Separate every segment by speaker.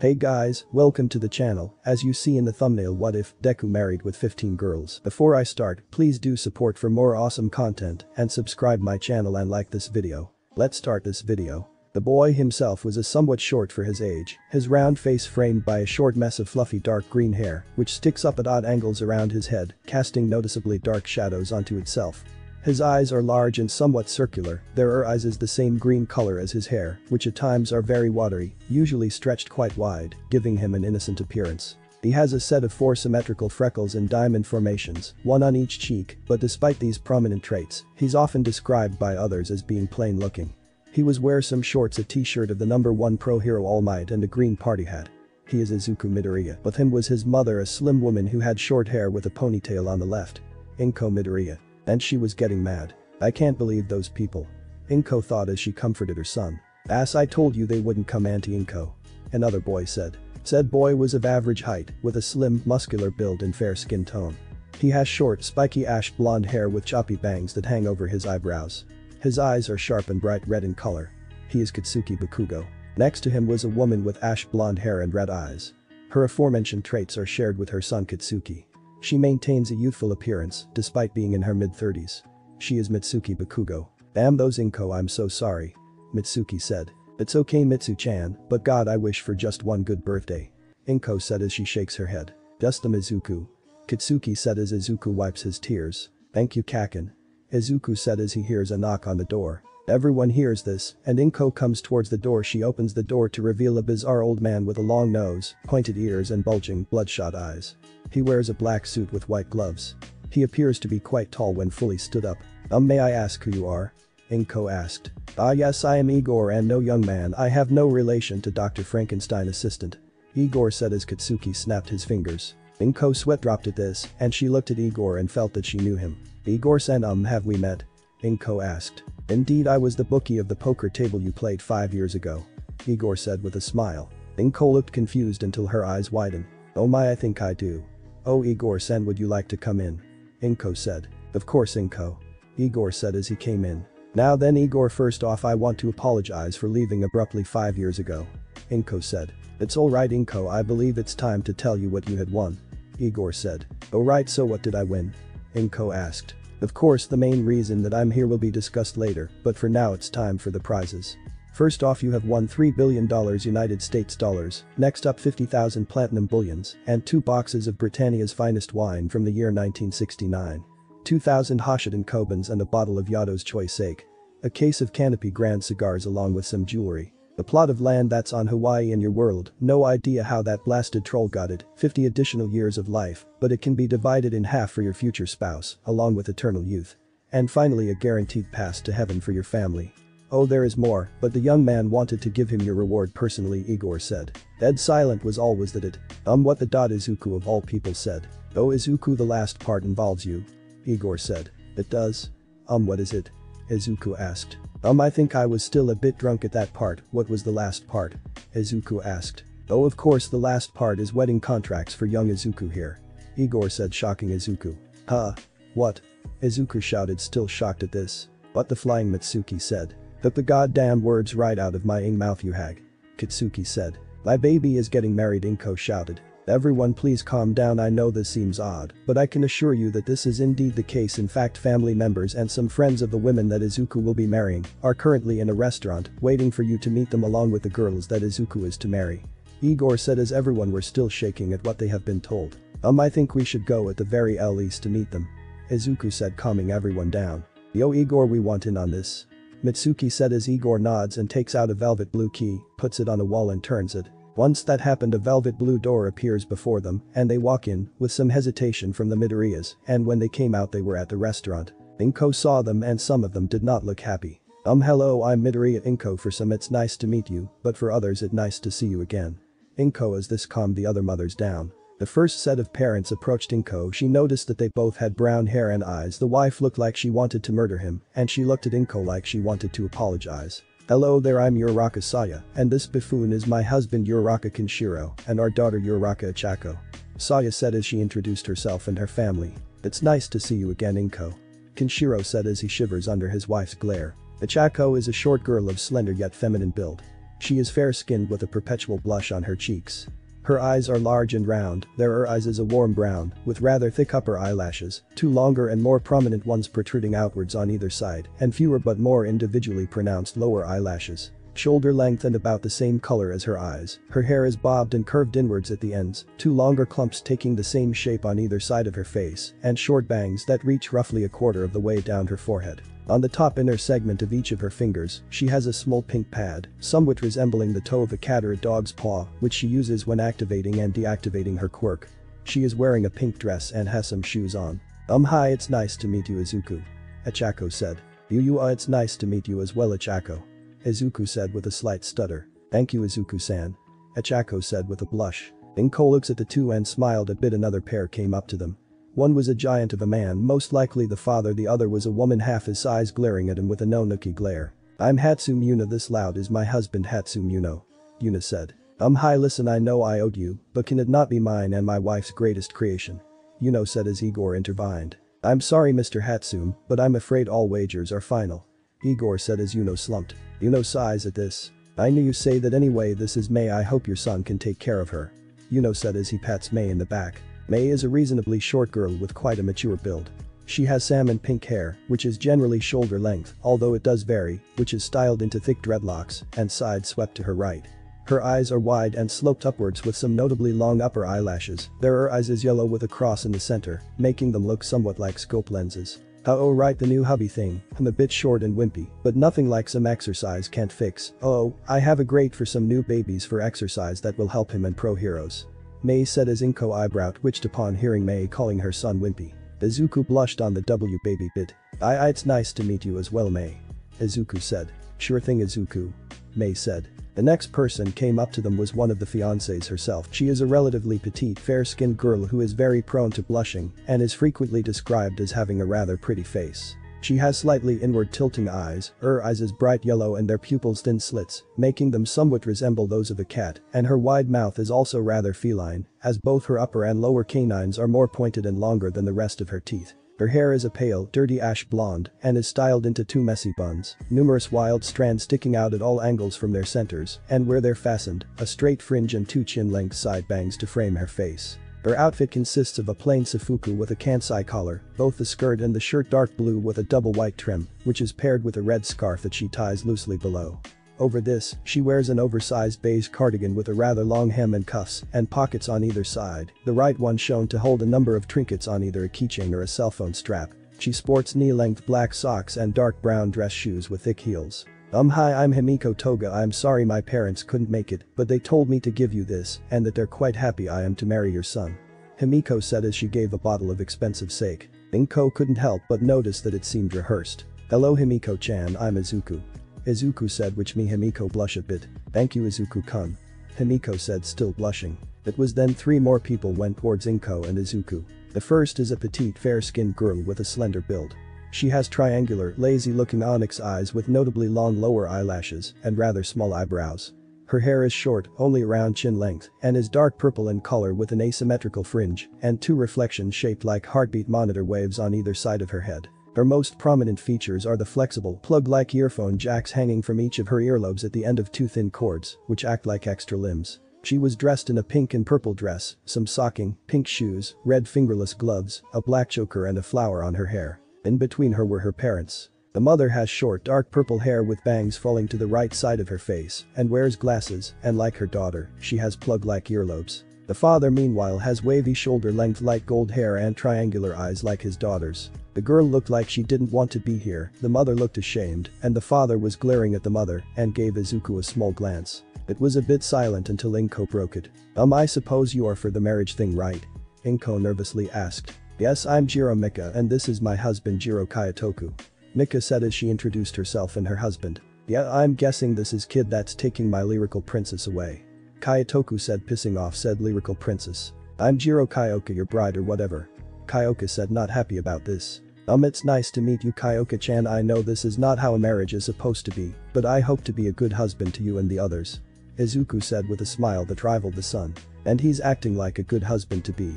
Speaker 1: Hey guys, welcome to the channel, as you see in the thumbnail what if Deku married with 15 girls. Before I start, please do support for more awesome content and subscribe my channel and like this video. Let's start this video. The boy himself was a somewhat short for his age, his round face framed by a short mess of fluffy dark green hair, which sticks up at odd angles around his head, casting noticeably dark shadows onto itself. His eyes are large and somewhat circular, their eyes is the same green color as his hair, which at times are very watery, usually stretched quite wide, giving him an innocent appearance. He has a set of four symmetrical freckles in diamond formations, one on each cheek, but despite these prominent traits, he's often described by others as being plain looking. He was wear some shorts a t-shirt of the number 1 pro hero All Might and a green party hat. He is Izuku Midoriya. With him was his mother a slim woman who had short hair with a ponytail on the left. Inko Midoriya. And she was getting mad. I can't believe those people. Inko thought as she comforted her son. Ass I told you they wouldn't come anti-Inko. Another boy said. Said boy was of average height, with a slim, muscular build and fair skin tone. He has short, spiky ash blonde hair with choppy bangs that hang over his eyebrows. His eyes are sharp and bright red in color. He is Katsuki Bakugo. Next to him was a woman with ash blonde hair and red eyes. Her aforementioned traits are shared with her son Katsuki. She maintains a youthful appearance, despite being in her mid-30s. She is Mitsuki Bakugo. Those Inko I'm so sorry. Mitsuki said. It's okay Mitsu-chan, but god I wish for just one good birthday. Inko said as she shakes her head. The Mizuku. Katsuki said as Izuku wipes his tears. Thank you Kacchan. Izuku said as he hears a knock on the door. Everyone hears this, and Inko comes towards the door she opens the door to reveal a bizarre old man with a long nose, pointed ears and bulging, bloodshot eyes. He wears a black suit with white gloves. He appears to be quite tall when fully stood up. Um may I ask who you are? Inko asked. Ah yes I am Igor and no young man I have no relation to Dr. Frankenstein assistant. Igor said as Katsuki snapped his fingers. Inko sweat dropped at this, and she looked at Igor and felt that she knew him. Igor said um have we met? Inko asked. Indeed I was the bookie of the poker table you played five years ago. Igor said with a smile. Inko looked confused until her eyes widened. Oh my I think I do. Oh Igor Sen would you like to come in? Inko said. Of course Inko. Igor said as he came in. Now then Igor first off I want to apologize for leaving abruptly five years ago. Inko said. It's alright Inko I believe it's time to tell you what you had won. Igor said. Oh right so what did I win? Inko asked. Of course the main reason that I'm here will be discussed later, but for now it's time for the prizes. First off you have won $3 billion United States dollars, next up 50,000 platinum bullions, and two boxes of Britannia's finest wine from the year 1969. 2,000 Hoshidan Kobans and a bottle of Yado's Choice Sake. A case of Canopy Grand cigars along with some jewelry. A plot of land that's on Hawaii in your world, no idea how that blasted troll got it, 50 additional years of life, but it can be divided in half for your future spouse, along with eternal youth. And finally a guaranteed pass to heaven for your family. Oh there is more, but the young man wanted to give him your reward personally Igor said. Dead silent was always that it. Um what the dot Izuku of all people said. Oh Izuku the last part involves you. Igor said. It does? Um what is it? Izuku asked. Um I think I was still a bit drunk at that part, what was the last part? Izuku asked. Oh of course the last part is wedding contracts for young Izuku here. Igor said shocking Izuku. Huh? What? Izuku shouted still shocked at this. What the flying Mitsuki said. Took the goddamn words right out of my ing mouth you hag. Katsuki said. My baby is getting married Inko shouted. Everyone please calm down I know this seems odd, but I can assure you that this is indeed the case in fact family members and some friends of the women that Izuku will be marrying are currently in a restaurant waiting for you to meet them along with the girls that Izuku is to marry. Igor said as everyone were still shaking at what they have been told. Um I think we should go at the very least to meet them. Izuku said calming everyone down. Yo Igor we want in on this. Mitsuki said as Igor nods and takes out a velvet blue key, puts it on a wall and turns it. Once that happened a velvet blue door appears before them and they walk in with some hesitation from the Midoriyas and when they came out they were at the restaurant. Inko saw them and some of them did not look happy. Um hello I'm Midoriya Inko for some it's nice to meet you but for others it nice to see you again. Inko as this calmed the other mothers down. The first set of parents approached Inko she noticed that they both had brown hair and eyes the wife looked like she wanted to murder him and she looked at Inko like she wanted to apologize. Hello there I'm Uraraka Saya, and this buffoon is my husband Uraraka Kenshiro, and our daughter Uraraka Ochako. Saya said as she introduced herself and her family. It's nice to see you again Inko. Kenshiro said as he shivers under his wife's glare. Ochako is a short girl of slender yet feminine build. She is fair-skinned with a perpetual blush on her cheeks. Her eyes are large and round, their eyes is a warm brown, with rather thick upper eyelashes, two longer and more prominent ones protruding outwards on either side, and fewer but more individually pronounced lower eyelashes. Shoulder length and about the same color as her eyes, her hair is bobbed and curved inwards at the ends, two longer clumps taking the same shape on either side of her face, and short bangs that reach roughly a quarter of the way down her forehead. On the top inner segment of each of her fingers, she has a small pink pad, somewhat resembling the toe of a cat or a dog's paw, which she uses when activating and deactivating her quirk. She is wearing a pink dress and has some shoes on. Um hi it's nice to meet you Izuku. Ochako said. You you uh it's nice to meet you as well Ochako. Izuku said with a slight stutter. Thank you Izuku-san. Ochako said with a blush. Inko looks at the two and smiled a bit another pair came up to them. One was a giant of a man most likely the father the other was a woman half his size glaring at him with a no-nookie glare. I'm Hatsume Yuna this loud is my husband Hatsume Yuno. Yuna said. Um hi listen I know I owed you, but can it not be mine and my wife's greatest creation? Yuno said as Igor intervened. I'm sorry Mr. Hatsume, but I'm afraid all wagers are final. Igor said as Yuno slumped. Yuno sighs at this. I knew you say that anyway this is Mei I hope your son can take care of her. Yuno said as he pats Mei in the back. Mei is a reasonably short girl with quite a mature build. She has salmon pink hair, which is generally shoulder length, although it does vary, which is styled into thick dreadlocks, and side swept to her right. Her eyes are wide and sloped upwards with some notably long upper eyelashes, their eyes is yellow with a cross in the center, making them look somewhat like scope lenses. Oh right the new hubby thing, I'm a bit short and wimpy, but nothing like some exercise can't fix, oh, I have a great for some new babies for exercise that will help him and pro heroes. Mei said as Inko eyebrow twitched upon hearing Mei calling her son Wimpy. Izuku blushed on the W baby bit. I, I it's nice to meet you as well Mei. Izuku said. Sure thing Izuku. Mei said. The next person came up to them was one of the fiancés herself. She is a relatively petite fair-skinned girl who is very prone to blushing and is frequently described as having a rather pretty face. She has slightly inward tilting eyes, her eyes is bright yellow and their pupils thin slits, making them somewhat resemble those of a cat, and her wide mouth is also rather feline, as both her upper and lower canines are more pointed and longer than the rest of her teeth. Her hair is a pale, dirty ash blonde and is styled into two messy buns, numerous wild strands sticking out at all angles from their centers, and where they're fastened, a straight fringe and two chin-length side bangs to frame her face. Her outfit consists of a plain seifuku with a kansai collar, both the skirt and the shirt dark blue with a double white trim, which is paired with a red scarf that she ties loosely below. Over this, she wears an oversized beige cardigan with a rather long hem and cuffs and pockets on either side, the right one shown to hold a number of trinkets on either a keychain or a cell phone strap. She sports knee-length black socks and dark brown dress shoes with thick heels. Um hi I'm Himiko Toga I'm sorry my parents couldn't make it, but they told me to give you this and that they're quite happy I am to marry your son. Himiko said as she gave a bottle of expensive sake. Inko couldn't help but notice that it seemed rehearsed. Hello Himiko-chan I'm Izuku. Izuku said which made Himiko blush a bit. Thank you Izuku-kun. Himiko said still blushing. It was then three more people went towards Inko and Izuku. The first is a petite fair-skinned girl with a slender build. She has triangular, lazy-looking onyx eyes with notably long lower eyelashes and rather small eyebrows. Her hair is short, only around chin length, and is dark purple in color with an asymmetrical fringe and two reflections shaped like heartbeat monitor waves on either side of her head. Her most prominent features are the flexible, plug-like earphone jacks hanging from each of her earlobes at the end of two thin cords, which act like extra limbs. She was dressed in a pink and purple dress, some socking, pink shoes, red fingerless gloves, a black choker and a flower on her hair. In between her were her parents. The mother has short dark purple hair with bangs falling to the right side of her face and wears glasses and like her daughter, she has plug-like earlobes. The father meanwhile has wavy shoulder-length light gold hair and triangular eyes like his daughter's. The girl looked like she didn't want to be here, the mother looked ashamed, and the father was glaring at the mother and gave Izuku a small glance. It was a bit silent until Inko broke it. Um I suppose you are for the marriage thing right? Inko nervously asked. Yes I'm Jiro Mika and this is my husband Jiro Kyotoku. Mika said as she introduced herself and her husband. Yeah I'm guessing this is kid that's taking my lyrical princess away. Kyotoku said pissing off said lyrical princess. I'm Jiro Kyoka your bride or whatever. Kyoka said not happy about this. Um it's nice to meet you Kyoka-chan I know this is not how a marriage is supposed to be, but I hope to be a good husband to you and the others. Izuku said with a smile that rivaled the sun. And he's acting like a good husband to be.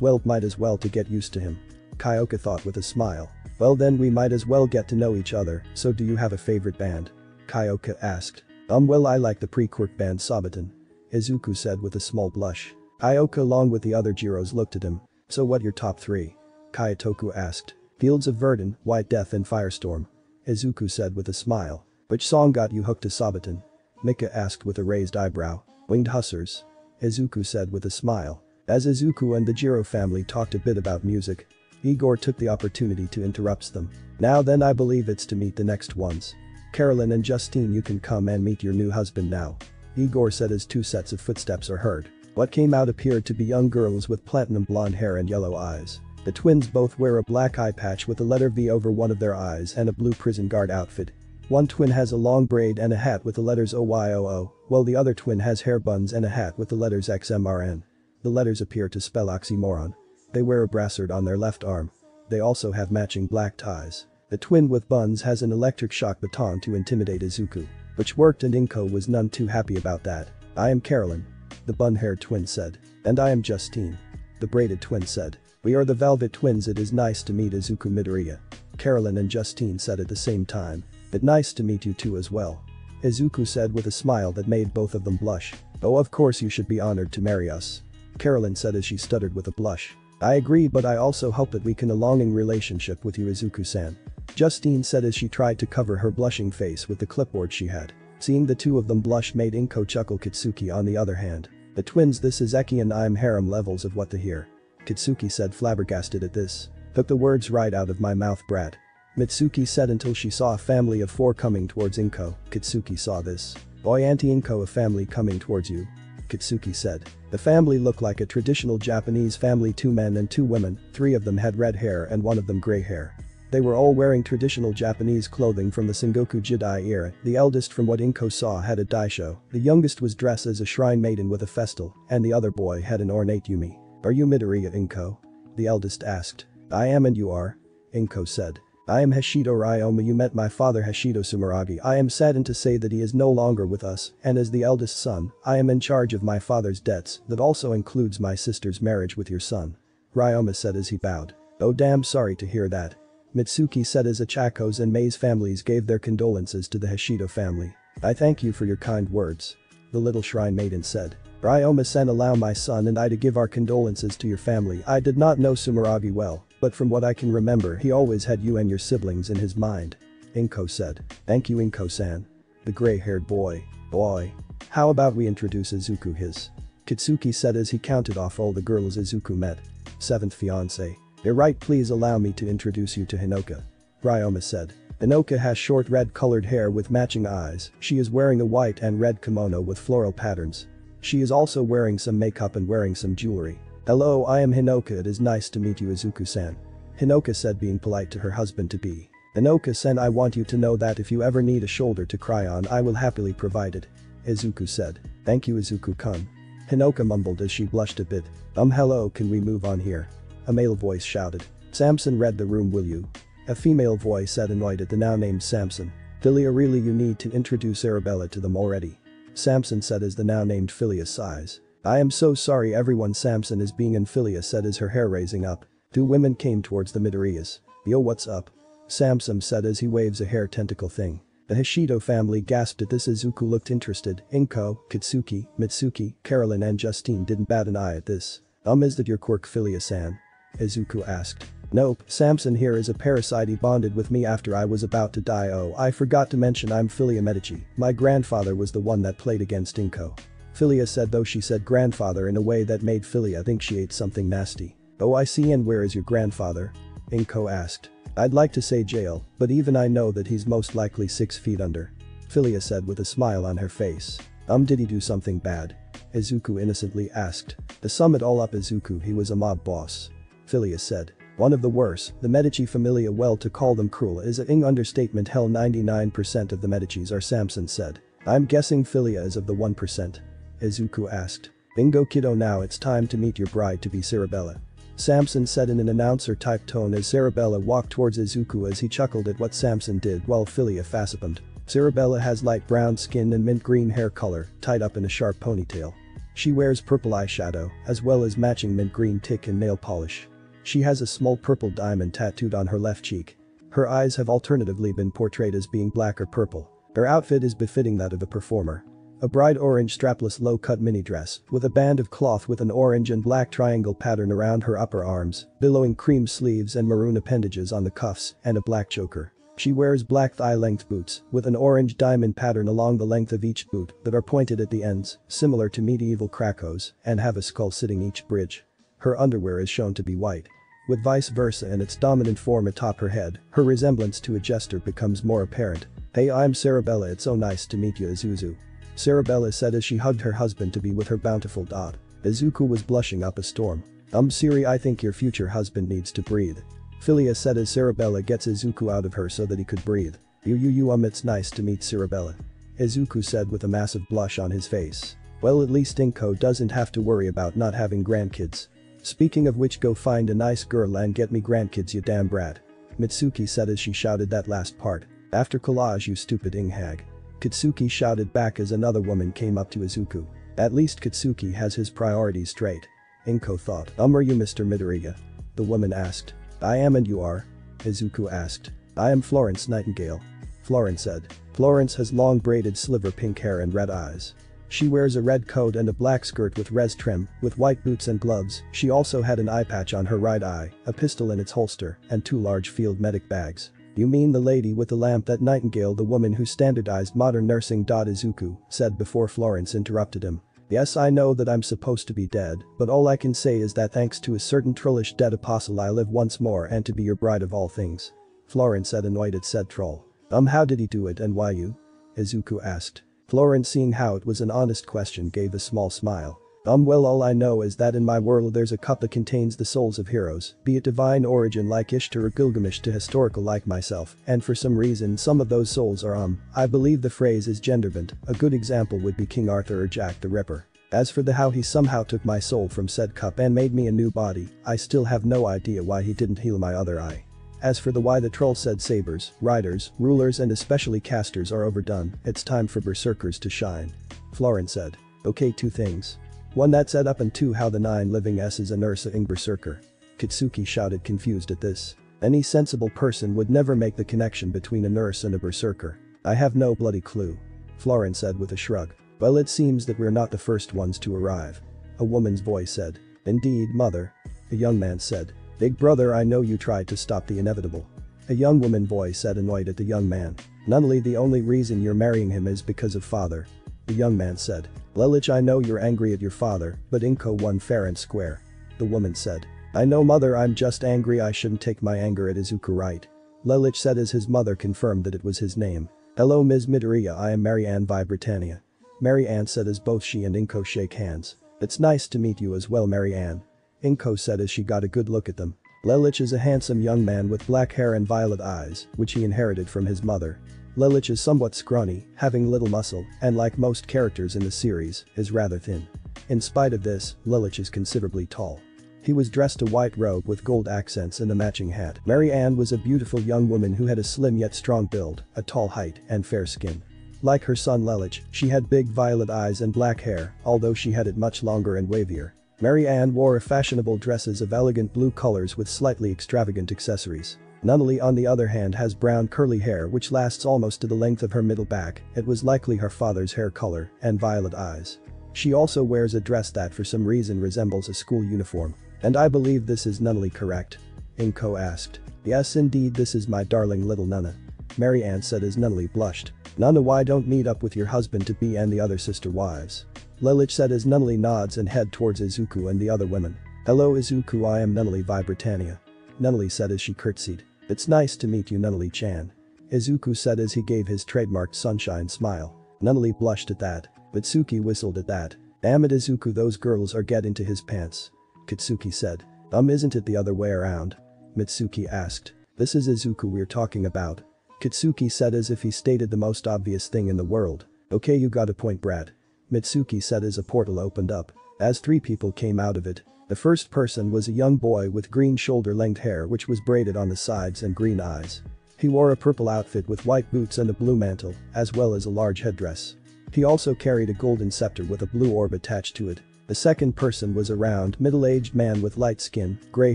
Speaker 1: Well might as well to get used to him. Kyoka thought with a smile. Well then we might as well get to know each other, so do you have a favorite band? Kyoka asked. Um well I like the pre-quirk band Sabaton. Izuku said with a small blush. Kyoka along with the other Jiros looked at him. So what your top three? Kyotoku asked. Fields of Verdun, White Death and Firestorm. Izuku said with a smile. Which song got you hooked to Sabaton? Mika asked with a raised eyebrow. Winged Hussars. Izuku said with a smile. As Izuku and the Jiro family talked a bit about music, Igor took the opportunity to interrupt them. Now then I believe it's to meet the next ones. Carolyn and Justine you can come and meet your new husband now. Igor said as two sets of footsteps are heard. What came out appeared to be young girls with platinum blonde hair and yellow eyes. The twins both wear a black eye patch with the letter V over one of their eyes and a blue prison guard outfit. One twin has a long braid and a hat with the letters OYOO, while the other twin has hair buns and a hat with the letters XMRN. The letters appear to spell oxymoron. They wear a brassard on their left arm. They also have matching black ties. The twin with buns has an electric shock baton to intimidate Izuku. Which worked and Inko was none too happy about that. I am Carolyn. The bun-haired twin said. And I am Justine. The braided twin said. We are the Velvet Twins it is nice to meet Izuku Midoriya. Carolyn and Justine said at the same time. But nice to meet you too as well. Izuku said with a smile that made both of them blush. Oh of course you should be honored to marry us. Carolyn said as she stuttered with a blush. I agree but I also hope that we can a longing relationship with you Izuku-san. Justine said as she tried to cover her blushing face with the clipboard she had. Seeing the two of them blush made Inko chuckle Katsuki on the other hand. The twins this is Eki and I'm harem levels of what to hear. Katsuki said flabbergasted at this. Took the words right out of my mouth brat. Mitsuki said until she saw a family of four coming towards Inko, Katsuki saw this. Boy Auntie Inko a family coming towards you. Katsuki said. The family looked like a traditional Japanese family two men and two women, three of them had red hair and one of them gray hair. They were all wearing traditional Japanese clothing from the Sengoku Jidai era, the eldest from what Inko saw had a daisho, the youngest was dressed as a shrine maiden with a festal, and the other boy had an ornate yumi. Are you Midoriya Inko? The eldest asked. I am and you are. Inko said. I am Hoshido Ryoma you met my father Hoshido Sumeragi I am saddened to say that he is no longer with us and as the eldest son, I am in charge of my father's debts that also includes my sister's marriage with your son. Ryoma said as he bowed. Oh damn sorry to hear that. Mitsuki said as Ochakos and Mei's families gave their condolences to the Hoshido family. I thank you for your kind words. The little shrine maiden said. Ryoma-sen allow my son and I to give our condolences to your family I did not know Sumeragi well, but from what I can remember he always had you and your siblings in his mind. Inko said. Thank you Inko-san. The gray-haired boy. Boy. How about we introduce Izuku his? Katsuki said as he counted off all the girls Izuku met. Seventh fiancé. You're right please allow me to introduce you to Hinoka. Ryoma said. Hinoka has short red colored hair with matching eyes, she is wearing a white and red kimono with floral patterns. She is also wearing some makeup and wearing some jewelry. Hello I am Hinoka it is nice to meet you Izuku-san. Hinoka said being polite to her husband-to-be. Hinoka-san I want you to know that if you ever need a shoulder to cry on I will happily provide it. Izuku said. Thank you Izuku-kun. Hinoka mumbled as she blushed a bit. Um hello can we move on here? A male voice shouted. Samson read the room will you? A female voice said annoyed at the now named Samson. Filia really you need to introduce Cerebella to them already. Samson said as the now named Filia sighs. I am so sorry everyone Samson is being and Filia said as her hair raising up. Two women came towards the Midoriyas. Yo what's up? Samson said as he waves a hair tentacle thing. The Hoshido family gasped at this Izuku looked interested, Inko, Katsuki, Mitsuki, Carolyn and Justine didn't bat an eye at this. Um is that your quirk Filia-san? Izuku asked. Nope, Samson here is a parasite he bonded with me after I was about to die oh I forgot to mention I'm Filia Medici, my grandfather was the one that played against Inko. Filia said though she said grandfather in a way that made Filia think she ate something nasty. Oh I see and where is your grandfather? Inko asked. I'd like to say jail, but even I know that he's most likely 6 feet under. Filia said with a smile on her face. Um did he do something bad? Izuku innocently asked. To sum it all up Izuku he was a mob boss. Filia said. One of the worst, the Medici familia well to call them cruel is a ing understatement hell 99% of the Medicis are Samson said. I'm guessing Filia is of the 1%. Izuku asked. Bingo kiddo now it's time to meet your bride to be Cerebella. Samson said in an announcer-type tone as Cerebella walked towards Izuku as he chuckled at what Samson did while Filia facepumped. Cerebella has light brown skin and mint green hair color, tied up in a sharp ponytail. She wears purple eyeshadow, as well as matching mint green tick and nail polish. She has a small purple diamond tattooed on her left cheek. Her eyes have alternatively been portrayed as being black or purple. Her outfit is befitting that of a performer. A bright orange strapless low-cut mini dress with a band of cloth with an orange and black triangle pattern around her upper arms, billowing cream sleeves and maroon appendages on the cuffs, and a black choker. She wears black thigh-length boots with an orange diamond pattern along the length of each boot that are pointed at the ends, similar to medieval crakows, and have a skull sitting each bridge. Her underwear is shown to be white. With vice versa and its dominant form atop her head, her resemblance to a jester becomes more apparent. Hey I'm Cerebella it's so nice to meet you Izuku. Cerebella said as she hugged her husband to be with her bountiful dot. Izuku was blushing up a storm. Um Siri I think your future husband needs to breathe. Filia said as Cerebella gets Izuku out of her so that he could breathe. You you you um it's nice to meet Cerebella. Izuku said with a massive blush on his face. Well at least Inko doesn't have to worry about not having grandkids. Speaking of which go find a nice girl and get me grandkids you damn brat. Mitsuki said as she shouted that last part. After collage you stupid Inghag. Katsuki shouted back as another woman came up to Izuku. At least Katsuki has his priorities straight. Inko thought. Um are you Mr. Midoriya? The woman asked. I am and you are? Izuku asked. I am Florence Nightingale. Florence said. Florence has long braided sliver pink hair and red eyes. She wears a red coat and a black skirt with res trim, with white boots and gloves, she also had an eye patch on her right eye, a pistol in its holster, and two large field medic bags. You mean the lady with the lamp that Nightingale the woman who standardized modern nursing. Izuku said before Florence interrupted him. Yes I know that I'm supposed to be dead, but all I can say is that thanks to a certain trollish dead apostle I live once more and to be your bride of all things. Florence said annoyed at said troll. Um how did he do it and why you? Izuku asked. Florence seeing how it was an honest question gave a small smile. Um well all I know is that in my world there's a cup that contains the souls of heroes, be it divine origin like Ishtar or Gilgamesh to historical like myself, and for some reason some of those souls are um, I believe the phrase is genderbent, a good example would be King Arthur or Jack the Ripper. As for the how he somehow took my soul from said cup and made me a new body, I still have no idea why he didn't heal my other eye. As for the why the troll said sabers, riders, rulers and especially casters are overdone, it's time for berserkers to shine. Florence said. Okay two things. One that set up and two how the 9 living S is a nurse ing berserker. Katsuki shouted confused at this. Any sensible person would never make the connection between a nurse and a berserker. I have no bloody clue. Florence said with a shrug. Well it seems that we're not the first ones to arrive. A woman's voice said. Indeed mother. A young man said. Big brother I know you tried to stop the inevitable. A young woman voice said annoyed at the young man. Nunnally the only reason you're marrying him is because of father. The young man said. Lelouch I know you're angry at your father, but Inko won fair and square. The woman said. I know mother I'm just angry I shouldn't take my anger at Izuku right. Lelouch said as his mother confirmed that it was his name. Hello Ms. Midoriya I am Marianne Vi Britannia. Marianne said as both she and Inko shake hands. It's nice to meet you as well Marianne. Inko said as she got a good look at them. Lelouch is a handsome young man with black hair and violet eyes, which he inherited from his mother. Lelouch is somewhat scrawny, having little muscle, and like most characters in the series, is rather thin. In spite of this, Lelouch is considerably tall. He was dressed a white robe with gold accents and a matching hat. Marianne was a beautiful young woman who had a slim yet strong build, a tall height, and fair skin. Like her son Lelouch, she had big violet eyes and black hair, although she had it much longer and wavier. Marianne wore fashionable dresses of elegant blue colors with slightly extravagant accessories. Nunnally on the other hand has brown curly hair which lasts almost to the length of her middle back, it was likely her father's hair color, and violet eyes. She also wears a dress that for some reason resembles a school uniform. And I believe this is Nunnally correct? Inko asked. Yes indeed this is my darling little Nunna. Marianne said as Nunnally blushed. Nunna why don't meet up with your husband to be and the other sister wives? Lelouch said as Nunnally nods and head towards Izuku and the other women. Hello Izuku I am Nunnally Vi Britannia. Nunnally said as she curtsied. It's nice to meet you Nunnally-chan. Izuku said as he gave his trademarked sunshine smile. Nunnally blushed at that. Mitsuki whistled at that. Damn it Izuku those girls are get into his pants. Katsuki said. Um isn't it the other way around? Mitsuki asked. This is Izuku we're talking about. Katsuki said as if he stated the most obvious thing in the world. Okay you got a point Brad. Mitsuki said as a portal opened up. As three people came out of it, the first person was a young boy with green shoulder-length hair which was braided on the sides and green eyes. He wore a purple outfit with white boots and a blue mantle, as well as a large headdress. He also carried a golden scepter with a blue orb attached to it. The second person was a round, middle-aged man with light skin, gray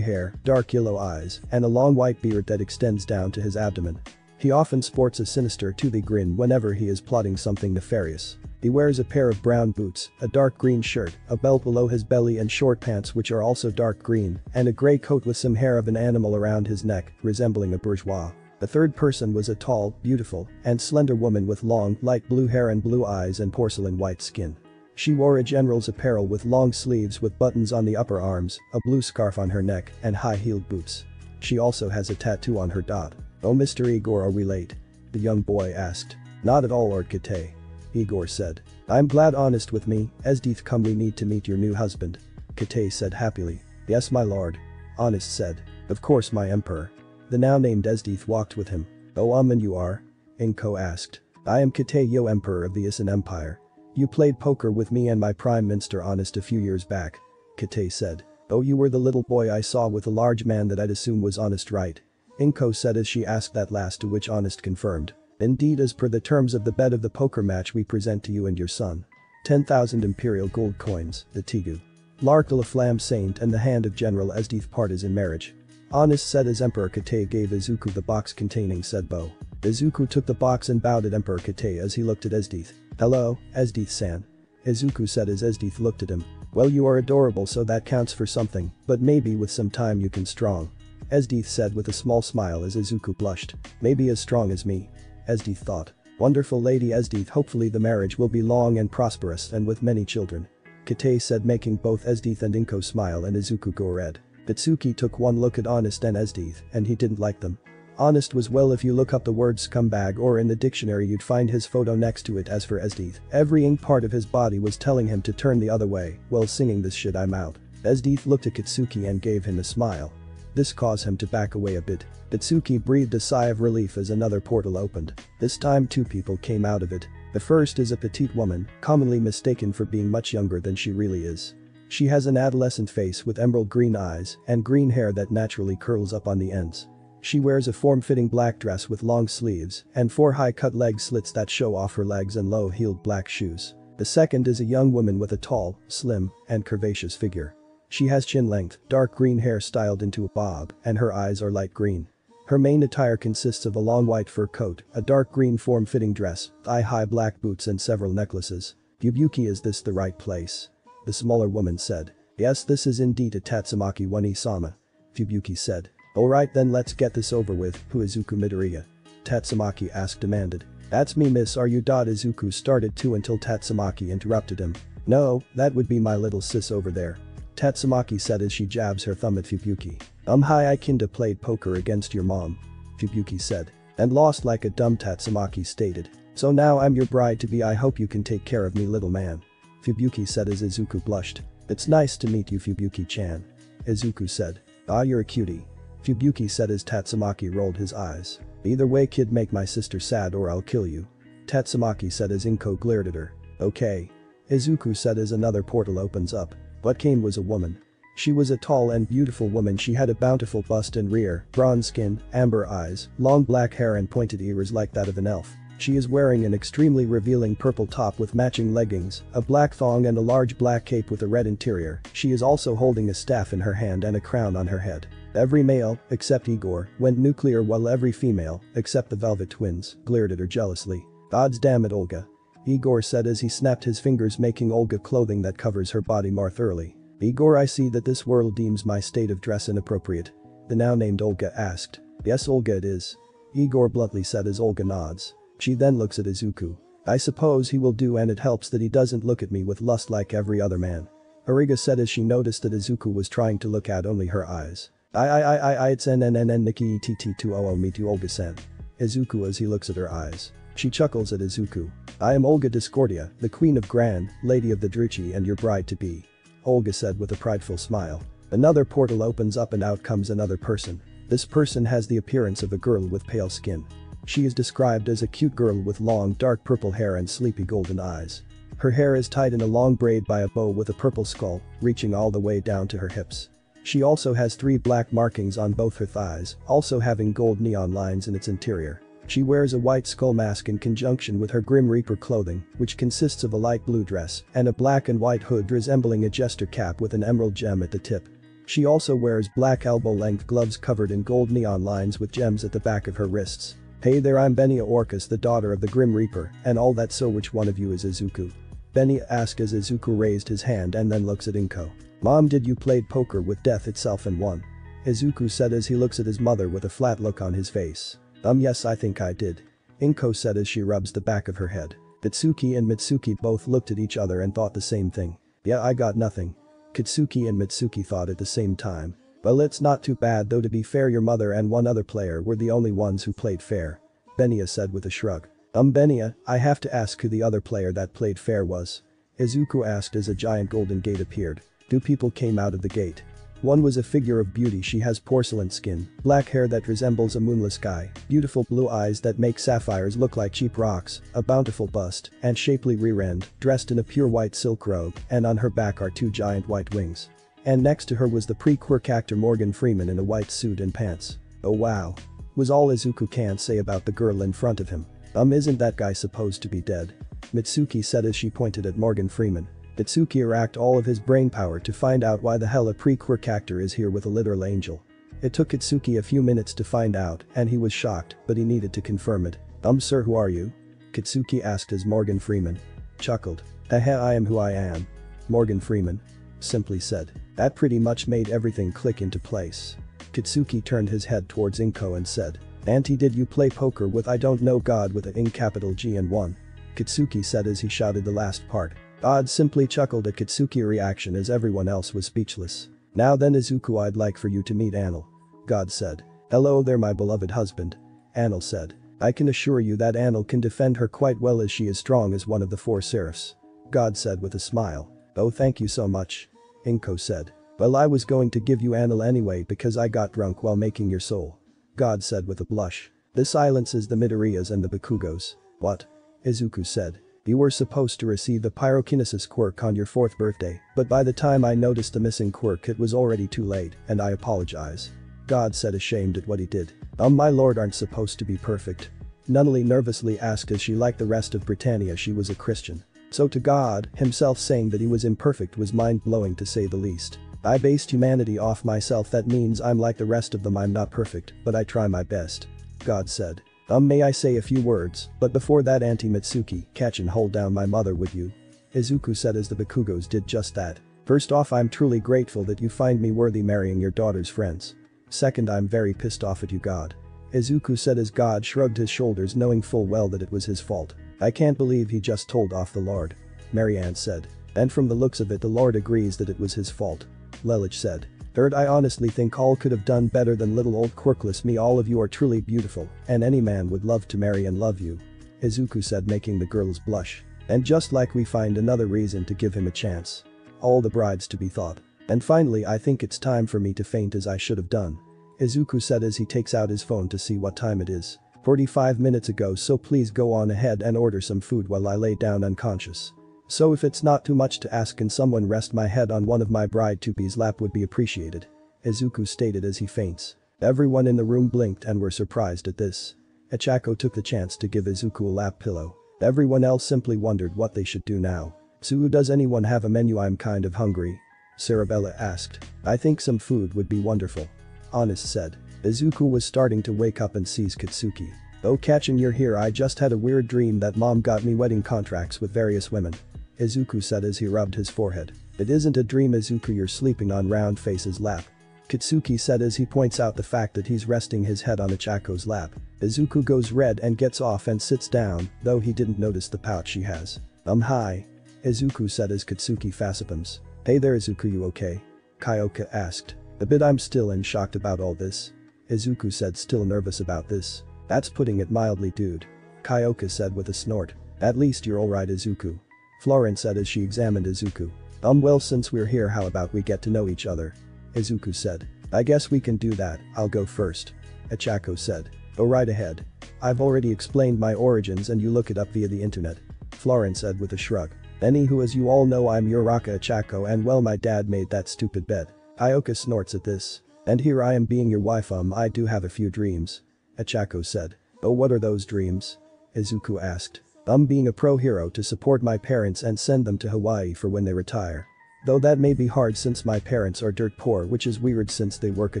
Speaker 1: hair, dark yellow eyes, and a long white beard that extends down to his abdomen. He often sports a sinister toothy grin whenever he is plotting something nefarious. He wears a pair of brown boots, a dark green shirt, a belt below his belly and short pants which are also dark green, and a grey coat with some hair of an animal around his neck, resembling a bourgeois. The third person was a tall, beautiful, and slender woman with long, light blue hair and blue eyes and porcelain white skin. She wore a general's apparel with long sleeves with buttons on the upper arms, a blue scarf on her neck, and high-heeled boots. She also has a tattoo on her dot. Oh Mr. Igor are we late? The young boy asked. Not at all Lord Kate. Igor said. I'm glad honest with me, Esdeath come we need to meet your new husband. Kate said happily. Yes my lord. Honest said. Of course my emperor. The now named Esdeath walked with him. Oh um and you are? Inko asked. I am Kate Yo emperor of the Isan empire. You played poker with me and my prime minister honest a few years back. Kate said. Oh you were the little boy I saw with a large man that I'd assume was honest right. Inko said as she asked that last to which honest confirmed. Indeed as per the terms of the bet of the poker match we present to you and your son. 10,000 imperial gold coins, the Tigu. Lark de la Flamme Saint and the hand of General Esdeath Partas in marriage. Honest said as Emperor Kate gave Izuku the box containing said bow. Izuku took the box and bowed at Emperor Kate as he looked at Esdeath. Hello, Esdeath-san. Izuku said as Esdeath looked at him. Well you are adorable so that counts for something, but maybe with some time you can strong. Esdeath said with a small smile as Izuku blushed. Maybe as strong as me. Esdeath thought. Wonderful Lady Esdeath hopefully the marriage will be long and prosperous and with many children. Kate said making both Esdeath and Inko smile and Izuku go red. Katsuki took one look at Honest and Esdeath and he didn't like them. Honest was well if you look up the word scumbag or in the dictionary you'd find his photo next to it as for Esdeath, every ink part of his body was telling him to turn the other way, while singing this shit I'm out. Esdeath looked at Katsuki and gave him a smile. This caused him to back away a bit. Katsuki breathed a sigh of relief as another portal opened. This time two people came out of it. The first is a petite woman, commonly mistaken for being much younger than she really is. She has an adolescent face with emerald green eyes and green hair that naturally curls up on the ends. She wears a form-fitting black dress with long sleeves and four high-cut leg slits that show off her legs and low-heeled black shoes. The second is a young woman with a tall, slim, and curvaceous figure. She has chin length, dark green hair styled into a bob, and her eyes are light green. Her main attire consists of a long white fur coat, a dark green form-fitting dress, thigh-high black boots and several necklaces. Fubuki is this the right place? The smaller woman said. Yes this is indeed a Tatsumaki Wani-sama. Fubuki said. Alright then let's get this over with, who is Izuku Midoriya? Tatsumaki asked demanded. That's me miss are you. Izuku started to until Tatsumaki interrupted him. No, that would be my little sis over there. Tatsumaki said as she jabs her thumb at Fubuki. Um hi I kinda played poker against your mom. Fubuki said. And lost like a dumb Tatsumaki stated. So now I'm your bride to be I hope you can take care of me little man. Fubuki said as Izuku blushed. It's nice to meet you Fubuki-chan. Izuku said. Ah you're a cutie. Fubuki said as Tatsumaki rolled his eyes. Either way kid make my sister sad or I'll kill you. Tatsumaki said as Inko glared at her. Okay. Izuku said as another portal opens up. What Kane was a woman. She was a tall and beautiful woman she had a bountiful bust and rear, bronze skin, amber eyes, long black hair and pointed ears like that of an elf. She is wearing an extremely revealing purple top with matching leggings, a black thong and a large black cape with a red interior. She is also holding a staff in her hand and a crown on her head. Every male, except Igor, went nuclear while every female, except the Velvet Twins, glared at her jealously. God's damn it Olga. Igor said as he snapped his fingers making Olga clothing that covers her body more thoroughly. Igor I see that this world deems my state of dress inappropriate. The now named Olga asked. Yes Olga it is. Igor bluntly said as Olga nods. She then looks at Izuku. I suppose he will do and it helps that he doesn't look at me with lust like every other man. Olga said as she noticed that Izuku was trying to look at only her eyes. I I I I I it's n n n n Nikki tt 2 o me to Olga-san. Izuku as he looks at her eyes. She chuckles at Izuku. I am Olga Discordia, the queen of Grand, lady of the Druchii and your bride-to-be. Olga said with a prideful smile. Another portal opens up and out comes another person. This person has the appearance of a girl with pale skin. She is described as a cute girl with long dark purple hair and sleepy golden eyes. Her hair is tied in a long braid by a bow with a purple skull, reaching all the way down to her hips. She also has three black markings on both her thighs, also having gold neon lines in its interior. She wears a white skull mask in conjunction with her Grim Reaper clothing, which consists of a light blue dress and a black and white hood resembling a jester cap with an emerald gem at the tip. She also wears black elbow-length gloves covered in gold neon lines with gems at the back of her wrists. Hey there I'm Benia Orcus the daughter of the Grim Reaper, and all that so which one of you is Izuku? Benia asked as Izuku raised his hand and then looks at Inko. Mom did you played poker with death itself and won? Izuku said as he looks at his mother with a flat look on his face. Um yes I think I did. Inko said as she rubs the back of her head. Katsuki and Mitsuki both looked at each other and thought the same thing. Yeah I got nothing. Katsuki and Mitsuki thought at the same time. Well it's not too bad though to be fair your mother and one other player were the only ones who played fair. Benia said with a shrug. Um Benia, I have to ask who the other player that played fair was. Izuku asked as a giant golden gate appeared. Two people came out of the gate. One was a figure of beauty she has porcelain skin, black hair that resembles a moonless sky, beautiful blue eyes that make sapphires look like cheap rocks, a bountiful bust, and shapely rear end, dressed in a pure white silk robe, and on her back are two giant white wings. And next to her was the pre-quirk actor Morgan Freeman in a white suit and pants. Oh wow. Was all Izuku can say about the girl in front of him. Um isn't that guy supposed to be dead? Mitsuki said as she pointed at Morgan Freeman. Katsuki racked all of his brainpower to find out why the hell a pre-quirk actor is here with a literal angel. It took Katsuki a few minutes to find out and he was shocked but he needed to confirm it. Um sir who are you? Katsuki asked as Morgan Freeman. Chuckled. Haha I am who I am. Morgan Freeman. Simply said. That pretty much made everything click into place. Katsuki turned his head towards Inko and said. Auntie did you play poker with I don't know God with a in capital G and one? Katsuki said as he shouted the last part. God simply chuckled at Katsuki's reaction as everyone else was speechless. Now then Izuku I'd like for you to meet Anil. God said. Hello there my beloved husband. Anil said. I can assure you that Anil can defend her quite well as she is strong as one of the four seraphs. God said with a smile. Oh thank you so much. Inko said. Well I was going to give you Anil anyway because I got drunk while making your soul. God said with a blush. This silences the Midoriyas and the Bakugos. What? Izuku said. You were supposed to receive the pyrokinesis quirk on your fourth birthday, but by the time I noticed the missing quirk it was already too late, and I apologize. God said ashamed at what he did. Um my lord aren't supposed to be perfect. Nunnally nervously asked as she like the rest of Britannia she was a Christian. So to God, himself saying that he was imperfect was mind-blowing to say the least. I based humanity off myself that means I'm like the rest of them I'm not perfect, but I try my best. God said. Um may I say a few words, but before that Auntie Mitsuki, catch and hold down my mother with you. Izuku said as the Bakugos did just that. First off I'm truly grateful that you find me worthy marrying your daughter's friends. Second I'm very pissed off at you God. Izuku said as God shrugged his shoulders knowing full well that it was his fault. I can't believe he just told off the Lord. Marianne said. And from the looks of it the Lord agrees that it was his fault. Lelouch said. Third I honestly think all could have done better than little old quirkless me all of you are truly beautiful, and any man would love to marry and love you. Izuku said making the girls blush. And just like we find another reason to give him a chance. All the brides to be thought. And finally I think it's time for me to faint as I should have done. Izuku said as he takes out his phone to see what time it is. 45 minutes ago so please go on ahead and order some food while I lay down unconscious. So if it's not too much to ask can someone rest my head on one of my bride Tupi's lap would be appreciated. Izuku stated as he faints. Everyone in the room blinked and were surprised at this. Ochako took the chance to give Izuku a lap pillow. Everyone else simply wondered what they should do now. Suu does anyone have a menu I'm kind of hungry? Cerebella asked. I think some food would be wonderful. Honest said. Izuku was starting to wake up and sees Katsuki. Oh Kacchan you're here I just had a weird dream that mom got me wedding contracts with various women. Izuku said as he rubbed his forehead. It isn't a dream Izuku you're sleeping on round face's lap. Katsuki said as he points out the fact that he's resting his head on Ochako's lap. Izuku goes red and gets off and sits down, though he didn't notice the pouch she has. Um hi. Izuku said as Katsuki facepalms. Hey there Izuku you okay? Kyoka asked. A bit I'm still in shocked about all this. Izuku said still nervous about this. That's putting it mildly dude. Kyoka said with a snort. At least you're alright Izuku. Florence said as she examined Izuku. Um well since we're here how about we get to know each other? Izuku said. I guess we can do that, I'll go first. Ochako said. Go right ahead. I've already explained my origins and you look it up via the internet. Florence said with a shrug. Anywho as you all know I'm Uraka Ochako and well my dad made that stupid bet. Kyoka snorts at this. And here I am being your wife um I do have a few dreams. Ochako said. Oh what are those dreams? Izuku asked. I'm being a pro hero to support my parents and send them to Hawaii for when they retire. Though that may be hard since my parents are dirt poor which is weird since they work a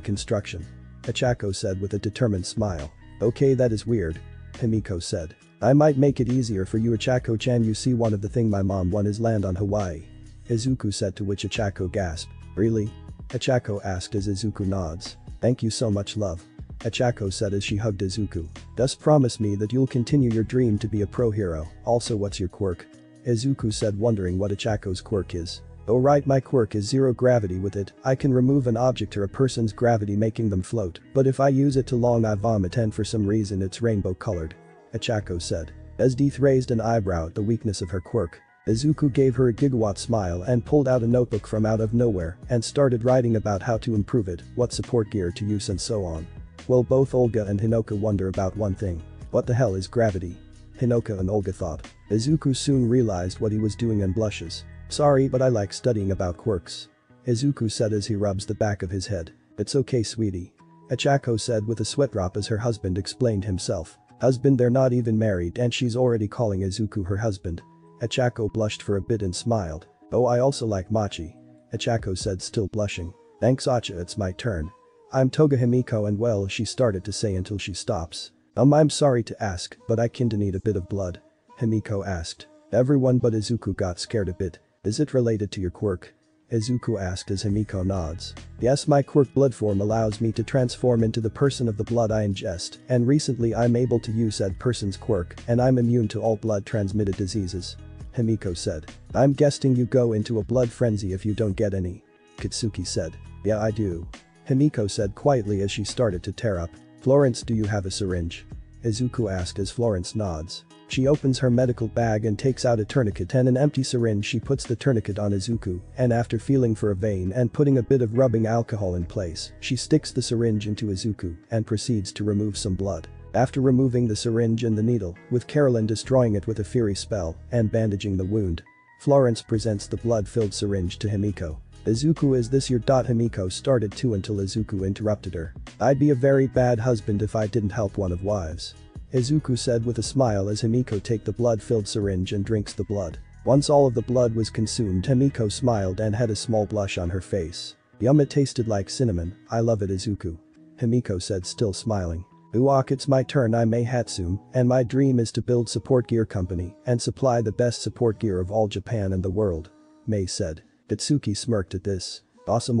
Speaker 1: construction. Ochako said with a determined smile. Okay that is weird. Himiko said. I might make it easier for you Ochako-chan you see one of the thing my mom won is land on Hawaii. Izuku said to which Ochako gasped. Really? Ochako asked as Izuku nods. Thank you so much love. Ochako said as she hugged Izuku. Just promise me that you'll continue your dream to be a pro hero, also what's your quirk? Izuku said wondering what Ochako's quirk is. Oh right my quirk is zero gravity with it, I can remove an object or a person's gravity making them float, but if I use it too long I vomit and for some reason it's rainbow colored. Ochako said. As Deeth raised an eyebrow at the weakness of her quirk. Izuku gave her a gigawatt smile and pulled out a notebook from out of nowhere and started writing about how to improve it, what support gear to use and so on. Well both Olga and Hinoka wonder about one thing. What the hell is gravity? Hinoka and Olga thought. Izuku soon realized what he was doing and blushes. Sorry but I like studying about quirks. Izuku said as he rubs the back of his head. It's okay sweetie. Ochako said with a sweat drop as her husband explained himself. Husband they're not even married and she's already calling Izuku her husband. Ochako blushed for a bit and smiled. Oh I also like Machi. Ochako said still blushing. Thanks Acha it's my turn. I'm Toga Himiko and well she started to say until she stops. Um I'm sorry to ask but I kinda need a bit of blood. Himiko asked. Everyone but Izuku got scared a bit. Is it related to your quirk? Izuku asked as Himiko nods. Yes my quirk blood form allows me to transform into the person of the blood I ingest and recently I'm able to use that person's quirk and I'm immune to all blood transmitted diseases. Himiko said. I'm guessing you go into a blood frenzy if you don't get any. Katsuki said. Yeah I do. Himiko said quietly as she started to tear up. Florence do you have a syringe? Izuku asked as Florence nods. She opens her medical bag and takes out a tourniquet and an empty syringe she puts the tourniquet on Izuku and after feeling for a vein and putting a bit of rubbing alcohol in place, she sticks the syringe into Izuku and proceeds to remove some blood. After removing the syringe and the needle, with Carolyn destroying it with a fury spell and bandaging the wound, Florence presents the blood-filled syringe to Himiko. Izuku is this your Himiko started to until Izuku interrupted her. I'd be a very bad husband if I didn't help one of wives. Izuku said with a smile as Himiko take the blood-filled syringe and drinks the blood. Once all of the blood was consumed Himiko smiled and had a small blush on her face. Yum it tasted like cinnamon, I love it Izuku. Himiko said still smiling. Uwak it's my turn I'm Mei Hatsume, and my dream is to build support gear company and supply the best support gear of all Japan and the world. Mei said. Katsuki smirked at this. Awesome.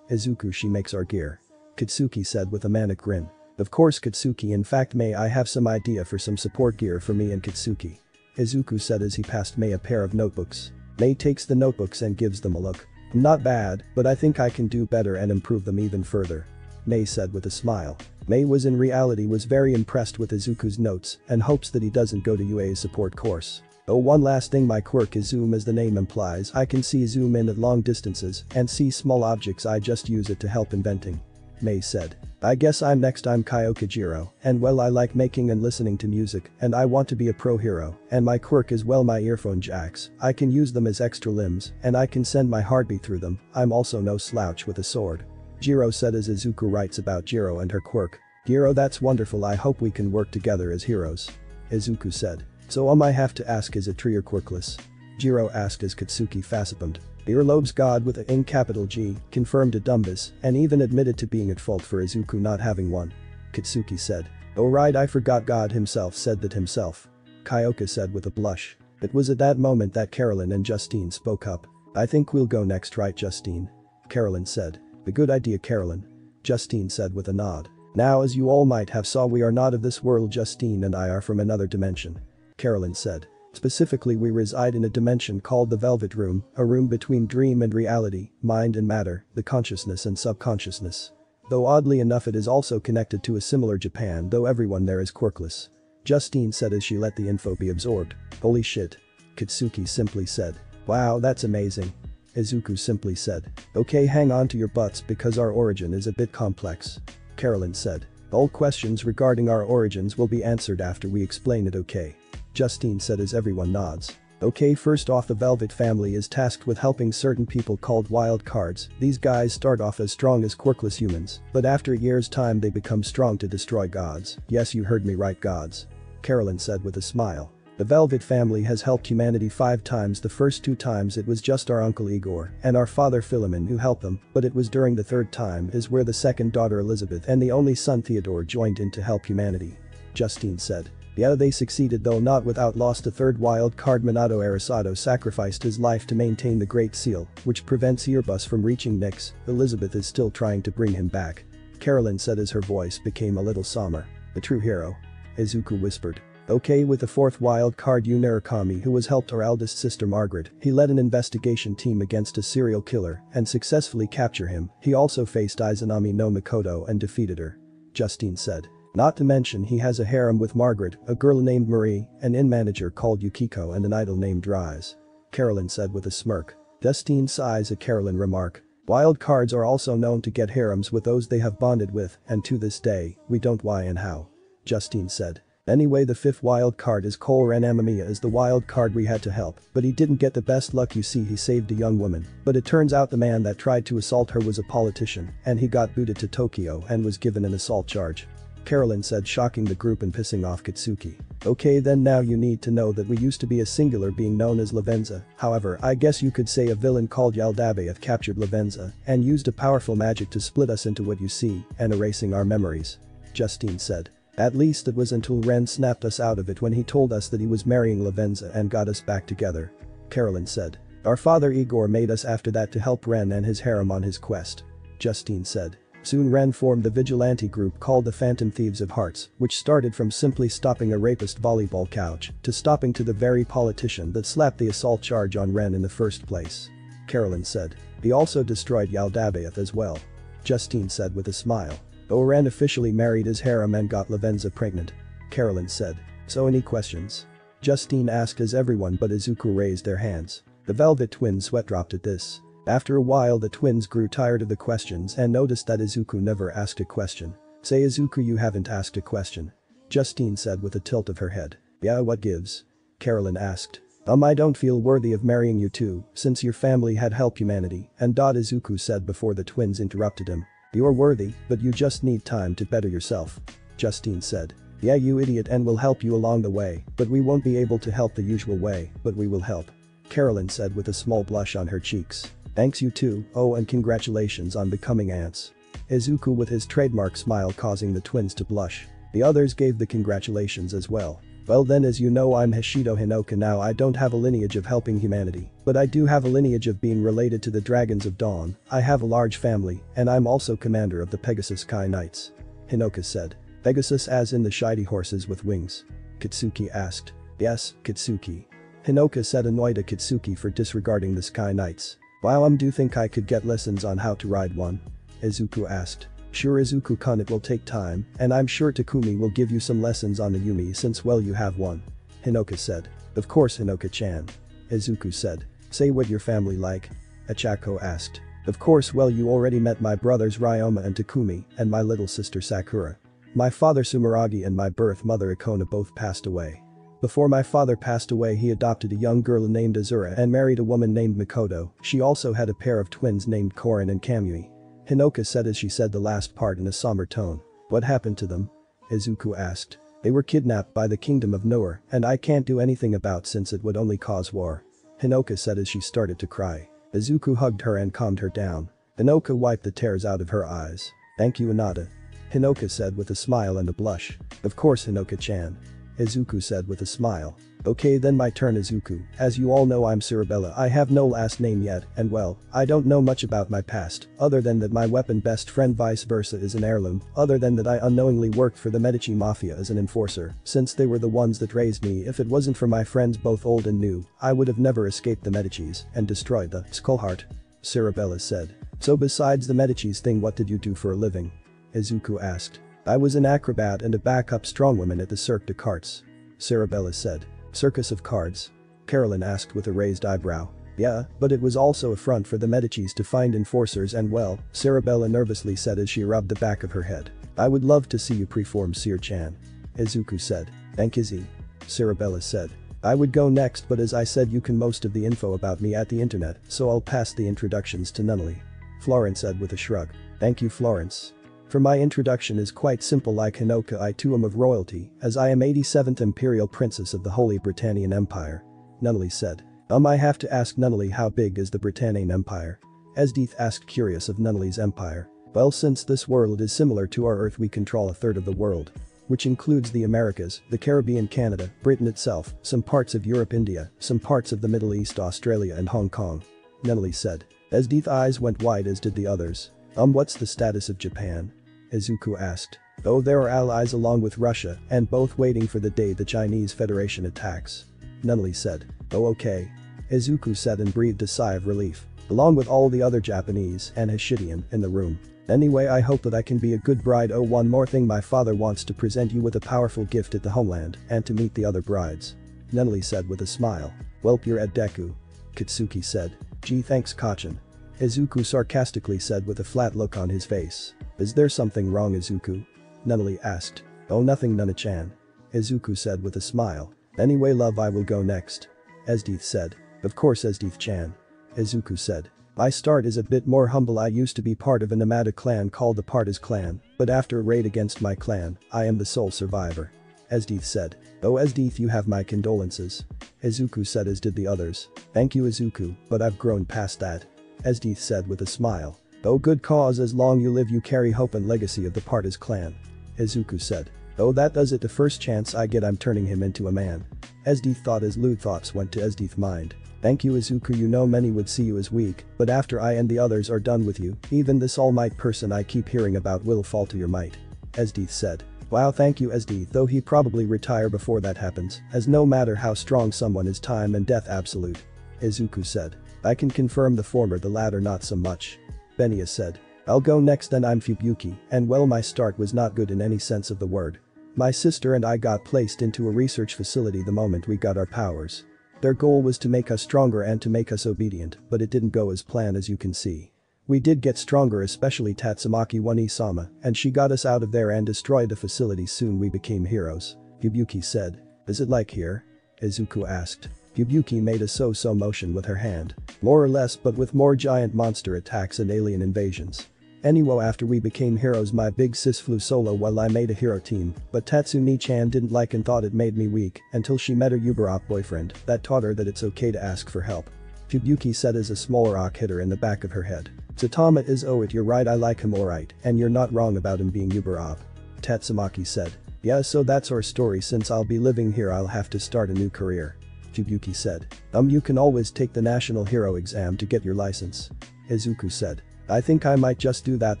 Speaker 1: Izuku she makes our gear. Katsuki said with a manic grin. Of course Katsuki in fact may I have some idea for some support gear for me and Katsuki. Izuku said as he passed Mei a pair of notebooks. Mei takes the notebooks and gives them a look. Not bad, but I think I can do better and improve them even further. Mei said with a smile. Mei was in reality was very impressed with Izuku's notes and hopes that he doesn't go to UA's support course. Oh one last thing my quirk is zoom as the name implies I can see zoom in at long distances and see small objects I just use it to help inventing. Mei said. I guess I'm next I'm Kyoka Jiro, and well I like making and listening to music, and I want to be a pro hero, and my quirk is well my earphone jacks, I can use them as extra limbs, and I can send my heartbeat through them, I'm also no slouch with a sword. Jiro said as Izuku writes about Jiro and her quirk. Jiro that's wonderful I hope we can work together as heroes. Izuku said. So um I have to ask is it true or quirkless? Jiro asked as Katsuki facepalmed. Earlobe's god with a in capital G confirmed Adumbus and even admitted to being at fault for Izuku not having one. Katsuki said. Oh right I forgot God himself said that himself. Kyoka said with a blush. It was at that moment that Carolyn and Justine spoke up. I think we'll go next right Justine. Carolyn said. A good idea Carolyn. Justine said with a nod. Now as you all might have saw we are not of this world Justine and I are from another dimension. Carolyn said. Specifically we reside in a dimension called the Velvet Room, a room between dream and reality, mind and matter, the consciousness and subconsciousness. Though oddly enough it is also connected to a similar Japan though everyone there is quirkless. Justine said as she let the info be absorbed. Holy shit. Katsuki simply said. Wow that's amazing. Izuku simply said. Okay hang on to your butts because our origin is a bit complex. Carolyn said. All questions regarding our origins will be answered after we explain it okay. Justine said as everyone nods. Okay first off the Velvet family is tasked with helping certain people called wild cards, these guys start off as strong as quirkless humans, but after a year's time they become strong to destroy gods, yes you heard me right gods. Carolyn said with a smile. The Velvet family has helped humanity five times the first two times it was just our uncle Igor and our father Philemon who helped them, but it was during the third time is where the second daughter Elizabeth and the only son Theodore joined in to help humanity. Justine said. Yeah they succeeded though not without lost a third wild card Minato Arisato sacrificed his life to maintain the Great Seal, which prevents Erebus from reaching Nyx, Elizabeth is still trying to bring him back. Carolyn said as her voice became a little somber. The true hero. Izuku whispered. Okay with the fourth wild card Yu Narukami who was helped our eldest sister Margaret, he led an investigation team against a serial killer and successfully capture him, he also faced Izanami no Mikoto and defeated her. Justine said. Not to mention he has a harem with Margaret, a girl named Marie, an inn manager called Yukiko and an idol named Rise. Carolyn said with a smirk. Justine sighs at Carolyn remark. Wild cards are also known to get harems with those they have bonded with and to this day, we don't why and how. Justine said. Anyway the fifth wild card is Cole Ren Amamiya is the wild card we had to help, but he didn't get the best luck you see he saved a young woman, but it turns out the man that tried to assault her was a politician, and he got booted to Tokyo and was given an assault charge. Carolyn said shocking the group and pissing off Katsuki. Okay then now you need to know that we used to be a singular being known as Lavenza, however I guess you could say a villain called Yaldabaoth captured Lavenza and used a powerful magic to split us into what you see and erasing our memories. Justine said. At least it was until Ren snapped us out of it when he told us that he was marrying Lavenza and got us back together. Carolyn said. Our father Igor made us after that to help Ren and his harem on his quest. Justine said. Soon Ren formed the vigilante group called the Phantom Thieves of Hearts, which started from simply stopping a rapist volleyball couch to stopping to the very politician that slapped the assault charge on Ren in the first place. Carolyn said. He also destroyed Yaldabaoth as well. Justine said with a smile. Ren officially married his harem and got Lavenza pregnant. Carolyn said. So any questions? Justine asked as everyone but Izuku raised their hands. The Velvet Twins sweat dropped at this. After a while the twins grew tired of the questions and noticed that Izuku never asked a question. Say Izuku you haven't asked a question. Justine said with a tilt of her head. Yeah what gives? Carolyn asked. Um I don't feel worthy of marrying you too, since your family had helped humanity, and Izuku said before the twins interrupted him. You're worthy, but you just need time to better yourself. Justine said. Yeah you idiot and we'll help you along the way, but we won't be able to help the usual way, but we will help. Carolyn said with a small blush on her cheeks. Thanks you too, oh and congratulations on becoming ants. Izuku with his trademark smile causing the twins to blush. The others gave the congratulations as well. Well then as you know I'm Hoshido Hinoka now I don't have a lineage of helping humanity, but I do have a lineage of being related to the Dragons of Dawn, I have a large family, and I'm also commander of the Pegasus Sky Knights. Hinoka said. Pegasus as in the shiny horses with wings. Katsuki asked. Yes, Katsuki. Hinoka said annoyed at Katsuki for disregarding the Sky Knights. Um do think I could get lessons on how to ride one? Izuku asked. Sure Izuku-kun it will take time, and I'm sure Takumi will give you some lessons on the Yumi since well you have one. Hinoka said. Of course Hinoka-chan. Izuku said. Say what your family like. Ochako asked. Of course well you already met my brothers Ryoma and Takumi, and my little sister Sakura. My father Sumeragi and my birth mother Ikona both passed away. Before my father passed away he adopted a young girl named Azura and married a woman named Mikoto, she also had a pair of twins named Korin and Kamui. Hinoka said as she said the last part in a somber tone. What happened to them? Izuku asked. They were kidnapped by the kingdom of Nohr and I can't do anything about since it would only cause war. Hinoka said as she started to cry. Izuku hugged her and calmed her down. Hinoka wiped the tears out of her eyes. Thank you Inada. Hinoka said with a smile and a blush. Of course Hinoka-chan. Izuku said with a smile. Okay then my turn Izuku, as you all know I'm Cerebella I have no last name yet, and well, I don't know much about my past, other than that my weapon best friend vice versa is an heirloom, other than that I unknowingly worked for the Medici Mafia as an enforcer, since they were the ones that raised me if it wasn't for my friends both old and new, I would have never escaped the Medicis and destroyed the Skullheart. Cerebella said. So besides the Medicis thing what did you do for a living? Izuku asked. I was an acrobat and a backup strongwoman at the Cirque de Cartes. Cerebella said. Circus of Cards? Carolyn asked with a raised eyebrow. Yeah, but it was also a front for the Medicis to find enforcers and well, Cerebella nervously said as she rubbed the back of her head. I would love to see you preform Sir-chan. Izuku said. Thank Izzy. Cerebella said. I would go next but as I said you can most of the info about me at the internet, so I'll pass the introductions to Nunnally. Florence said with a shrug. Thank you Florence. For my introduction is quite simple like Hinoka I too am of royalty, as I am 87th Imperial Princess of the Holy Britannian Empire. Nunnally said. Um I have to ask Nunnally how big is the Britannian Empire? Esdeath asked curious of Nunnally's empire. Well since this world is similar to our earth we control a third of the world. which includes the Americas, the Caribbean Canada, Britain itself, some parts of Europe India, some parts of the Middle East Australia and Hong Kong. Nunnally said. Esdeath's eyes went wide as did the others. Um what's the status of Japan? Izuku asked. Oh there are allies along with Russia and both waiting for the day the Chinese Federation attacks. Nunnally said. Oh okay. Izuku said and breathed a sigh of relief. Along with all the other Japanese and Hoshidan in the room. Anyway I hope that I can be a good bride oh one more thing my father wants to present you with a powerful gift at the homeland and to meet the other brides. Nunnally said with a smile. Welp you're at Deku. Katsuki said. Gee thanks Kacchan. Izuku sarcastically said with a flat look on his face. Is there something wrong Izuku? Nunnally asked. Oh nothing Nana-chan. Izuku said with a smile. Anyway love I will go next. Esdeath said. Of course Esdeath-chan. Izuku said. My start is a bit more humble I used to be part of a nomadic clan called the Partas clan, but after a raid against my clan, I am the sole survivor. Esdeath said. Oh Esdeath you have my condolences. Izuku said as did the others. Thank you Izuku, but I've grown past that. Esdeath said with a smile. Oh good cause as long you live you carry hope and legacy of the Partas clan. Izuku said. Oh that does it the first chance I get I'm turning him into a man. Esdeath thought as lewd thoughts went to Esdeath's mind. Thank you Izuku you know many would see you as weak, but after I and the others are done with you, even this all might person I keep hearing about will fall to your might. Esdeath said. Wow thank you Esdeath though he probably retire before that happens, as no matter how strong someone is time and death absolute. Izuku said. I can confirm the former the latter not so much. Benia said. I'll go next then I'm Fubuki, and well my start was not good in any sense of the word. My sister and I got placed into a research facility the moment we got our powers. Their goal was to make us stronger and to make us obedient, but it didn't go as planned as you can see. We did get stronger especially Tatsumaki Onee-sama, and she got us out of there and destroyed the facility soon we became heroes. Fubuki said. Is it like here? Izuku asked. Fubuki made a so-so motion with her hand. More or less but with more giant monster attacks and alien invasions. Anyway after we became heroes my big sis flew solo while I made a hero team, but Tatsumi-chan didn't like and thought it made me weak until she met her Uberop boyfriend that taught her that it's okay to ask for help. Fubuki said as a small rock hit her in the back of her head. Saitama is oh it you're right I like him alright and you're not wrong about him being Uberop. Tatsumaki said. Yeah so that's our story since I'll be living here I'll have to start a new career. Fubuki said. Um you can always take the national hero exam to get your license. Izuku said. I think I might just do that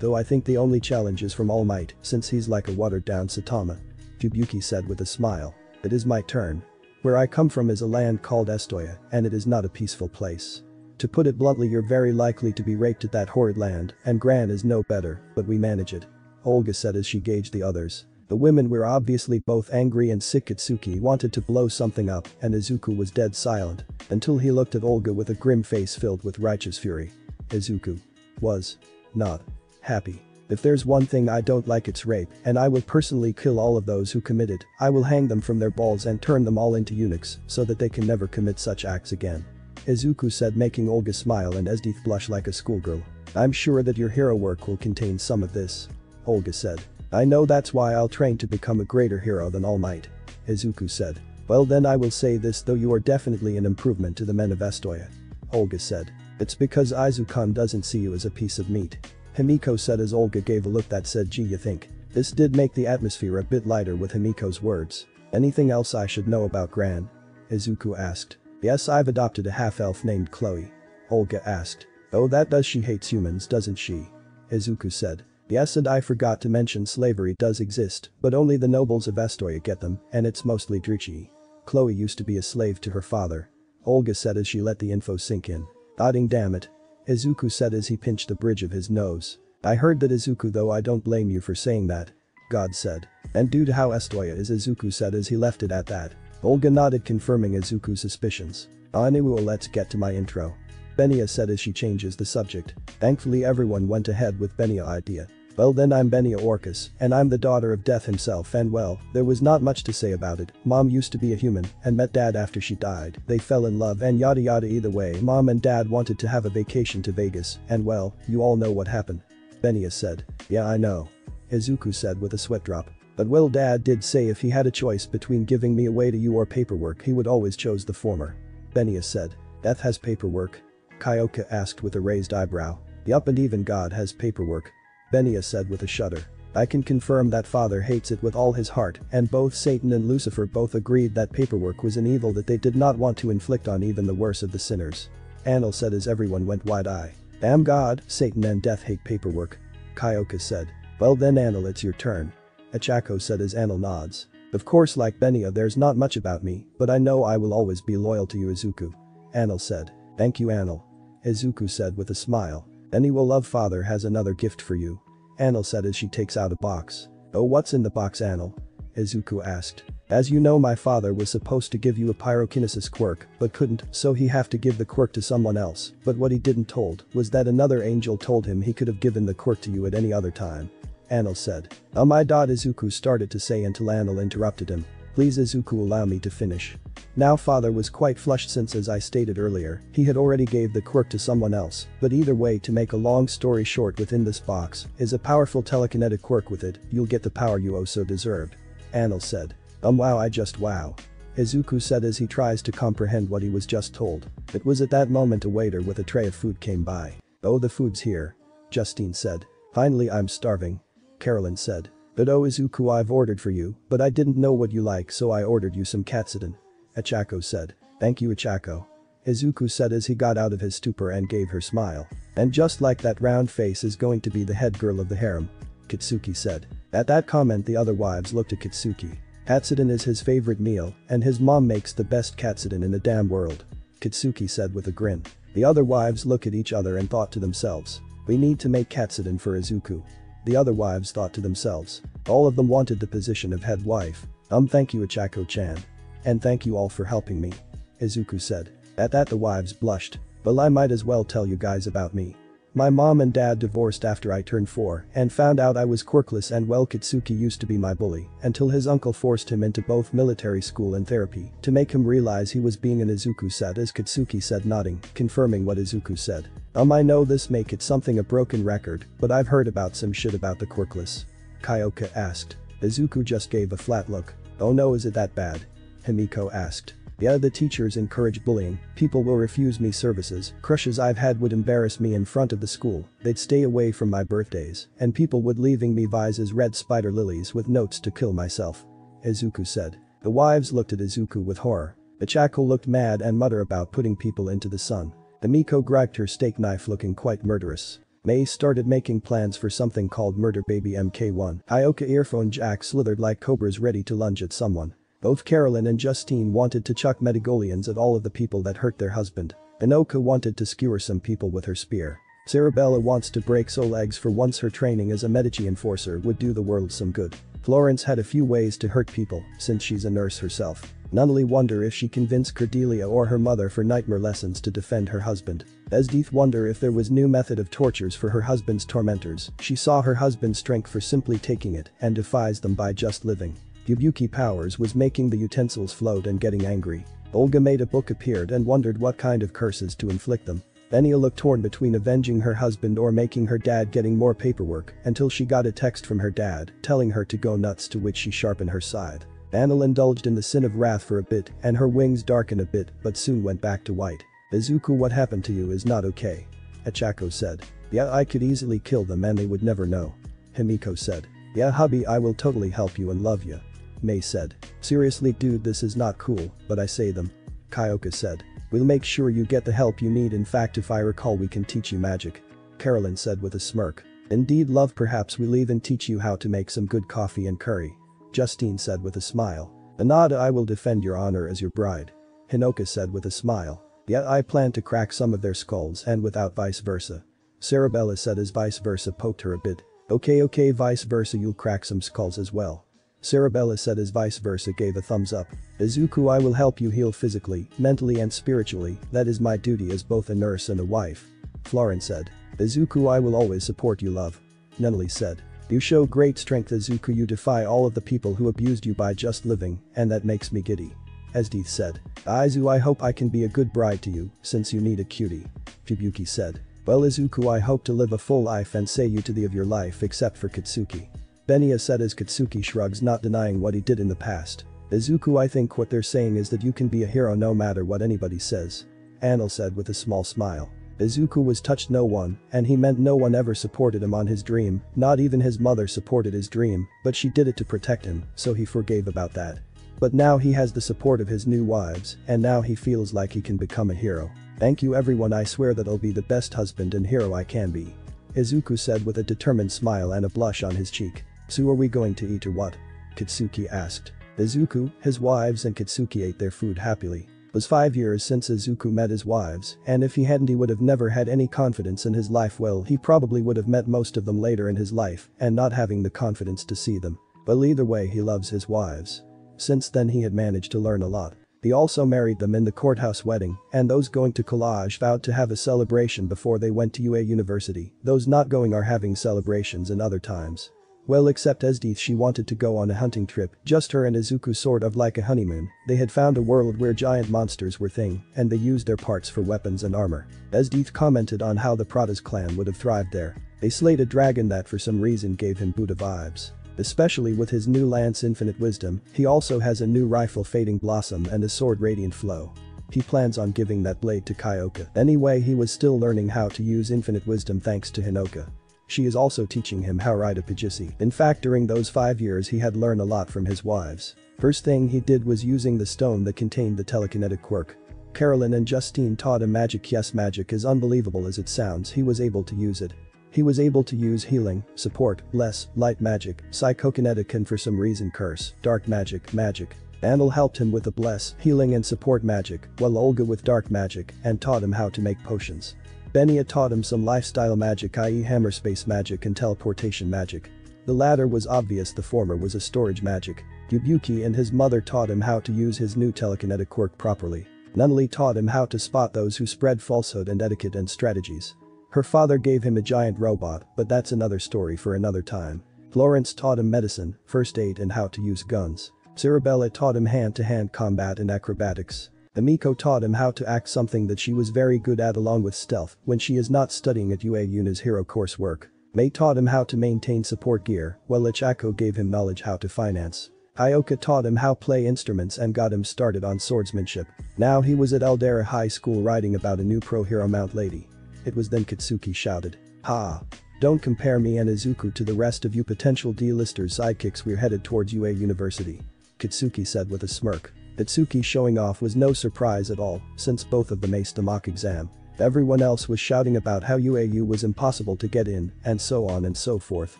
Speaker 1: though I think the only challenge is from All Might since he's like a watered down Saitama. Fubuki said with a smile. It is my turn. Where I come from is a land called Eostia and it is not a peaceful place. To put it bluntly you're very likely to be raped at that horrid land and Gran is no better, but we manage it. Olga said as she gauged the others. The women were obviously both angry and sick Katsuki wanted to blow something up and Izuku was dead silent until he looked at Olga with a grim face filled with righteous fury. Izuku was not happy. If there's one thing I don't like it's rape and I will personally kill all of those who commit it, I will hang them from their balls and turn them all into eunuchs so that they can never commit such acts again. Izuku said making Olga smile and Esdeath blush like a schoolgirl. I'm sure that your hero work will contain some of this. Olga said. I know that's why I'll train to become a greater hero than All Might. Izuku said. Well then I will say this though you are definitely an improvement to the men of Eostia. Olga said. It's because Izuku doesn't see you as a piece of meat. Himiko said as Olga gave a look that said gee you think. This did make the atmosphere a bit lighter with Himiko's words. Anything else I should know about Gran? Izuku asked. Yes I've adopted a half-elf named Chloe. Olga asked. Oh that does she hates humans doesn't she? Izuku said. Yes and I forgot to mention slavery does exist, but only the nobles of Eostia get them, and it's mostly Druchii. Chloe used to be a slave to her father. Olga said as she let the info sink in. Nodding damn it. Izuku said as he pinched the bridge of his nose. I heard that Izuku though I don't blame you for saying that. God said. And due to how Eostia is Izuku said as he left it at that. Olga nodded confirming Izuku's suspicions. Anyway let's get to my intro. Benya said as she changes the subject. Thankfully everyone went ahead with Benya idea. Well then I'm Benya Orcus, and I'm the daughter of Death himself and well, there was not much to say about it, mom used to be a human and met dad after she died, they fell in love and yada yada either way mom and dad wanted to have a vacation to Vegas and well, you all know what happened. Benya said. Yeah I know. Izuku said with a sweat drop. But well dad did say if he had a choice between giving me away to you or paperwork he would always chose the former. Benya said. Death has paperwork. Kyoka asked with a raised eyebrow. The up and even god has paperwork. Benia said with a shudder. I can confirm that father hates it with all his heart and both Satan and Lucifer both agreed that paperwork was an evil that they did not want to inflict on even the worst of the sinners. Anil said as everyone went wide-eye. Damn God, Satan and death hate paperwork. Kyoka said. Well then Anil it's your turn. Ochako said as Anil nods. Of course like Benia there's not much about me, but I know I will always be loyal to you Izuku. Anil said. Thank you Anil. Izuku said with a smile. Beni will love father has another gift for you. Anil said as she takes out a box. Oh what's in the box Anil? Izuku asked. As you know my father was supposed to give you a pyrokinesis quirk, but couldn't, so he have to give the quirk to someone else, but what he didn't told was that another angel told him he could have given the quirk to you at any other time. Anil said. Oh my god Izuku started to say until Anil interrupted him. Please Izuku allow me to finish. Now father was quite flushed since as I stated earlier, he had already gave the quirk to someone else, but either way to make a long story short within this box is a powerful telekinetic quirk with it, you'll get the power you oh so deserved. Anil said. Um wow I just wow. Izuku said as he tries to comprehend what he was just told. It was at that moment a waiter with a tray of food came by. Oh the food's here. Justine said. Finally I'm starving. Carolyn said. But oh Izuku I've ordered for you, but I didn't know what you like so I ordered you some katsudon. Ochako said. Thank you Ochako. Izuku said as he got out of his stupor and gave her smile. And just like that round face is going to be the head girl of the harem. Katsuki said. At that comment the other wives looked at Katsuki. Katsudon is his favorite meal and his mom makes the best katsudon in the damn world. Katsuki said with a grin. The other wives looked at each other and thought to themselves. We need to make katsudon for Izuku. The other wives thought to themselves. All of them wanted the position of head wife. Um thank you Ochako-chan. And thank you all for helping me. Izuku said. At that the wives blushed. Well I might as well tell you guys about me. My mom and dad divorced after I turned 4 and found out I was quirkless and well Katsuki used to be my bully until his uncle forced him into both military school and therapy to make him realize he was being an Izuku said as Katsuki said nodding, confirming what Izuku said. Um I know this make it something a broken record, but I've heard about some shit about the quirkless. Kyoka asked. Izuku just gave a flat look. Oh no is it that bad? Himiko asked. Yeah the teachers encourage bullying, people will refuse me services, crushes I've had would embarrass me in front of the school, they'd stay away from my birthdays, and people would leaving me vases red spider lilies with notes to kill myself. Izuku said. The wives looked at Izuku with horror. Ochako looked mad and mutter about putting people into the sun. The Miko grabbed her steak knife looking quite murderous. Mei started making plans for something called Murder Baby MK1. Kyoka earphone jack slithered like cobras ready to lunge at someone. Both Carolyn and Justine wanted to chuck Megidolaons at all of the people that hurt their husband. Hinoka wanted to skewer some people with her spear. Cerebella wants to break so legs for once her training as a Medici enforcer would do the world some good. Florence had a few ways to hurt people since she's a nurse herself. Nunnally wonder if she convinced Cornelia or her mother for Knightmare lessons to defend her husband. Esdeath wonder if there was new method of tortures for her husband's tormentors. She saw her husband's strength for simply taking it and defies them by just living. Fubuki Powers was making the utensils float and getting angry. Olga made a book appeared and wondered what kind of curses to inflict them. Benia looked torn between avenging her husband or making her dad getting more paperwork until she got a text from her dad telling her to go nuts to which she sharpened her side. Anil indulged in the sin of wrath for a bit and her wings darkened a bit but soon went back to white. Izuku what happened to you is not okay. Ochako said. Yeah I could easily kill them and they would never know. Himiko said. Yeah hubby I will totally help you and love you. Mei said. Seriously dude this is not cool, but I say them. Kyoka said. We'll make sure you get the help you need in fact if I recall we can teach you magic. Carolyn said with a smirk. Indeed love perhaps we'll even teach you how to make some good coffee and curry. Justine said with a smile. Anada I will defend your honor as your bride. Hinoka said with a smile. Yet I plan to crack some of their skulls and without vice versa. Cerebella said as vice versa poked her a bit. Okay okay vice versa you'll crack some skulls as well. Cerebella said as vice versa gave a thumbs up. Izuku I will help you heal physically, mentally and spiritually, that is my duty as both a nurse and a wife. Florence said. Izuku I will always support you love. Nunnally said. You show great strength Izuku you defy all of the people who abused you by just living, and that makes me giddy. As Esdeath said. Aizu I hope I can be a good bride to you, since you need a cutie. Fubuki said. Well Izuku I hope to live a full life and say you to the of your life except for Katsuki. Benia said as Katsuki shrugs not denying what he did in the past. Izuku I think what they're saying is that you can be a hero no matter what anybody says. Anil said with a small smile. Izuku was touched no one, and he meant no one ever supported him on his dream, not even his mother supported his dream, but she did it to protect him, so he forgave about that. But now he has the support of his new wives, and now he feels like he can become a hero. Thank you everyone I swear that I'll be the best husband and hero I can be. Izuku said with a determined smile and a blush on his cheek. So are we going to eat or what? Katsuki asked. Izuku, his wives and Katsuki ate their food happily. Was five years since Izuku met his wives, and if he hadn't he would have never had any confidence in his life well he probably would have met most of them later in his life and not having the confidence to see them. But either way he loves his wives. Since then he had managed to learn a lot. He also married them in the courthouse wedding, and those going to Collage vowed to have a celebration before they went to UA University, those not going are having celebrations in other times. Well except Esdeath she wanted to go on a hunting trip, just her and Izuku sort of like a honeymoon, they had found a world where giant monsters were thing, and they used their parts for weapons and armor. Esdeath commented on how the Partas clan would have thrived there. They slayed a dragon that for some reason gave him Buddha vibes. Especially with his new lance Infinite Wisdom, he also has a new rifle Fading Blossom and a sword Radiant Flow. He plans on giving that blade to Kyoka. Anyway he was still learning how to use Infinite Wisdom thanks to Hinoka. She is also teaching him how to ride a Pajisi. In fact during those five years he had learned a lot from his wives. First thing he did was using the stone that contained the telekinetic quirk. Carolyn and Justine taught him magic yes magic is unbelievable as it sounds he was able to use it. He was able to use healing, support, bless, light magic, psychokinetic and for some reason curse, dark magic, magic. Andal helped him with the bless, healing and support magic, while Olga with dark magic and taught him how to make potions. Benia taught him some lifestyle magic i.e. hammer space magic and teleportation magic. The latter was obvious the former was a storage magic. Fubuki and his mother taught him how to use his new telekinetic quirk properly. Nunnally taught him how to spot those who spread falsehood and etiquette and strategies. Her father gave him a giant robot, but that's another story for another time. Florence taught him medicine, first aid and how to use guns. Cerebella taught him hand-to-hand -hand combat and acrobatics. Amiko taught him how to act something that she was very good at along with stealth when she is not studying at UA Yuna's hero coursework. Mei taught him how to maintain support gear, while Ochako gave him knowledge how to finance. Kyoka taught him how to play instruments and got him started on swordsmanship. Now he was at Aldera High School writing about a new pro hero Mount Lady. It was then Katsuki shouted. Ha. Don't compare me and Izuku to the rest of you potential D-listers sidekicks we're headed towards UA University. Katsuki said with a smirk. Katsuki showing off was no surprise at all, since both of them aced the mock exam. Everyone else was shouting about how UAU was impossible to get in, and so on and so forth.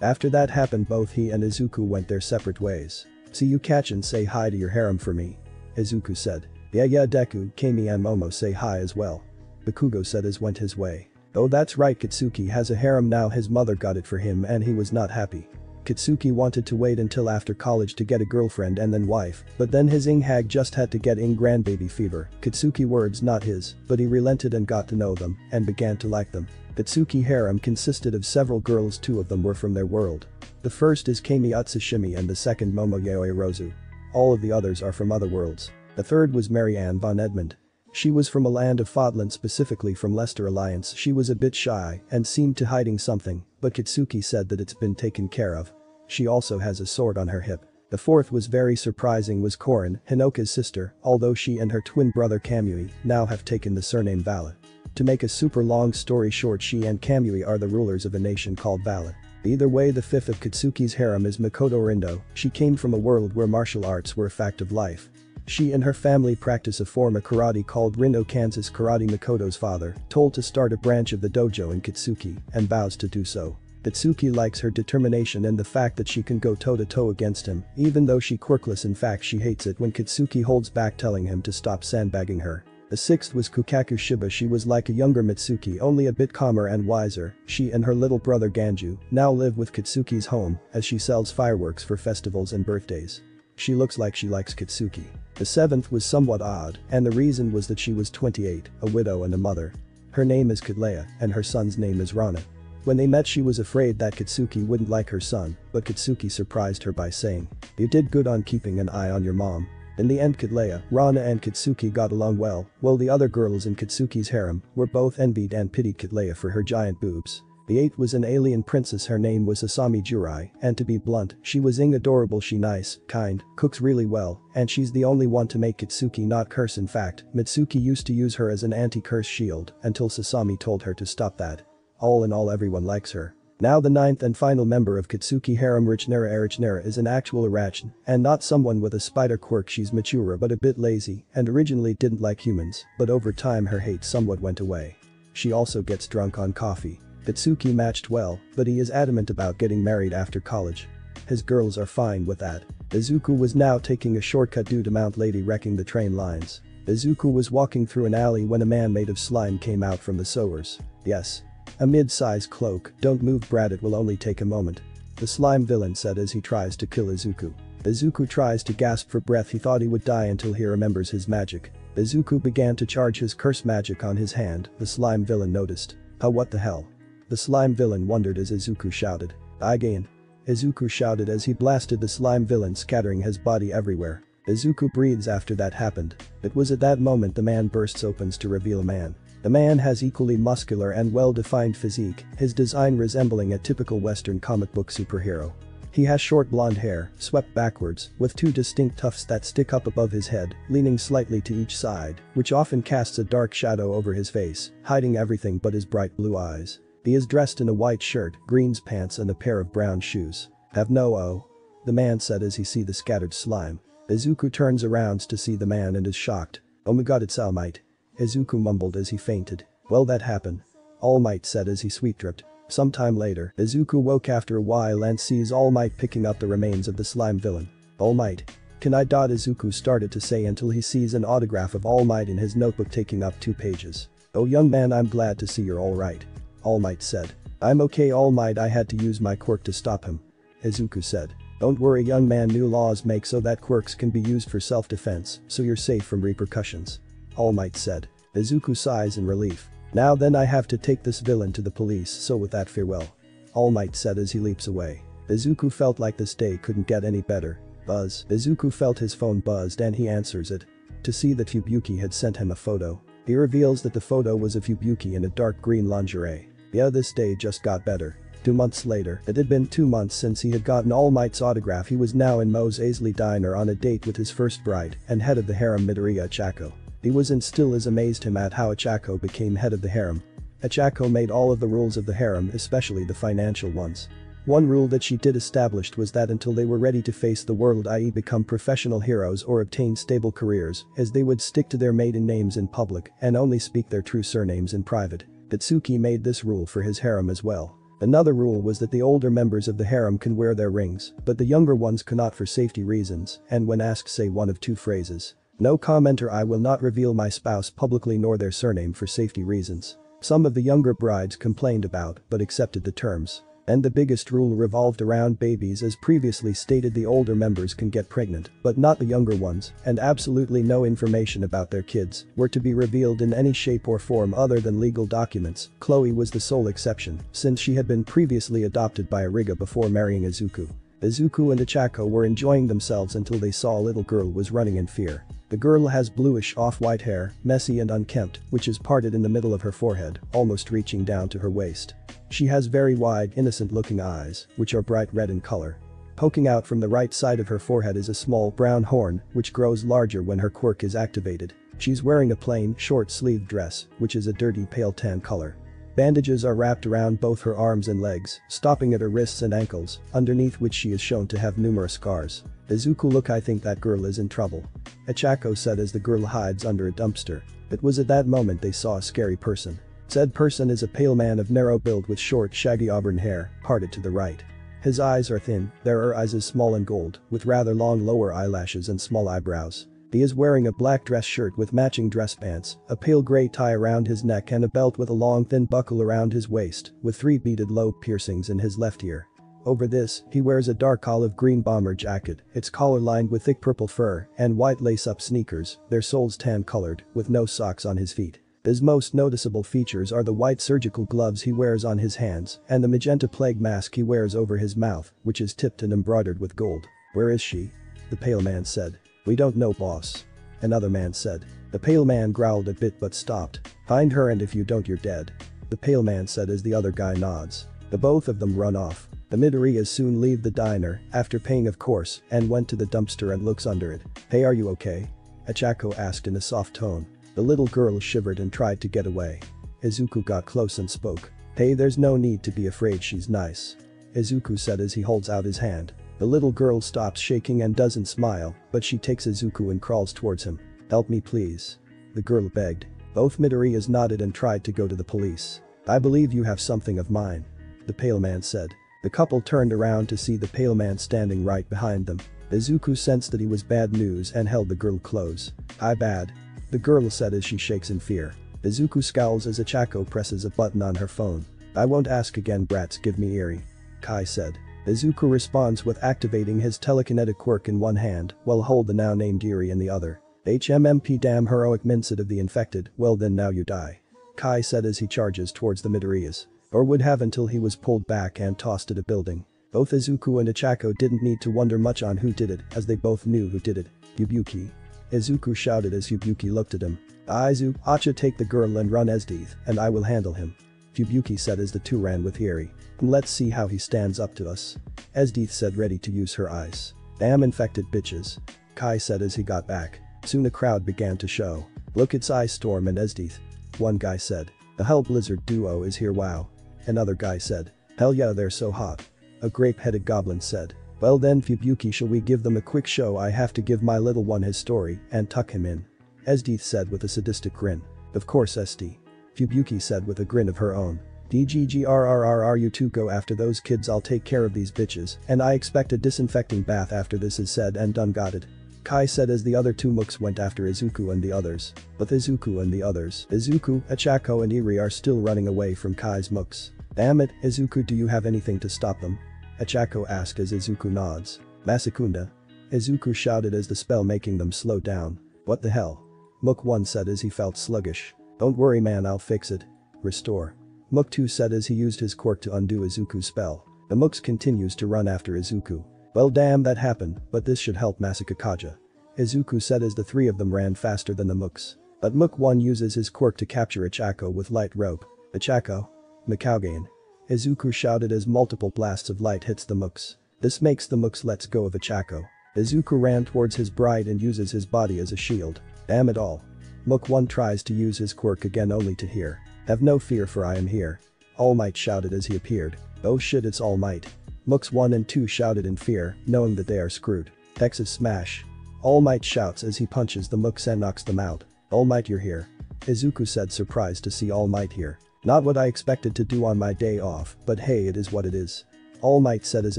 Speaker 1: After that happened both he and Izuku went their separate ways. See you catch and say hi to your harem for me. Izuku said. Yeah yeah Deku, Camie and Momo say hi as well. Bakugo said as went his way. Oh that's right Katsuki has a harem now his mother got it for him and he was not happy. Katsuki wanted to wait until after college to get a girlfriend and then wife, but then his Ing hag just had to get Ing grandbaby fever, Katsuki words not his, but he relented and got to know them, and began to like them. Katsuki harem consisted of several girls two of them were from their world. The first is Camie Utsushimi and the second Momo Yaoyorozu. All of the others are from other worlds. The third was Marianne von Edmund. She was from a land of Fodlan specifically from Leicester Alliance she was a bit shy and seemed to hiding something, but Katsuki said that it's been taken care of. She also has a sword on her hip. The fourth was very surprising was Korin, Hinoka's sister, although she and her twin brother Kamui now have taken the surname Valla. To make a super long story short she and Kamui are the rulers of a nation called Valla. Either way the fifth of Katsuki's harem is Makoto Rindo, she came from a world where martial arts were a fact of life. She and her family practice a form of karate called Rindo Kansas Karate Makoto's father, told to start a branch of the dojo in Katsuki, and vows to do so. Katsuki likes her determination and the fact that she can go toe-to-toe -to -toe against him, even though she quirkless in fact she hates it when Katsuki holds back telling him to stop sandbagging her. The sixth was Kukaku Shiba she was like a younger Mitsuki only a bit calmer and wiser, she and her little brother Ganju now live with Katsuki's home as she sells fireworks for festivals and birthdays. She looks like she likes Katsuki. The seventh was somewhat odd, and the reason was that she was 28, a widow and a mother. Her name is Cattleya, and her son's name is Rana. When they met she was afraid that Katsuki wouldn't like her son, but Katsuki surprised her by saying, You did good on keeping an eye on your mom. In the end Cattleya, Rana and Katsuki got along well, while the other girls in Katsuki's harem were both envied and pitied Cattleya for her giant boobs. The eighth was an alien princess her name was Sasami Jurai and to be blunt, she was ing adorable she nice, kind, cooks really well, and she's the only one to make Katsuki not curse in fact, Mitsuki used to use her as an anti-curse shield until Sasami told her to stop that. All in all everyone likes her. Now the ninth and final member of Katsuki harem Rachnera Arachnera is an actual Arachne and not someone with a spider quirk she's mature but a bit lazy and originally didn't like humans but over time her hate somewhat went away. She also gets drunk on coffee. Katsuki matched well, but he is adamant about getting married after college. His girls are fine with that. Izuku was now taking a shortcut due to Mount Lady wrecking the train lines. Izuku was walking through an alley when a man made of slime came out from the sewers. Yes. A mid-size cloak, don't move Brad it will only take a moment. The slime villain said as he tries to kill Izuku. Izuku tries to gasp for breath he thought he would die until he remembers his magic. Izuku began to charge his curse magic on his hand, the slime villain noticed. Oh what the hell. The slime villain wondered as Izuku shouted. I gain. Izuku shouted as he blasted the slime villain scattering his body everywhere. Izuku breathes after that happened. It was at that moment the man bursts opens to reveal a man. The man has equally muscular and well-defined physique, his design resembling a typical western comic book superhero. He has short blonde hair, swept backwards, with two distinct tufts that stick up above his head, leaning slightly to each side, which often casts a dark shadow over his face, hiding everything but his bright blue eyes. He is dressed in a white shirt, greens pants and a pair of brown shoes. Have no oh. The man said as he see the scattered slime. Izuku turns around to see the man and is shocked. Oh my god it's All Might. Izuku mumbled as he fainted. Well that happened. All Might said as he sweet dripped. Sometime later, Izuku woke after a while and sees All Might picking up the remains of the slime villain. All Might. Can I. Izuku started to say until he sees an autograph of All Might in his notebook taking up two pages. Oh young man I'm glad to see you're alright. All Might said. I'm okay All Might I had to use my quirk to stop him. Izuku said. Don't worry young man new laws make so that quirks can be used for self-defense, so you're safe from repercussions. All Might said. Izuku sighs in relief. Now then I have to take this villain to the police so with that farewell. All Might said as he leaps away. Izuku felt like this day couldn't get any better. Buzz. Izuku felt his phone buzzed and he answers it. To see that Fubuki had sent him a photo. He reveals that the photo was of Fubuki in a dark green lingerie. Yeah this day just got better. Two months later, it had been two months since he had gotten All Might's autograph he was now in Moe's Aisley diner on a date with his first bride and head of the harem Midoriya Ochako. He was and still is amazed him at how Ochako became head of the harem. Ochako made all of the rules of the harem especially the financial ones. One rule that she did established was that until they were ready to face the world i.e. become professional heroes or obtain stable careers, as they would stick to their maiden names in public and only speak their true surnames in private. Katsuki made this rule for his harem as well. Another rule was that the older members of the harem can wear their rings, but the younger ones cannot for safety reasons, and when asked say one of two phrases. No comment or I will not reveal my spouse publicly nor their surname for safety reasons. Some of the younger brides complained about but accepted the terms. And the biggest rule revolved around babies as previously stated the older members can get pregnant, but not the younger ones, and absolutely no information about their kids were to be revealed in any shape or form other than legal documents. Chloe was the sole exception, since she had been previously adopted by Ariga before marrying Izuku. Izuku and Ochako were enjoying themselves until they saw a little girl was running in fear. The girl has bluish off-white hair, messy and unkempt, which is parted in the middle of her forehead, almost reaching down to her waist. She has very wide, innocent-looking eyes, which are bright red in color. Poking out from the right side of her forehead is a small brown horn, which grows larger when her quirk is activated. She's wearing a plain, short-sleeved dress, which is a dirty pale tan color. Bandages are wrapped around both her arms and legs, stopping at her wrists and ankles, underneath which she is shown to have numerous scars. Izuku look I think that girl is in trouble. Ochako said as the girl hides under a dumpster. It was at that moment they saw a scary person. Said person is a pale man of narrow build with short shaggy auburn hair, parted to the right. His eyes are thin, their eyes is small and gold, with rather long lower eyelashes and small eyebrows. He is wearing a black dress shirt with matching dress pants, a pale grey tie around his neck and a belt with a long thin buckle around his waist, with three beaded low piercings in his left ear. Over this, he wears a dark olive green bomber jacket, its collar lined with thick purple fur, and white lace-up sneakers, their soles tan colored, with no socks on his feet. His most noticeable features are the white surgical gloves he wears on his hands and the magenta plague mask he wears over his mouth, which is tipped and embroidered with gold. Where is she? The pale man said. We don't know boss. Another man said. The pale man growled a bit but stopped. Find her and if you don't you're dead. The pale man said as the other guy nods. The both of them run off. The Midoriyas soon leave the diner, after paying of course, and went to the dumpster and looks under it. Hey are you okay? Ochako asked in a soft tone. The little girl shivered and tried to get away. Izuku got close and spoke. Hey there's no need to be afraid she's nice. Izuku said as he holds out his hand. The little girl stops shaking and doesn't smile, but she takes Izuku and crawls towards him. Help me please. The girl begged. Both Midoriyas nodded and tried to go to the police. I believe you have something of mine. The pale man said. The couple turned around to see the pale man standing right behind them. Izuku sensed that he was bad news and held the girl close. I bad. The girl said as she shakes in fear. Izuku scowls as Ochako presses a button on her phone. I won't ask again brats give me Eri. Kai said. Izuku responds with activating his telekinetic quirk in one hand while hold the now named Eri in the other. HMMP damn heroic mincet of the infected, well then now you die. Kai said as he charges towards the Midoriyas. Or would have until he was pulled back and tossed at a building. Both Izuku and Ochako didn't need to wonder much on who did it as they both knew who did it. Fubuki. Izuku shouted as Fubuki looked at him. Aizu, Acha take the girl and run Esdeath, and I will handle him. Fubuki said as the two ran with Eri. Let's see how he stands up to us. Esdeath said ready to use her eyes. Damn infected bitches. Kai said as he got back. Soon a crowd began to show. Look it's Ice Storm and Esdeath. One guy said. The Hell Blizzard duo is here wow. Another guy said. Hell yeah they're so hot. A grape-headed goblin said. Well then Fubuki shall we give them a quick show I have to give my little one his story and tuck him in. Esdeath said with a sadistic grin. Of course Esti. Fubuki said with a grin of her own. DGGRRRR you two go after those kids I'll take care of these bitches and I expect a disinfecting bath after this is said and done got it. Kai said as the other two mooks went after Izuku and the others. But Izuku and the others, Izuku, Ochako and Iri are still running away from Kai's mooks. Damn it, Izuku do you have anything to stop them? Ochako asked as Izuku nods. Masukunda. Izuku shouted as the spell making them slow down. What the hell? Mook 1 said as he felt sluggish. Don't worry man I'll fix it. Restore. Mook 2 said as he used his quirk to undo Izuku's spell. The Mooks continues to run after Izuku. Well damn that happened, but this should help Masukukaja. Izuku said as the three of them ran faster than the Mooks. But Mook 1 uses his quirk to capture Ochako with light rope. Ochako. Mikaugain. Izuku shouted as multiple blasts of light hits the Mooks. This makes the Mooks lets go of Ochako. Izuku ran towards his bride and uses his body as a shield. Damn it all. Mook 1 tries to use his quirk again only to hear. Have no fear for I am here. All Might shouted as he appeared. Oh shit it's All Might. Mooks 1 and 2 shouted in fear, knowing that they are screwed. Texas smash. All Might shouts as he punches the Mooks and knocks them out. All Might you're here. Izuku said surprised to see All Might here. Not what I expected to do on my day off, but hey it is what it is. All Might said as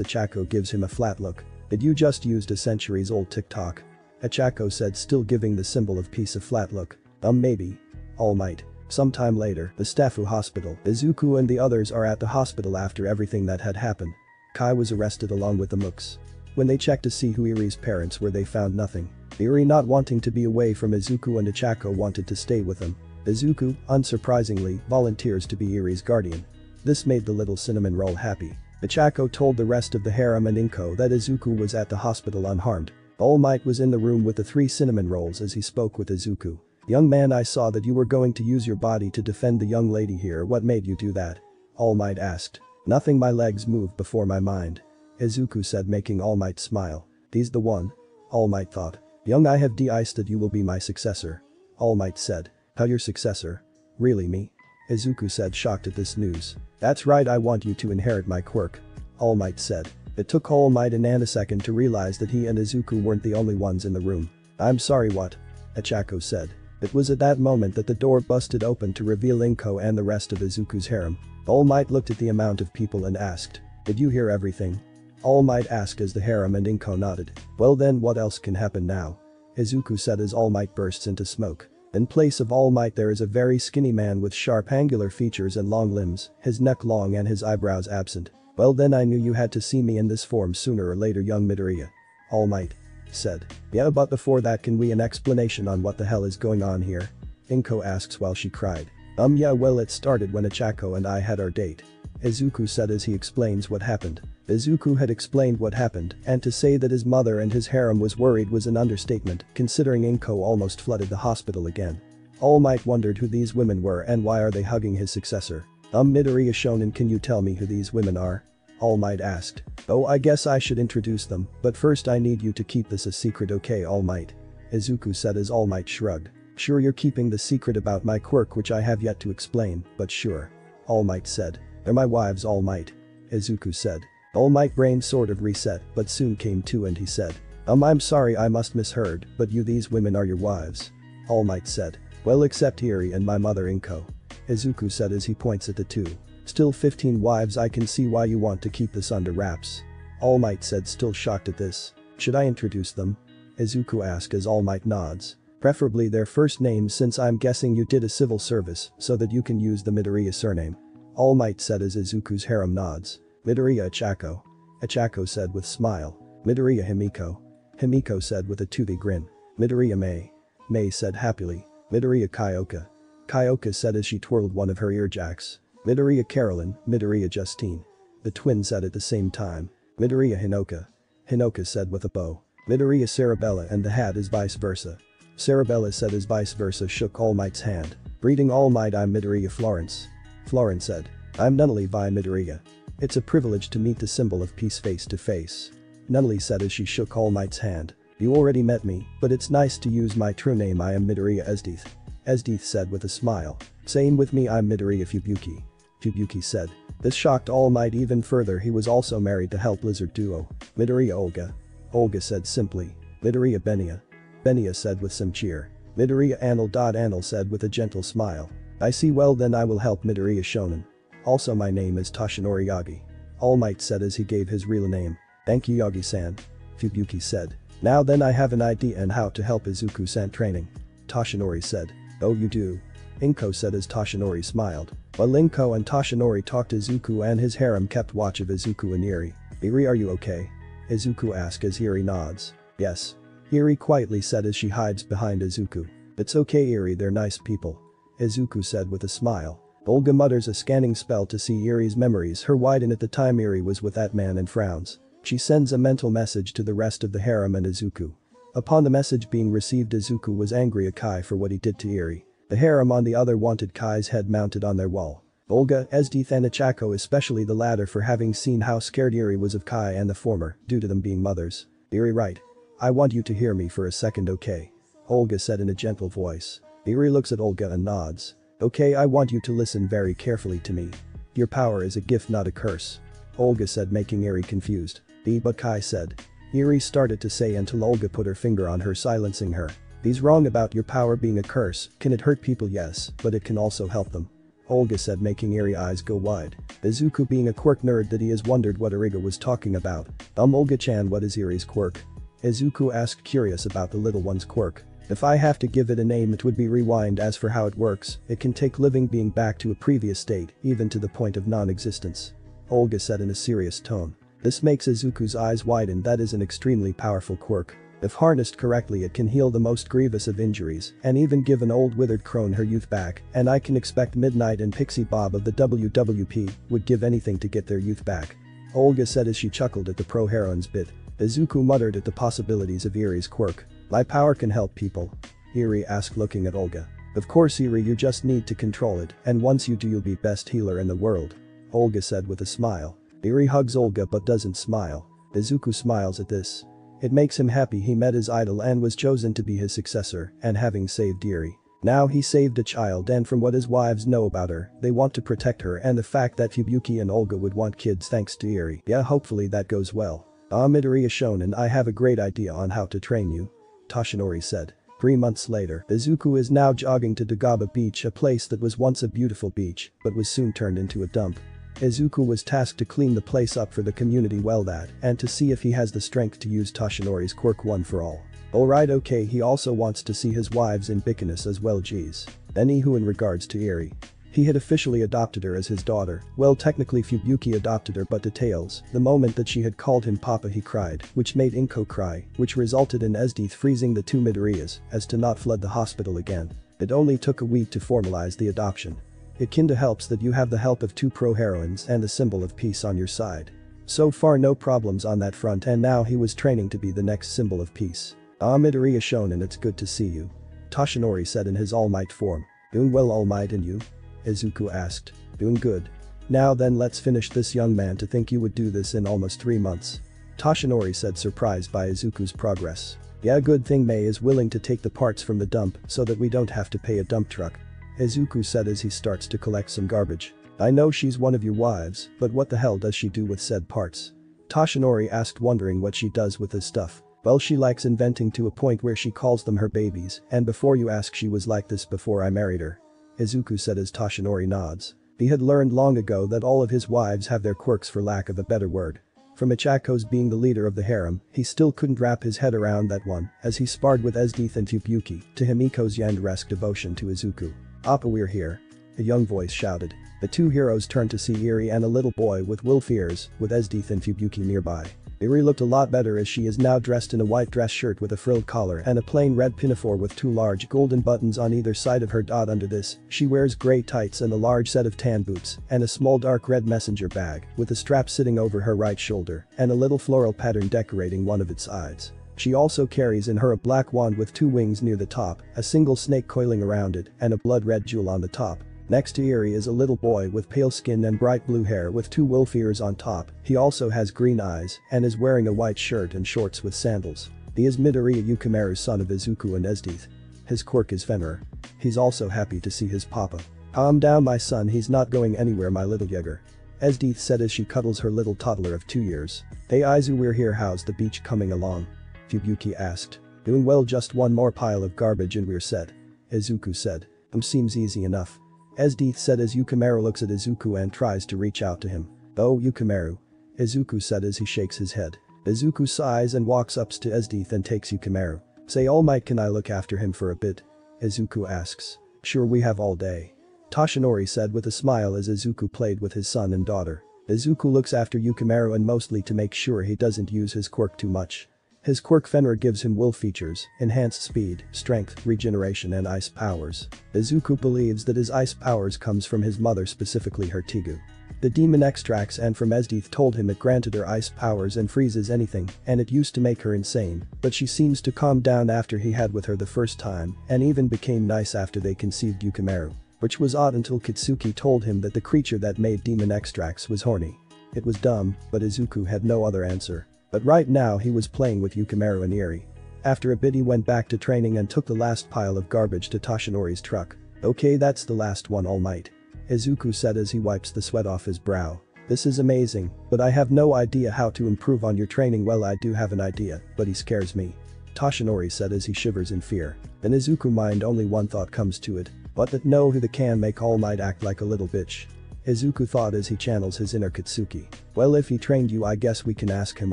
Speaker 1: Ochako gives him a flat look. Did you just used a centuries old TikTok? Ochako said still giving the symbol of peace a flat look. Um maybe. All Might. Sometime later, the Staffu hospital, Izuku and the others are at the hospital after everything that had happened. Kai was arrested along with the Mooks. When they checked to see who Eri's parents were they found nothing. Eri not wanting to be away from Izuku and Ochako wanted to stay with them. Izuku, unsurprisingly, volunteers to be Eri's guardian. This made the little cinnamon roll happy. Ochako told the rest of the harem and Inko that Izuku was at the hospital unharmed. All Might was in the room with the three cinnamon rolls as he spoke with Izuku. Young man I saw that you were going to use your body to defend the young lady here what made you do that? All Might asked. Nothing my legs moved before my mind. Izuku said making All Might smile. He's the one. All Might thought. Young I have de-iced that you will be my successor. All Might said. How your successor? Really me? Izuku said shocked at this news. That's right I want you to inherit my quirk. All Might said. It took All Might a nanosecond to realize that he and Izuku weren't the only ones in the room. I'm sorry what? Ochako said. It was at that moment that the door busted open to reveal Inko and the rest of Izuku's harem. All Might looked at the amount of people and asked. Did you hear everything? All Might asked as the harem and Inko nodded. Well then what else can happen now? Izuku said as All Might bursts into smoke. In place of All Might there is a very skinny man with sharp angular features and long limbs, his neck long and his eyebrows absent. Well then I knew you had to see me in this form sooner or later young Midoriya. All Might. Said. Yeah but before that can we an explanation on what the hell is going on here? Inko asks while she cried. Um yeah well it started when Ochako and I had our date. Izuku said as he explains what happened. Izuku had explained what happened, and to say that his mother and his harem was worried was an understatement, considering Inko almost flooded the hospital again. All Might wondered who these women were and why are they hugging his successor. Um Midoriya Shonen can you tell me who these women are? All Might asked. Oh I guess I should introduce them, but first I need you to keep this a secret okay All Might. Izuku said as All Might shrugged. Sure you're keeping the secret about my quirk which I have yet to explain, but sure. All Might said. They're my wives All Might. Izuku said. All Might brain sort of reset but soon came to and he said. Um I'm sorry I must misheard, but you these women are your wives. All Might said. Well except Iri and my mother Inko. Izuku said as he points at the two. Still 15 wives I can see why you want to keep this under wraps. All Might said still shocked at this. Should I introduce them? Izuku asked as All Might nods. Preferably their first names since I'm guessing you did a civil service so that you can use the Midoriya surname. All Might said as Izuku's harem nods. Midoriya Ichako. Ichako said with smile. Midoriya Himiko. Himiko said with a toothy grin. Midoriya Mei. Mei said happily. Midoriya Kyoka. Kyoka said as she twirled one of her earjacks. Midoriya Carolyn, Midoriya Justine. The twins said at the same time. Midoriya Hinoka. Hinoka said with a bow. Midoriya Cerebella and the hat is vice versa. Cerebella said as vice versa shook All Might's hand. Greeting All Might I'm Midoriya Florence. Florence said. I'm Nunnally Vi Midoriya. It's a privilege to meet the symbol of peace face to face. Nunnally said as she shook All Might's hand. You already met me, but it's nice to use my true name I am Midoriya Esdeath. Esdeath said with a smile. Same with me I'm Midoriya Fubuki. Fubuki said. This shocked All Might even further he was also married to Hell Blizzard duo. Midoriya Olga. Olga said simply. Midoriya Benia. Benia said with some cheer. Midoriya Anil. Anil said with a gentle smile. I see well then I will help Midoriya Shonen. Also my name is Toshinori Yagi. All Might said as he gave his real name. Thank you Yagi-san. Fubuki said. Now then I have an idea on how to help Izuku-san training. Toshinori said. Oh you do. Inko said as Toshinori smiled. While Inko and Toshinori talked Izuku and his harem kept watch of Izuku and Iri. Iri are you okay? Izuku asked as Eri nods. Yes. Iri quietly said as she hides behind Izuku. It's okay Iri they're nice people. Izuku said with a smile. Olga mutters a scanning spell to see Eri's memories her widen at the time Eri was with that man and frowns. She sends a mental message to the rest of the harem and Izuku. Upon the message being received Izuku was angry at Kai for what he did to Eri. The harem on the other wanted Kai's head mounted on their wall. Olga, Esdeath and Ichako especially the latter for having seen how scared Eri was of Kai and the former, due to them being mothers. Eri right. I want you to hear me for a second okay? Olga said in a gentle voice. Eri looks at Olga and nods. Okay I want you to listen very carefully to me. Your power is a gift not a curse. Olga said making Eri confused. B but Kai said. Eri started to say until Olga put her finger on her silencing her. He's wrong about your power being a curse, can it hurt people yes, but it can also help them. Olga said making Eri eyes go wide. Izuku being a quirk nerd that he has wondered what Ariga was talking about. Um Olga-chan what is Eri's quirk? Izuku asked curious about the little one's quirk. If I have to give it a name it would be rewind as for how it works, it can take living being back to a previous state, even to the point of non-existence. Olga said in a serious tone. This makes Izuku's eyes widen that is an extremely powerful quirk. If harnessed correctly it can heal the most grievous of injuries and even give an old withered crone her youth back and I can expect Midnight and Pixie Bob of the WWP would give anything to get their youth back. Olga said as she chuckled at the pro heroine's bit. Izuku muttered at the possibilities of Eri's quirk. My power can help people. Eri asked looking at Olga. Of course Eri you just need to control it and once you do you'll be best healer in the world. Olga said with a smile. Eri hugs Olga but doesn't smile. Izuku smiles at this. It makes him happy he met his idol and was chosen to be his successor and having saved Eri. Now he saved a child and from what his wives know about her, they want to protect her and the fact that Fubuki and Olga would want kids thanks to Eri. Yeah hopefully that goes well. Ah Midoriya Shonen I have a great idea on how to train you. Toshinori said. Three months later, Izuku is now jogging to Dagobah Beach a place that was once a beautiful beach, but was soon turned into a dump. Izuku was tasked to clean the place up for the community well that and to see if he has the strength to use Toshinori's quirk one for all. Alright okay he also wants to see his wives in Bikinus as well geez. Then who in regards to Eri. He had officially adopted her as his daughter, well technically Fubuki adopted her but details, the moment that she had called him papa he cried, which made Inko cry, which resulted in Esdeath freezing the two Midoriyas as to not flood the hospital again. It only took a week to formalize the adoption. It kinda helps that you have the help of two pro-heroines and the symbol of peace on your side. So far no problems on that front and now he was training to be the next symbol of peace. Ah Midoriya Shonen it's good to see you. Toshinori said in his All Might form. Doing well All Might and you? Izuku asked. Doing good. Now then let's finish this young man to think you would do this in almost 3 months. Toshinori said surprised by Izuku's progress. Yeah good thing Mei is willing to take the parts from the dump so that we don't have to pay a dump truck. Izuku said as he starts to collect some garbage. I know she's one of your wives, but what the hell does she do with said parts? Toshinori asked wondering what she does with this stuff. Well she likes inventing to a point where she calls them her babies, and before you ask she was like this before I married her. Izuku said as Toshinori nods. He had learned long ago that all of his wives have their quirks for lack of a better word. From Ichako's being the leader of the harem, he still couldn't wrap his head around that one, as he sparred with Esdeath and Fubuki, to Himiko's Yanderesque devotion to Izuku. Appa we're here. A young voice shouted. The two heroes turned to see Eri and a little boy with wolf ears, with Esdeath and Fubuki nearby. Eri looked a lot better as she is now dressed in a white dress shirt with a frilled collar and a plain red pinafore with two large golden buttons on either side of her dot under this, she wears grey tights and a large set of tan boots, and a small dark red messenger bag, with a strap sitting over her right shoulder, and a little floral pattern decorating one of its sides. She also carries in her a black wand with two wings near the top, a single snake coiling around it, and a blood red jewel on the top. Next to Eri is a little boy with pale skin and bright blue hair with two wolf ears on top, he also has green eyes and is wearing a white shirt and shorts with sandals. He is Midoriya Yukimaru's son of Izuku and Esdeath. His quirk is Fenrir. He's also happy to see his papa. Calm down my son he's not going anywhere my little Yeager. Esdeath said as she cuddles her little toddler of two years. Hey Izu we're here how's the beach coming along? Fubuki asked. Doing well just one more pile of garbage and we're set. Izuku said. Um seems easy enough. Esdeath said as Yukimaru looks at Izuku and tries to reach out to him. Oh Yukimaru. Izuku said as he shakes his head. Izuku sighs and walks up to Esdeath and takes Yukimaru. Say all might can I look after him for a bit? Izuku asks. Sure we have all day. Toshinori said with a smile as Izuku played with his son and daughter. Izuku looks after Yukimaru and mostly to make sure he doesn't use his quirk too much. His quirk Fenrir gives him will features, enhanced speed, strength, regeneration and ice powers. Izuku believes that his ice powers comes from his mother specifically her Teigu. The demon extracts and from Esdeath told him it granted her ice powers and freezes anything, and it used to make her insane, but she seems to calm down after he had with her the first time, and even became nice after they conceived Yukimaru. Which was odd until Kitsuki told him that the creature that made demon extracts was horny. It was dumb, but Izuku had no other answer. But right now he was playing with Yukimaru and Eri. After a bit he went back to training and took the last pile of garbage to Toshinori's truck. Okay that's the last one all might. Izuku said as he wipes the sweat off his brow. This is amazing, but I have no idea how to improve on your training well I do have an idea, but he scares me. Toshinori said as he shivers in fear. In Izuku mind only one thought comes to it. But that no who the can make All Might act like a little bitch. Izuku thought as he channels his inner Katsuki. Well if he trained you I guess we can ask him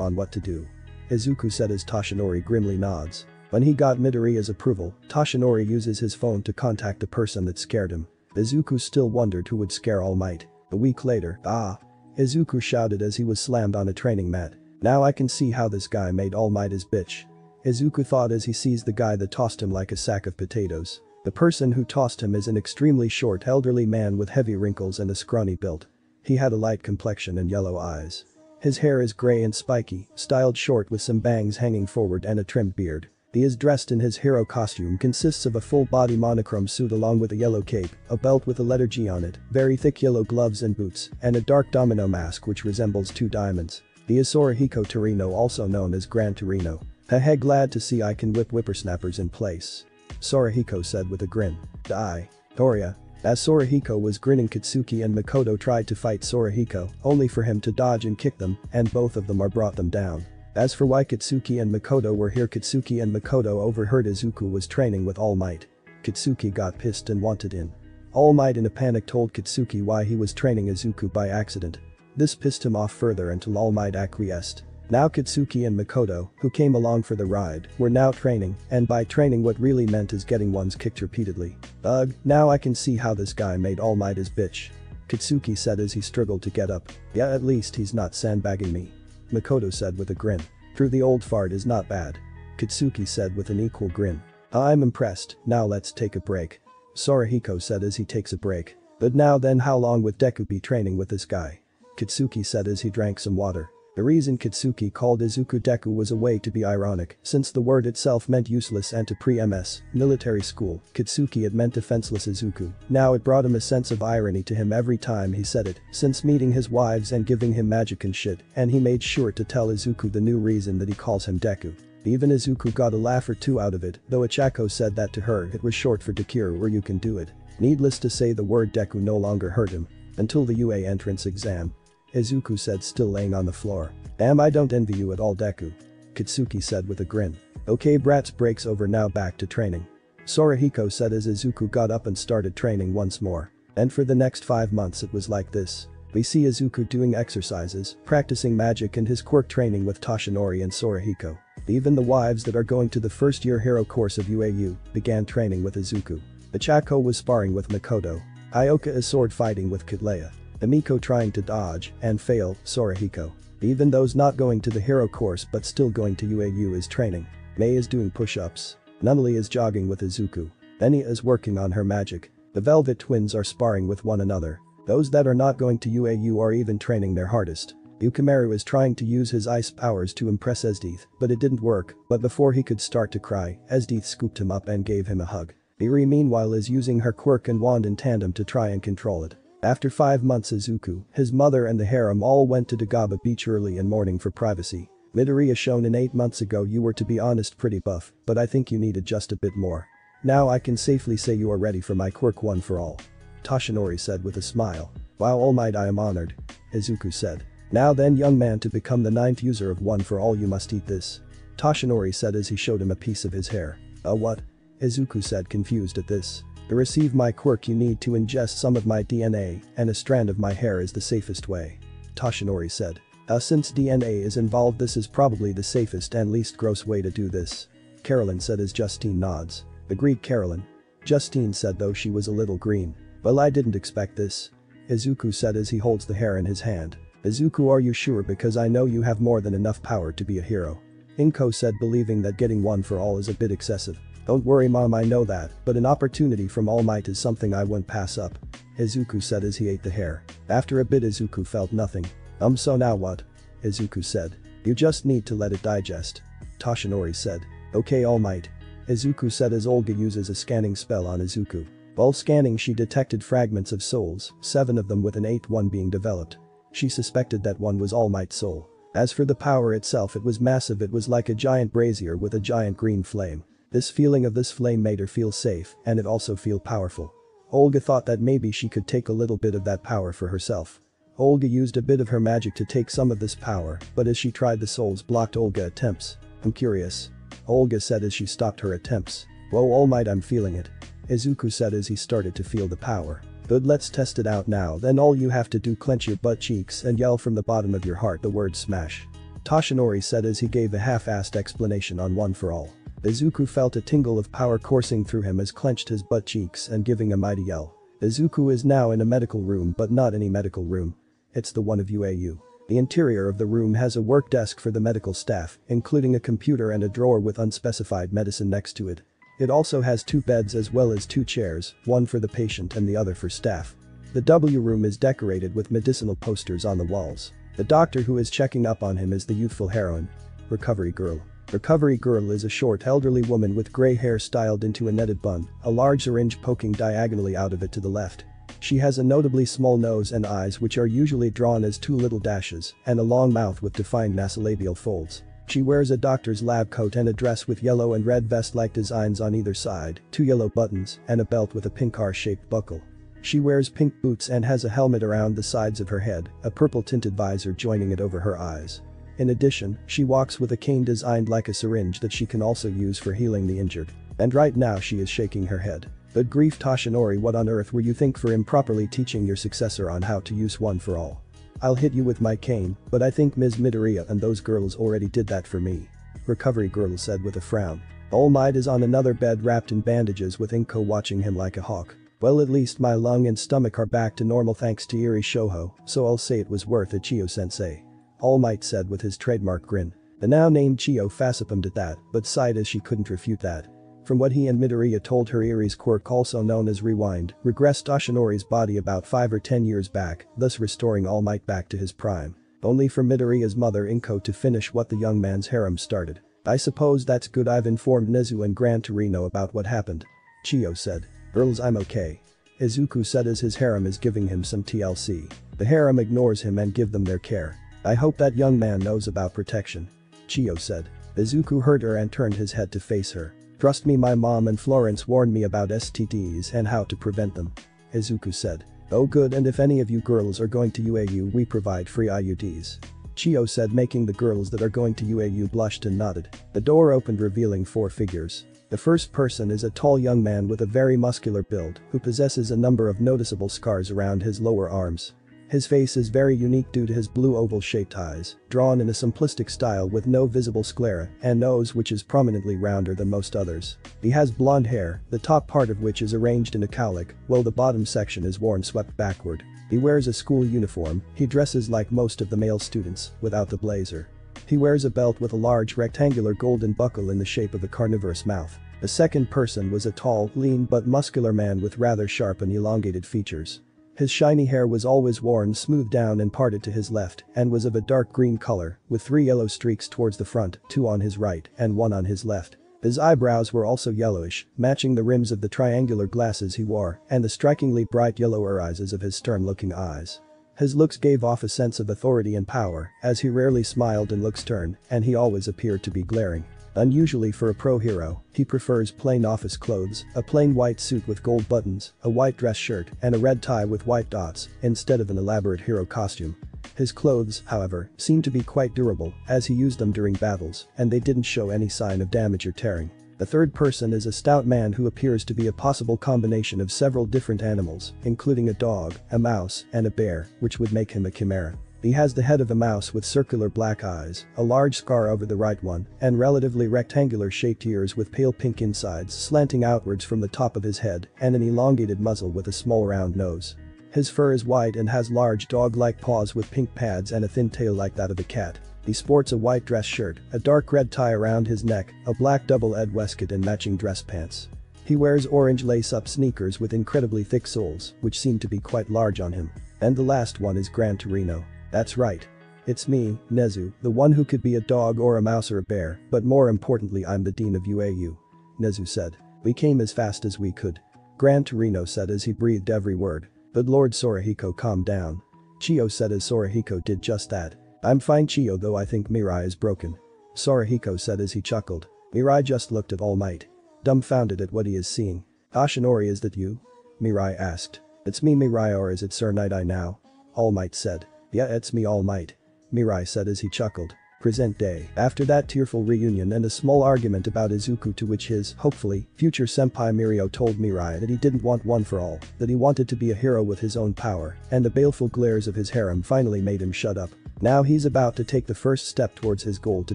Speaker 1: on what to do. Izuku said as Toshinori grimly nods. When he got Midoriya's approval, Toshinori uses his phone to contact the person that scared him. Izuku still wondered who would scare All Might. A week later, ah. Izuku shouted as he was slammed on a training mat. Now I can see how this guy made All Might his bitch. Izuku thought as he sees the guy that tossed him like a sack of potatoes. The person who tossed him is an extremely short elderly man with heavy wrinkles and a scrawny build. He had a light complexion and yellow eyes. His hair is grey and spiky, styled short with some bangs hanging forward and a trimmed beard. He is dressed in his hero costume consists of a full-body monochrome suit along with a yellow cape, a belt with a letter G on it, very thick yellow gloves and boots, and a dark domino mask which resembles two diamonds. The is Sorahiko Torino also known as Gran Torino. Haha glad to see I can whip whippersnappers in place. Sorahiko said with a grin. Die. Toria. As Sorahiko was grinning Katsuki and Makoto tried to fight Sorahiko, only for him to dodge and kick them, and both of them are brought them down. As for why Katsuki and Makoto were here Katsuki and Makoto overheard Izuku was training with All Might. Katsuki got pissed and wanted in. All Might in a panic told Katsuki why he was training Izuku by accident. This pissed him off further until All Might acquiesced. Now Katsuki and Makoto, who came along for the ride, were now training, and by training what really meant is getting one's kicked repeatedly. Ugh, now I can see how this guy made All Might his bitch. Katsuki said as he struggled to get up. Yeah at least he's not sandbagging me. Makoto said with a grin. Through the old fart is not bad. Katsuki said with an equal grin. Ah, I'm impressed, now let's take a break. Sorahiko said as he takes a break. But now then how long would Deku be training with this guy? Katsuki said as he drank some water. The reason Katsuki called Izuku Deku was a way to be ironic, since the word itself meant useless and to pre-MS, military school, Katsuki it meant defenseless Izuku. Now it brought him a sense of irony to him every time he said it, since meeting his wives and giving him magic and shit, and he made sure to tell Izuku the new reason that he calls him Deku. Even Izuku got a laugh or two out of it, though Ichako said that to her it was short for Dekiru where you can do it. Needless to say the word Deku no longer hurt him. Until the UA entrance exam. Izuku said still laying on the floor. Damn I don't envy you at all Deku. Katsuki said with a grin. Okay brats breaks over now back to training. Sorahiko said as Izuku got up and started training once more. And for the next 5 months it was like this. We see Izuku doing exercises, practicing magic and his quirk training with Toshinori and Sorahiko. Even the wives that are going to the first year hero course of UAU began training with Izuku. Ichako was sparring with Makoto. Ioka is sword fighting with Cattleya. Amiko trying to dodge and fail Sorahiko. Even those not going to the hero course but still going to UAU is training. Mei is doing push-ups. Nunnally is jogging with Izuku. Enya is working on her magic. The Velvet Twins are sparring with one another. Those that are not going to UAU are even training their hardest. Yukimaru is trying to use his ice powers to impress Esdeath, but it didn't work, but before he could start to cry, Esdeath scooped him up and gave him a hug. Eri meanwhile is using her quirk and wand in tandem to try and control it. After five months as Izuku, his mother and the harem all went to Dagobah beach early in morning for privacy. Midoriya shown in 8 months ago you were to be honest pretty buff, but I think you needed just a bit more. Now I can safely say you are ready for my quirk one for all. Toshinori said with a smile. Wow all might I am honored. Izuku said. Now then young man to become the ninth user of one for all you must eat this. Toshinori said as he showed him a piece of his hair. A what? Izuku said confused at this. To receive my quirk you need to ingest some of my DNA, and a strand of my hair is the safest way. Toshinori said. Uh, since DNA is involved this is probably the safest and least gross way to do this. Carolyn said as Justine nods. Agreed Carolyn. Justine said though she was a little green. Well I didn't expect this. Izuku said as he holds the hair in his hand. Izuku are you sure because I know you have more than enough power to be a hero. Inko said believing that getting one for all is a bit excessive. Don't worry mom I know that, but an opportunity from All Might is something I won't pass up. Izuku said as he ate the hair. After a bit Izuku felt nothing. Um so now what? Izuku said. You just need to let it digest. Toshinori said. Okay All Might. Izuku said as Olga uses a scanning spell on Izuku. While scanning she detected fragments of souls, seven of them with an eighth one being developed. She suspected that one was All Might's soul. As for the power itself it was massive it was like a giant brazier with a giant green flame. This feeling of this flame made her feel safe and it also feel powerful. Olga thought that maybe she could take a little bit of that power for herself. Olga used a bit of her magic to take some of this power, but as she tried the souls blocked Olga attempts. I'm curious. Olga said as she stopped her attempts. Whoa all might I'm feeling it. Izuku said as he started to feel the power. Good let's test it out now then all you have to do clench your butt cheeks and yell from the bottom of your heart the word smash. Toshinori said as he gave a half-assed explanation on one for all. Izuku felt a tingle of power coursing through him as clenched his butt cheeks and giving a mighty yell. Izuku is now in a medical room but not any medical room. It's the one of UAU. The interior of the room has a work desk for the medical staff, including a computer and a drawer with unspecified medicine next to it. It also has two beds as well as two chairs, one for the patient and the other for staff. The W room is decorated with medicinal posters on the walls. The doctor who is checking up on him is the youthful heroine. Recovery girl. Recovery Girl is a short elderly woman with grey hair styled into a netted bun, a large syringe poking diagonally out of it to the left. She has a notably small nose and eyes which are usually drawn as two little dashes, and a long mouth with defined nasolabial folds. She wears a doctor's lab coat and a dress with yellow and red vest-like designs on either side, two yellow buttons, and a belt with a pink R-shaped buckle. She wears pink boots and has a helmet around the sides of her head, a purple tinted visor joining it over her eyes. In addition, she walks with a cane designed like a syringe that she can also use for healing the injured. And right now she is shaking her head. But grief Toshinori what on earth were you think for improperly teaching your successor on how to use one for all? I'll hit you with my cane, but I think Ms. Midoriya and those girls already did that for me. Recovery girl said with a frown. All Might is on another bed wrapped in bandages with Inko watching him like a hawk. Well at least my lung and stomach are back to normal thanks to Eri Shoho, so I'll say it was worth it Chiyo-sensei. All Might said with his trademark grin. The now named Chiyo facepalmed at that, but sighed as she couldn't refute that. From what he and Midoriya told her Eri's quirk also known as Rewind, regressed Toshinori's body about 5 or 10 years back, thus restoring All Might back to his prime. only for Midoriya's mother Inko to finish what the young man's harem started. I suppose that's good I've informed Nezu and Gran Torino about what happened. Chiyo said. Girls I'm okay. Izuku said as his harem is giving him some TLC. The harem ignores him and give them their care. I hope that young man knows about protection. Chiyo said. Izuku heard her and turned his head to face her. Trust me my mom and Florence warned me about STDs and how to prevent them. Izuku said. Oh good and if any of you girls are going to UAU we provide free IUDs. Chiyo said making the girls that are going to UAU blushed and nodded. The door opened revealing four figures. The first person is a tall young man with a very muscular build who possesses a number of noticeable scars around his lower arms. His face is very unique due to his blue oval-shaped eyes, drawn in a simplistic style with no visible sclera, and nose which is prominently rounder than most others. He has blonde hair, the top part of which is arranged in a cowlick, while the bottom section is worn swept backward. He wears a school uniform, he dresses like most of the male students, without the blazer. He wears a belt with a large rectangular golden buckle in the shape of a carnivorous mouth. The second person was a tall, lean but muscular man with rather sharp and elongated features. His shiny hair was always worn smooth down and parted to his left and was of a dark green color with three yellow streaks towards the front, two on his right and one on his left. His eyebrows were also yellowish, matching the rims of the triangular glasses he wore and the strikingly bright yellow irises of his stern-looking eyes. His looks gave off a sense of authority and power as he rarely smiled and looked stern and he always appeared to be glaring. Unusually for a pro hero, he prefers plain office clothes, a plain white suit with gold buttons, a white dress shirt, and a red tie with white dots, instead of an elaborate hero costume. His clothes, however, seem to be quite durable, as he used them during battles, and they didn't show any sign of damage or tearing. The third person is a stout man who appears to be a possible combination of several different animals, including a dog, a mouse, and a bear, which would make him a chimera. He has the head of a mouse with circular black eyes, a large scar over the right one, and relatively rectangular shaped ears with pale pink insides slanting outwards from the top of his head and an elongated muzzle with a small round nose. His fur is white and has large dog-like paws with pink pads and a thin tail like that of a cat. He sports a white dress shirt, a dark red tie around his neck, a black double-ed waistcoat and matching dress pants. He wears orange lace-up sneakers with incredibly thick soles, which seem to be quite large on him. And the last one is Gran Torino. That's right. It's me, Nezu, the one who could be a dog or a mouse or a bear, but more importantly I'm the dean of UAU. Nezu said. We came as fast as we could. Gran Torino said as he breathed every word. But Lord Sorahiko calmed down. Chiyo said as Sorahiko did just that. I'm fine Chiyo though I think Mirai is broken. Sorahiko said as he chuckled. Mirai just looked at All Might. Dumbfounded at what he is seeing. Toshinori is that you? Mirai asked. It's me Mirai or is it Sir Nighteye now? All Might said. Yeah it's me All Might. Mirai said as he chuckled. Present day. After that tearful reunion and a small argument about Izuku to which his, hopefully, future senpai Mirio told Mirai that he didn't want one for all, that he wanted to be a hero with his own power, and the baleful glares of his harem finally made him shut up. Now he's about to take the first step towards his goal to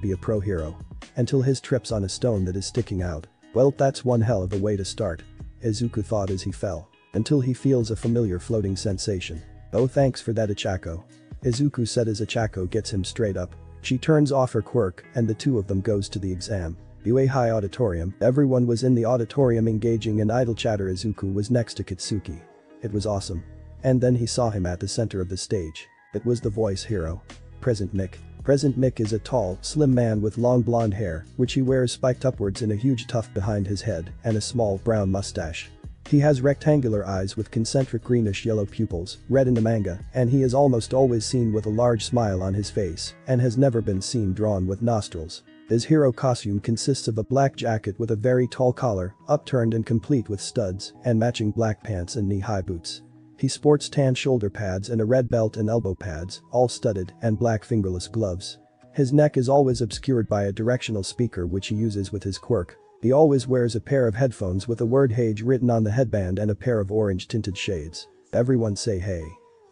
Speaker 1: be a pro hero. Until his trips on a stone that is sticking out. Well that's one hell of a way to start. Izuku thought as he fell. Until he feels a familiar floating sensation. Oh thanks for that Ichako. Izuku said as Ichako gets him straight up. She turns off her quirk and the two of them goes to the exam. High Auditorium, everyone was in the auditorium engaging in idle chatter Izuku was next to Katsuki. It was awesome. And then he saw him at the center of the stage. It was the voice hero. Present Mic. Present Mic is a tall, slim man with long blonde hair, which he wears spiked upwards in a huge tuft behind his head, and a small brown mustache. He has rectangular eyes with concentric greenish yellow pupils, red in the manga, and he is almost always seen with a large smile on his face and has never been seen drawn with nostrils. His hero costume consists of a black jacket with a very tall collar, upturned and complete with studs, and matching black pants and knee-high boots. He sports tan shoulder pads and a red belt and elbow pads, all studded, and black fingerless gloves. His neck is always obscured by a directional speaker which he uses with his quirk, he always wears a pair of headphones with the word Hage written on the headband and a pair of orange tinted shades. Everyone say hey.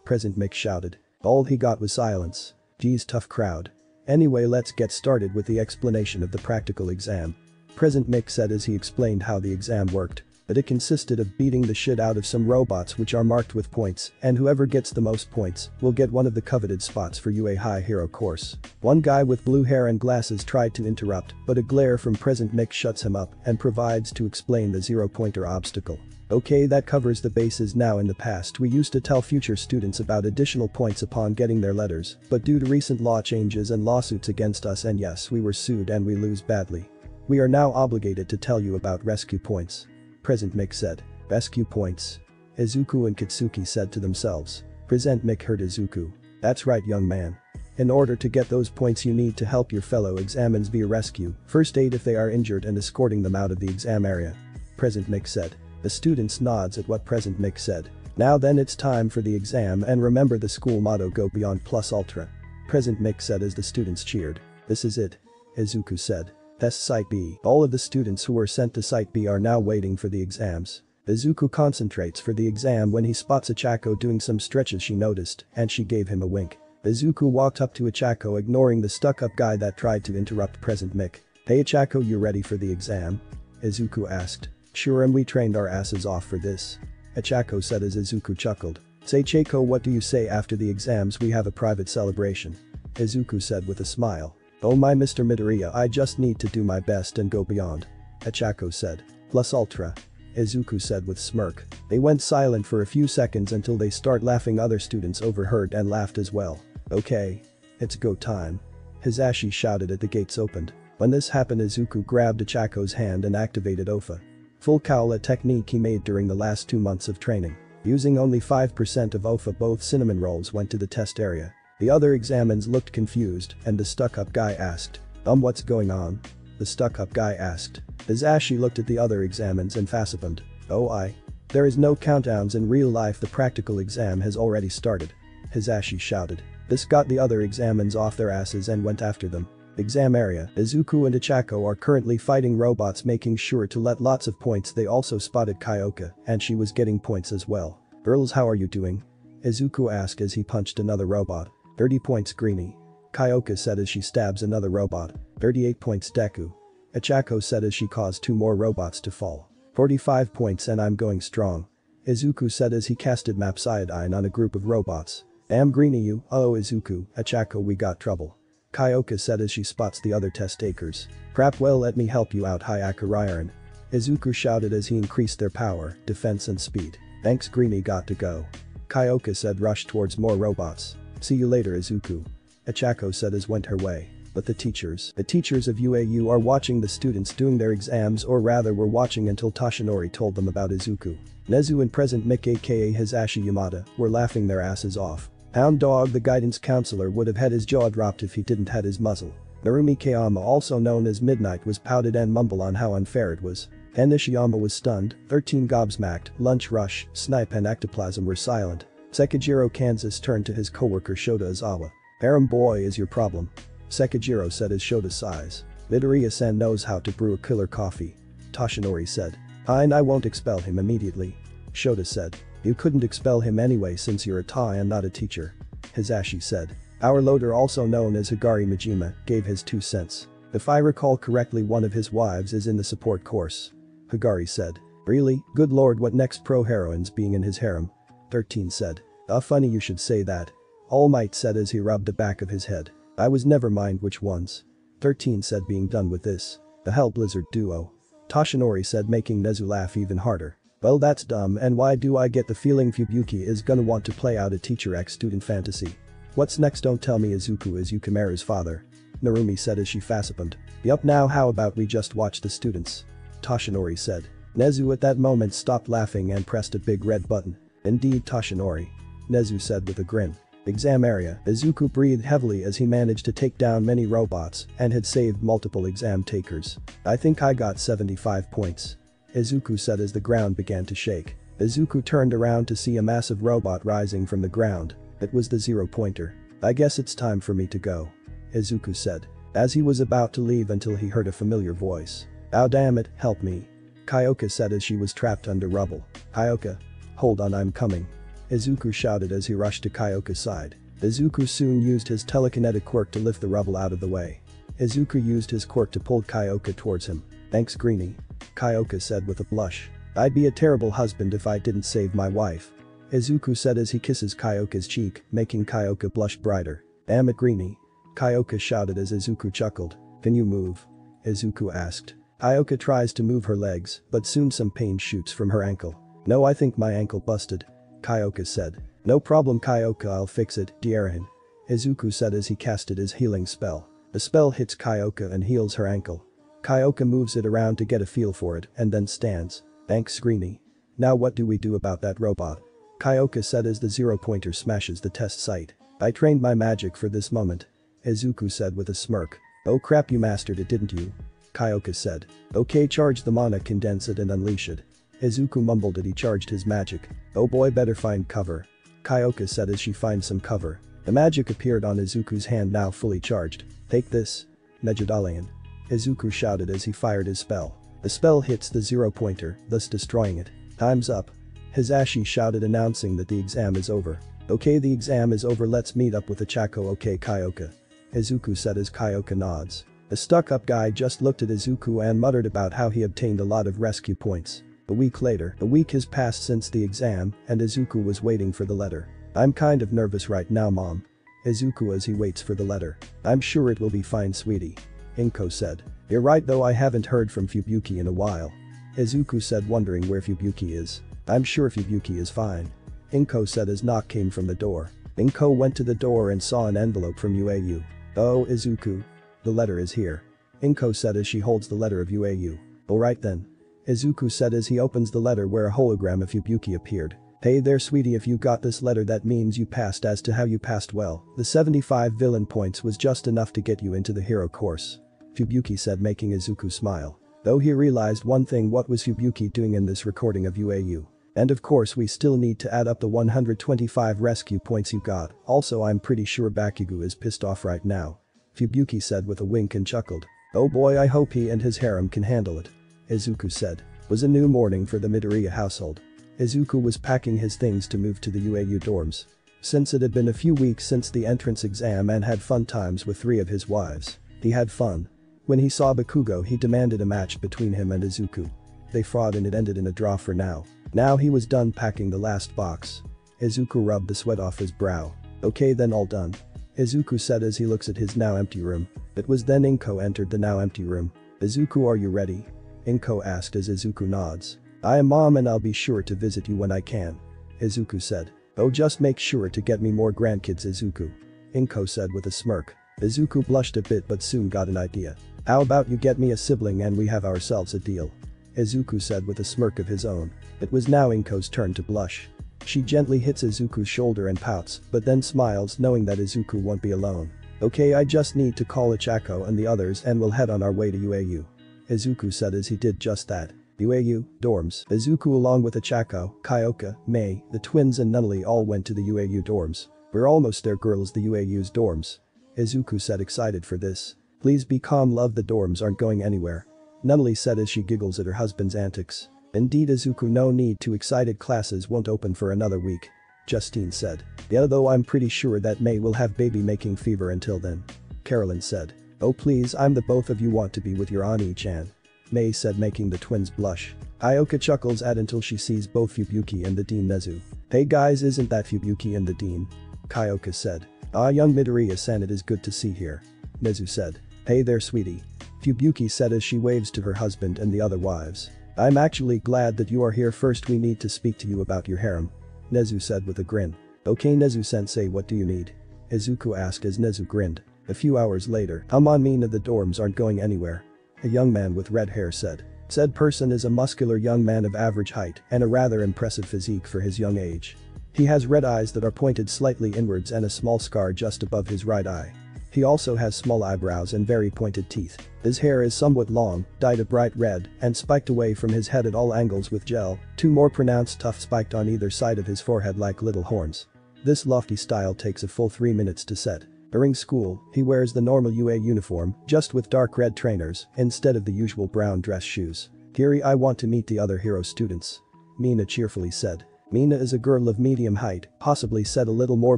Speaker 1: Present Mic shouted. All he got was silence. Geez tough crowd. Anyway let's get started with the explanation of the practical exam. Present Mic said as he explained how the exam worked but it consisted of beating the shit out of some robots which are marked with points, and whoever gets the most points will get one of the coveted spots for UA High Hero course. One guy with blue hair and glasses tried to interrupt, but a glare from Present Mic shuts him up and provides to explain the zero-pointer obstacle. Okay that covers the bases now in the past we used to tell future students about additional points upon getting their letters, but due to recent law changes and lawsuits against us and yes we were sued and we lose badly. We are now obligated to tell you about rescue points. Present Mic said. Rescue points. Izuku and Katsuki said to themselves. Present Mic heard Izuku. That's right young man. In order to get those points you need to help your fellow examines via rescue, first aid if they are injured and escorting them out of the exam area. Present Mic said. The students nods at what Present Mic said. Now then it's time for the exam and remember the school motto go beyond plus ultra. Present Mic said as the students cheered. This is it. Izuku said. Test Site B. All of the students who were sent to Site B are now waiting for the exams. Izuku concentrates for the exam when he spots Ochako doing some stretches she noticed, and she gave him a wink. Izuku walked up to Ochako ignoring the stuck-up guy that tried to interrupt Present Mic. Hey Ochako you ready for the exam? Izuku asked. Sure and we trained our asses off for this. Ochako said as Izuku chuckled. Say Chako what do you say after the exams we have a private celebration. Izuku said with a smile. Oh my Mr. Midoriya I just need to do my best and go beyond. Ochako said. Plus ultra. Izuku said with smirk. They went silent for a few seconds until they start laughing other students overheard and laughed as well. Okay. It's go time. Hizashi shouted at the gates opened. When this happened Izuku grabbed Ochako's hand and activated Ofa. Full cowl a technique he made during the last two months of training. Using only 5% of OFA both cinnamon rolls went to the test area. The other examines looked confused and the stuck-up guy asked. Um what's going on? The stuck-up guy asked. Hizashi looked at the other examines and facepalmed. Oh I. There is no countdowns in real life the practical exam has already started. Hizashi shouted. This got the other examines off their asses and went after them. Exam area, Izuku and Ochako are currently fighting robots making sure to let lots of points they also spotted Kyoka and she was getting points as well. Girls how are you doing? Izuku asked as he punched another robot. 30 points Greeny. Kyoka said as she stabs another robot. 38 points Deku. Ochako said as she caused two more robots to fall. 45 points and I'm going strong. Izuku said as he casted Mapsiodyne on a group of robots. Damn Greeny you, oh Izuku, Ochako we got trouble. Kyoka said as she spots the other test takers. Crap well let me help you out Hyaka Ryan. Izuku shouted as he increased their power, defense and speed. Thanks Greeny got to go. Kyoka said rush towards more robots. See you later Izuku. Ochako said as went her way. But the teachers, the teachers of UAU are watching the students doing their exams or rather were watching until Toshinori told them about Izuku. Nezu and present Mic aka Hizashi Yamada were laughing their asses off. Hound Dog the guidance counselor would have had his jaw dropped if he didn't had his muzzle. Narumi Kayama also known as Midnight was pouted and mumble on how unfair it was. And Nishiyama was stunned, 13 gobsmacked, Lunch Rush, Snipe and Ectoplasm were silent. Sekijiro Kansas turned to his coworker Shota Aizawa. Harem boy is your problem. Sekijiro said as Shota sighs. Midoriya-san knows how to brew a killer coffee. Toshinori said. I and I won't expel him immediately. Shota said. You couldn't expel him anyway since you're a Tai and not a teacher. Hizashi said. Power Loader also known as Higari Maijima gave his two cents. If I recall correctly one of his wives is in the support course. Higari said. Really? Good lord what next pro heroines being in his harem? 13 said. Ah funny you should say that. All Might said as he rubbed the back of his head. I was never mind which ones. 13 said being done with this. The hell blizzard duo. Toshinori said making Nezu laugh even harder. Well that's dumb and why do I get the feeling Fubuki is gonna want to play out a teacher ex student fantasy. What's next don't tell me Izuku is Yukimaru's father. Narumi said as she facepalmed. Yup now how about we just watch the students. Toshinori said. Nezu at that moment stopped laughing and pressed a big red button. Indeed Toshinori. Nezu said with a grin. Exam area, Izuku breathed heavily as he managed to take down many robots and had saved multiple exam takers. I think I got 75 points. Izuku said as the ground began to shake. Izuku turned around to see a massive robot rising from the ground. It was the zero pointer. I guess it's time for me to go. Izuku said. As he was about to leave until he heard a familiar voice. Oh damn it, help me. Kyoka said as she was trapped under rubble. Kyoka. Hold on I'm coming. Izuku shouted as he rushed to Kyoka's side. Izuku soon used his telekinetic quirk to lift the rubble out of the way. Izuku used his quirk to pull Kyoka towards him. Thanks Greeny. Kyoka said with a blush. I'd be a terrible husband if I didn't save my wife. Izuku said as he kisses Kyoka's cheek, making Kyoka blush brighter. Damn it Greeny. Kyoka shouted as Izuku chuckled. Can you move? Izuku asked. Kyoka tries to move her legs, but soon some pain shoots from her ankle. No I think my ankle busted. Kyoka said. No problem Kyoka I'll fix it, Diarahan. Izuku said as he casted his healing spell. The spell hits Kyoka and heals her ankle. Kyoka moves it around to get a feel for it and then stands. Thanks Greeny. Now what do we do about that robot? Kyoka said as the zero pointer smashes the test site. I trained my magic for this moment. Izuku said with a smirk. Oh crap you mastered it didn't you? Kyoka said. Okay charge the mana condense it and unleash it. Izuku mumbled that he charged his magic. Oh boy better find cover. Kyoka said as she finds some cover. The magic appeared on Izuku's hand now fully charged. Take this. Megidolaon. Izuku shouted as he fired his spell. The spell hits the zero pointer, thus destroying it. Time's up. Hizashi shouted announcing that the exam is over. Okay the exam is over let's meet up with the Chako okay Kyoka. Izuku said as Kyoka nods. The stuck-up guy just looked at Izuku and muttered about how he obtained a lot of rescue points. A week later, a week has passed since the exam, and Izuku was waiting for the letter. I'm kind of nervous right now mom. Izuku as he waits for the letter. I'm sure it will be fine sweetie. Inko said. You're right though I haven't heard from Fubuki in a while. Izuku said wondering where Fubuki is. I'm sure Fubuki is fine. Inko said as knock came from the door. Inko went to the door and saw an envelope from UAU. Oh Izuku. The letter is here. Inko said as she holds the letter of UAU. Alright then. Izuku said as he opens the letter where a hologram of Fubuki appeared. Hey there sweetie if you got this letter that means you passed as to how you passed well, the 75 villain points was just enough to get you into the hero course. Fubuki said making Izuku smile. Though he realized one thing what was Fubuki doing in this recording of UAU. And of course we still need to add up the 125 rescue points you got, also I'm pretty sure Bakugo is pissed off right now. Fubuki said with a wink and chuckled. Oh boy I hope he and his harem can handle it. Izuku said. Was a new morning for the Midoriya household. Izuku was packing his things to move to the UAU dorms. Since it had been a few weeks since the entrance exam and had fun times with three of his wives. He had fun. When he saw Bakugo he demanded a match between him and Izuku. They fought and it ended in a draw for now. Now he was done packing the last box. Izuku rubbed the sweat off his brow. Okay then all done. Izuku said as he looks at his now empty room. It was then Inko entered the now empty room. Izuku are you ready? Inko asked as Izuku nods. I am mom and I'll be sure to visit you when I can. Izuku said. Oh just make sure to get me more grandkids Izuku. Inko said with a smirk. Izuku blushed a bit but soon got an idea. How about you get me a sibling and we have ourselves a deal. Izuku said with a smirk of his own. It was now Inko's turn to blush. She gently hits Izuku's shoulder and pouts, but then smiles knowing that Izuku won't be alone. Okay I just need to call Ochako and the others and we'll head on our way to UAU. Izuku said as he did just that. UAU, dorms, Izuku along with Ochako, Kyoka, Mei, the twins and Nunnally all went to the UAU dorms. We're almost there girls the UAU's dorms. Izuku said excited for this. Please be calm love the dorms aren't going anywhere. Nunnally said as she giggles at her husband's antics. Indeed Izuku no need to excited classes won't open for another week. Justine said. Yeah though I'm pretty sure that Mei will have baby making fever until then. Carolyn said. Oh please I'm the both of you want to be with your Ani-chan. Mei said making the twins blush. Ioka chuckles at until she sees both Fubuki and the Dean Nezu. Hey guys isn't that Fubuki and the Dean? Kyoka said. Ah young Midoriya-san it is good to see here. Nezu said. Hey there sweetie. Fubuki said as she waves to her husband and the other wives. I'm actually glad that you are here first we need to speak to you about your harem. Nezu said with a grin. Okay Nezu-sensei what do you need? Izuku asked as Nezu grinned. A few hours later, Amanmina the dorms aren't going anywhere. A young man with red hair said. Said person is a muscular young man of average height and a rather impressive physique for his young age. He has red eyes that are pointed slightly inwards and a small scar just above his right eye. He also has small eyebrows and very pointed teeth. His hair is somewhat long, dyed a bright red, and spiked away from his head at all angles with gel, two more pronounced tufts spiked on either side of his forehead like little horns. This lofty style takes a full 3 minutes to set. During school, he wears the normal UA uniform, just with dark red trainers, instead of the usual brown dress shoes. Kiri I want to meet the other hero students. Mina cheerfully said. Mina is a girl of medium height, possibly said a little more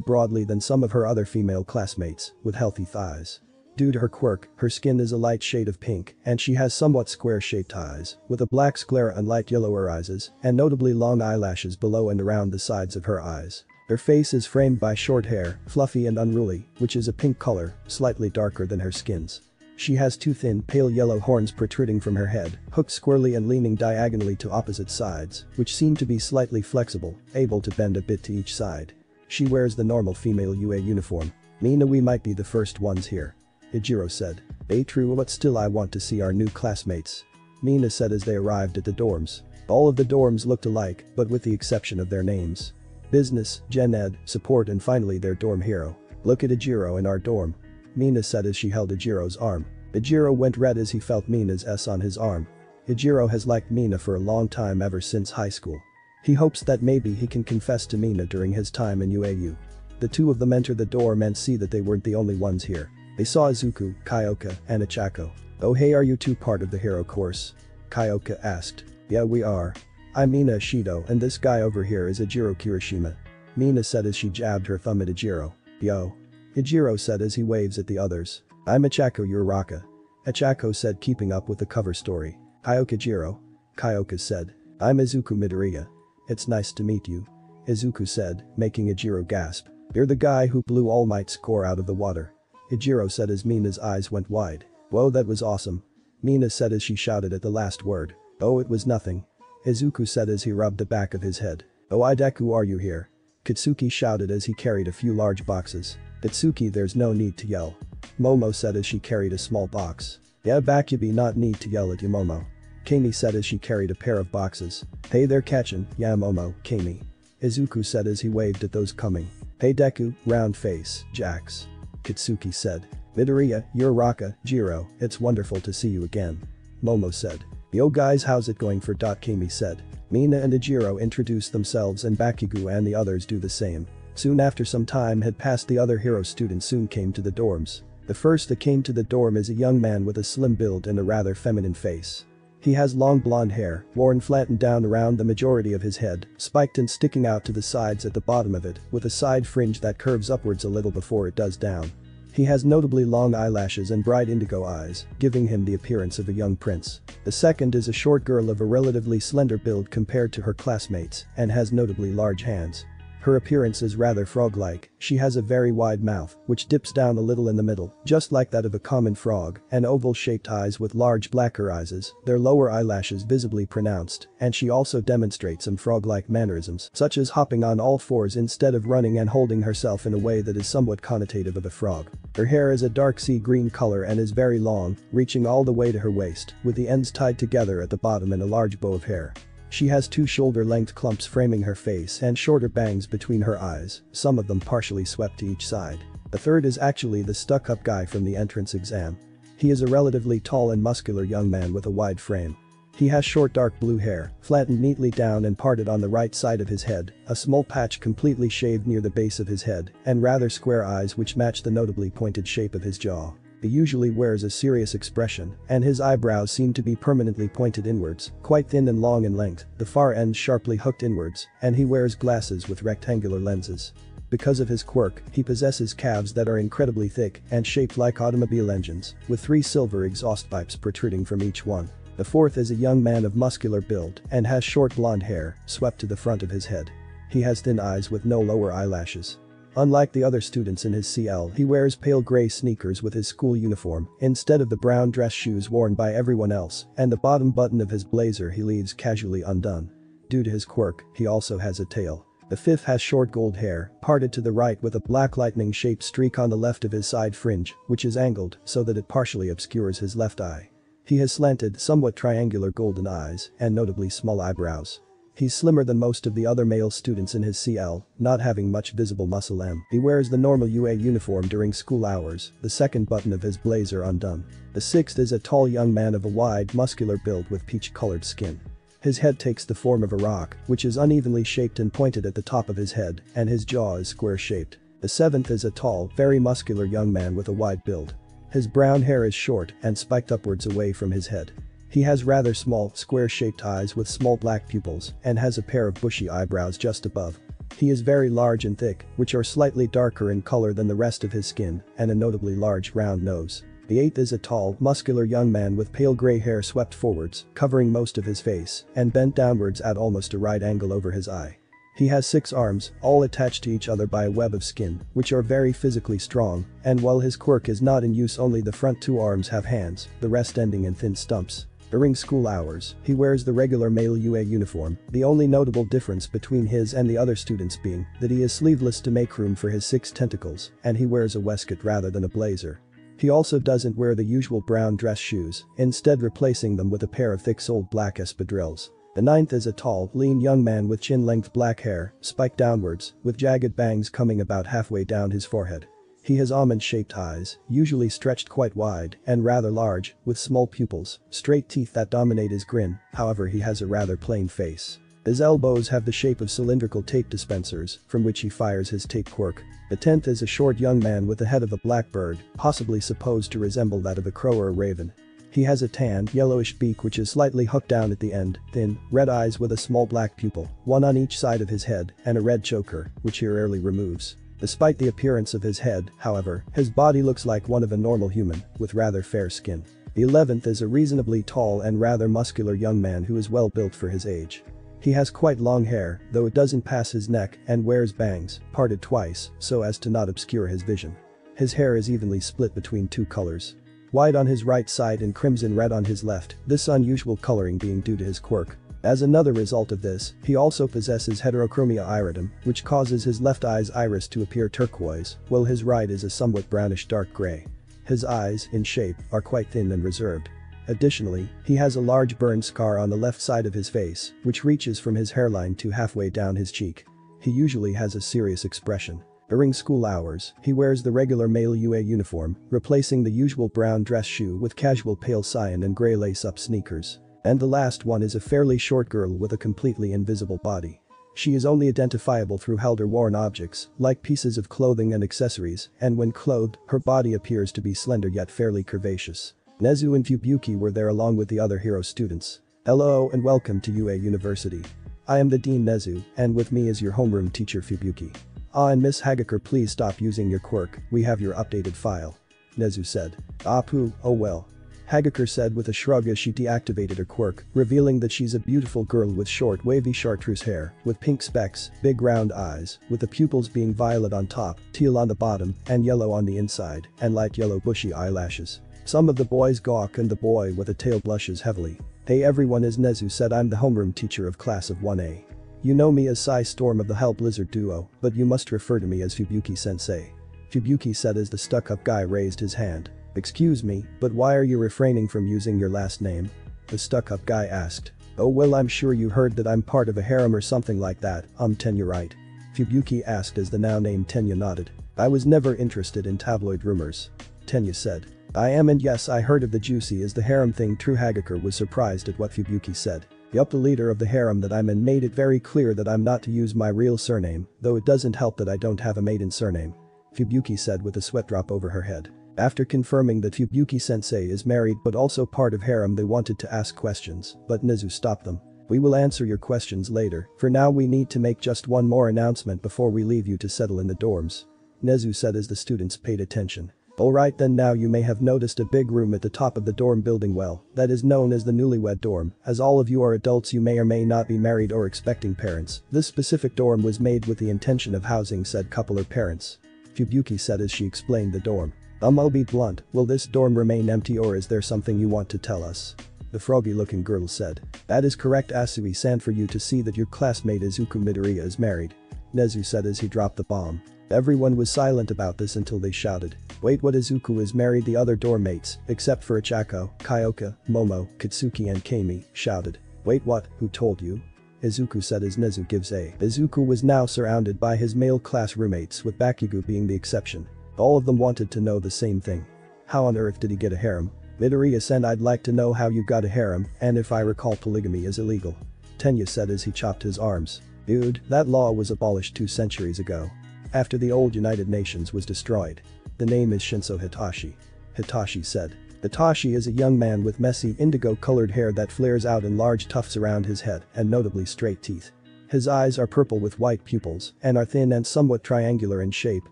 Speaker 1: broadly than some of her other female classmates, with healthy thighs. Due to her quirk, her skin is a light shade of pink, and she has somewhat square-shaped eyes, with a black sclera and light yellow irises, and notably long eyelashes below and around the sides of her eyes. Her face is framed by short hair, fluffy and unruly, which is a pink color, slightly darker than her skin's. She has two thin, pale yellow horns protruding from her head, hooked squarely and leaning diagonally to opposite sides, which seem to be slightly flexible, able to bend a bit to each side. She wears the normal female UA uniform. Mina we might be the first ones here. Eijiro said. Eh true but still I want to see our new classmates. Mina said as they arrived at the dorms. All of the dorms looked alike, but with the exception of their names. Business, Gen Ed, Support and finally their dorm hero. Look at Eijiro in our dorm. Mina said as she held Eijiro's arm. Eijiro went red as he felt Mina's S on his arm. Eijiro has liked Mina for a long time ever since high school. He hopes that maybe he can confess to Mina during his time in UAU. The two of them enter the dorm and see that they weren't the only ones here. They saw Izuku, Kyoka, and Ochako. Oh hey are you two part of the hero course? Kyoka asked. Yeah we are. I'm Mina Ashido and this guy over here is Eijiro Kirishima. Mina said as she jabbed her thumb at Eijiro. Yo. Eijiro said as he waves at the others. I'm Ochako Uraraka. Ochako said keeping up with the cover story. Kyoka Jiro. Kyoka said. I'm Izuku Midoriya. It's nice to meet you. Izuku said, making Eijiro gasp. You're the guy who blew All Might's core out of the water. Eijiro said as Mina's eyes went wide. Whoa that was awesome. Mina said as she shouted at the last word. Oh it was nothing. Izuku said as he rubbed the back of his head. Oh Ideku are you here? Katsuki shouted as he carried a few large boxes. Itsuki there's no need to yell. Momo said as she carried a small box. Yeah Bakubi not need to yell at you Momo. Camie said as she carried a pair of boxes. Hey they're catching, yeah Momo, Camie. Izuku said as he waved at those coming. Hey Deku, round face, Jax. Katsuki said. Midoriya, Uraraka, Jiro, it's wonderful to see you again. Momo said. Yo guys how's it going for. Dot Camie said. Mina and Eijiro introduce themselves and Bakugo and the others do the same. Soon after some time had passed the other hero students soon came to the dorms. The first that came to the dorm is a young man with a slim build and a rather feminine face. He has long blonde hair, worn flattened down around the majority of his head, spiked and sticking out to the sides at the bottom of it, with a side fringe that curves upwards a little before it does down. He has notably long eyelashes and bright indigo eyes, giving him the appearance of a young prince. The second is a short girl of a relatively slender build compared to her classmates, and has notably large hands. Her appearance is rather frog-like, she has a very wide mouth, which dips down a little in the middle, just like that of a common frog, and oval-shaped eyes with large blacker eyes, their lower eyelashes visibly pronounced, and she also demonstrates some frog-like mannerisms, such as hopping on all fours instead of running and holding herself in a way that is somewhat connotative of a frog. Her hair is a dark sea green color and is very long, reaching all the way to her waist, with the ends tied together at the bottom in a large bow of hair. She has two shoulder-length clumps framing her face and shorter bangs between her eyes, some of them partially swept to each side. The third is actually the stuck-up guy from the entrance exam. He is a relatively tall and muscular young man with a wide frame. He has short dark blue hair, flattened neatly down and parted on the right side of his head, a small patch completely shaved near the base of his head, and rather square eyes which match the notably pointed shape of his jaw. He usually wears a serious expression, and his eyebrows seem to be permanently pointed inwards, quite thin and long in length, the far ends sharply hooked inwards, and he wears glasses with rectangular lenses. Because of his quirk, he possesses calves that are incredibly thick and shaped like automobile engines, with three silver exhaust pipes protruding from each one. The fourth is a young man of muscular build and has short blonde hair, swept to the front of his head. He has thin eyes with no lower eyelashes. Unlike the other students in his CL he wears pale grey sneakers with his school uniform instead of the brown dress shoes worn by everyone else and the bottom button of his blazer he leaves casually undone. Due to his quirk, he also has a tail. The fifth has short gold hair, parted to the right with a black lightning shaped streak on the left of his side fringe, which is angled so that it partially obscures his left eye. He has slanted, somewhat triangular golden eyes and notably small eyebrows. He's slimmer than most of the other male students in his CL, not having much visible muscle M. He wears the normal UA uniform during school hours, the second button of his blazer undone. The sixth is a tall young man of a wide, muscular build with peach-colored skin. His head takes the form of a rock, which is unevenly shaped and pointed at the top of his head, and his jaw is square-shaped. The seventh is a tall, very muscular young man with a wide build. His brown hair is short and spiked upwards away from his head. He has rather small, square-shaped eyes with small black pupils and has a pair of bushy eyebrows just above. He is very large and thick, which are slightly darker in color than the rest of his skin, and a notably large round nose. The eighth is a tall, muscular young man with pale gray hair swept forwards, covering most of his face, and bent downwards at almost a right angle over his eye. He has six arms, all attached to each other by a web of skin, which are very physically strong, and while his quirk is not in use only the front two arms have hands, the rest ending in thin stumps. During school hours, he wears the regular male UA uniform, the only notable difference between his and the other students being that he is sleeveless to make room for his six tentacles, and he wears a waistcoat rather than a blazer. He also doesn't wear the usual brown dress shoes, instead replacing them with a pair of thick soled black espadrilles. The ninth is a tall, lean young man with chin-length black hair, spiked downwards, with jagged bangs coming about halfway down his forehead. He has almond-shaped eyes, usually stretched quite wide and rather large, with small pupils, straight teeth that dominate his grin, however he has a rather plain face. His elbows have the shape of cylindrical tape dispensers, from which he fires his tape quirk. The tenth is a short young man with the head of a blackbird, possibly supposed to resemble that of a crow or a raven. He has a tan, yellowish beak which is slightly hooked down at the end, thin, red eyes with a small black pupil, one on each side of his head, and a red choker, which he rarely removes. Despite the appearance of his head, however, his body looks like one of a normal human, with rather fair skin. The 11th is a reasonably tall and rather muscular young man who is well built for his age. He has quite long hair, though it doesn't pass his neck, and wears bangs, parted twice, so as to not obscure his vision. His hair is evenly split between two colors. White on his right side and crimson red on his left, this unusual coloring being due to his quirk. As another result of this, he also possesses heterochromia iridum, which causes his left eye's iris to appear turquoise, while his right is a somewhat brownish dark gray. His eyes, in shape, are quite thin and reserved. Additionally, he has a large burn scar on the left side of his face, which reaches from his hairline to halfway down his cheek. He usually has a serious expression. During school hours, he wears the regular male UA uniform, replacing the usual brown dress shoe with casual pale cyan and gray lace-up sneakers. And the last one is a fairly short girl with a completely invisible body. She is only identifiable through held or worn objects, like pieces of clothing and accessories, and when clothed, her body appears to be slender yet fairly curvaceous. Nezu and Fubuki were there along with the other hero students. Hello and welcome to UA University. I am the Dean Nezu, and with me is your homeroom teacher Fubuki. Ah and Miss Hagakure please stop using your quirk, we have your updated file. Nezu said. Ah poo, oh well, Hagakure said with a shrug as she deactivated her quirk, revealing that she's a beautiful girl with short wavy chartreuse hair, with pink specks, big round eyes, with the pupils being violet on top, teal on the bottom, and yellow on the inside, and light yellow bushy eyelashes. Some of the boys gawk and the boy with a tail blushes heavily. Hey everyone as Nezu said I'm the homeroom teacher of class of 1A. You know me as Sai Storm of the Hell Blizzard duo, but you must refer to me as Fubuki sensei. Fubuki said as the stuck-up guy raised his hand. Excuse me, but why are you refraining from using your last name? The stuck-up guy asked. Oh well I'm sure you heard that I'm part of a harem or something like that, I'm um Tenya right? Fubuki asked as the now named Tenya nodded. I was never interested in tabloid rumors. Tenya said. I am and yes I heard of the juicy as the harem thing True Hagakure was surprised at what Fubuki said. Yup the leader of the harem that I'm in made it very clear that I'm not to use my real surname, though it doesn't help that I don't have a maiden surname. Fubuki said with a sweat drop over her head. After confirming that Fubuki-sensei is married but also part of harem they wanted to ask questions, but Nezu stopped them. We will answer your questions later, for now we need to make just one more announcement before we leave you to settle in the dorms. Nezu said as the students paid attention. Alright then now you may have noticed a big room at the top of the dorm building well, that is known as the newlywed dorm, as all of you are adults you may or may not be married or expecting parents, this specific dorm was made with the intention of housing said couple or parents. Fubuki said as she explained the dorm. Um I'll be blunt, will this dorm remain empty or is there something you want to tell us? The froggy looking girl said. That is correct Asui-san for you to see that your classmate Izuku Midoriya is married. Nezu said as he dropped the bomb. Everyone was silent about this until they shouted. Wait what Izuku is married the other dorm mates, except for Ochako, Kyoka, Momo, Katsuki and Camie, shouted. Wait what, who told you? Izuku said as Nezu gives a. Izuku was now surrounded by his male class roommates with Bakugo being the exception. All of them wanted to know the same thing. How on earth did he get a harem? Midoriya said I'd like to know how you got a harem and if I recall polygamy is illegal. Tenya said as he chopped his arms. Dude, that law was abolished two centuries ago. After the old United Nations was destroyed. The name is Shinso Hitoshi. Hitoshi said. Hitoshi is a young man with messy indigo-colored hair that flares out in large tufts around his head and notably straight teeth. His eyes are purple with white pupils and are thin and somewhat triangular in shape,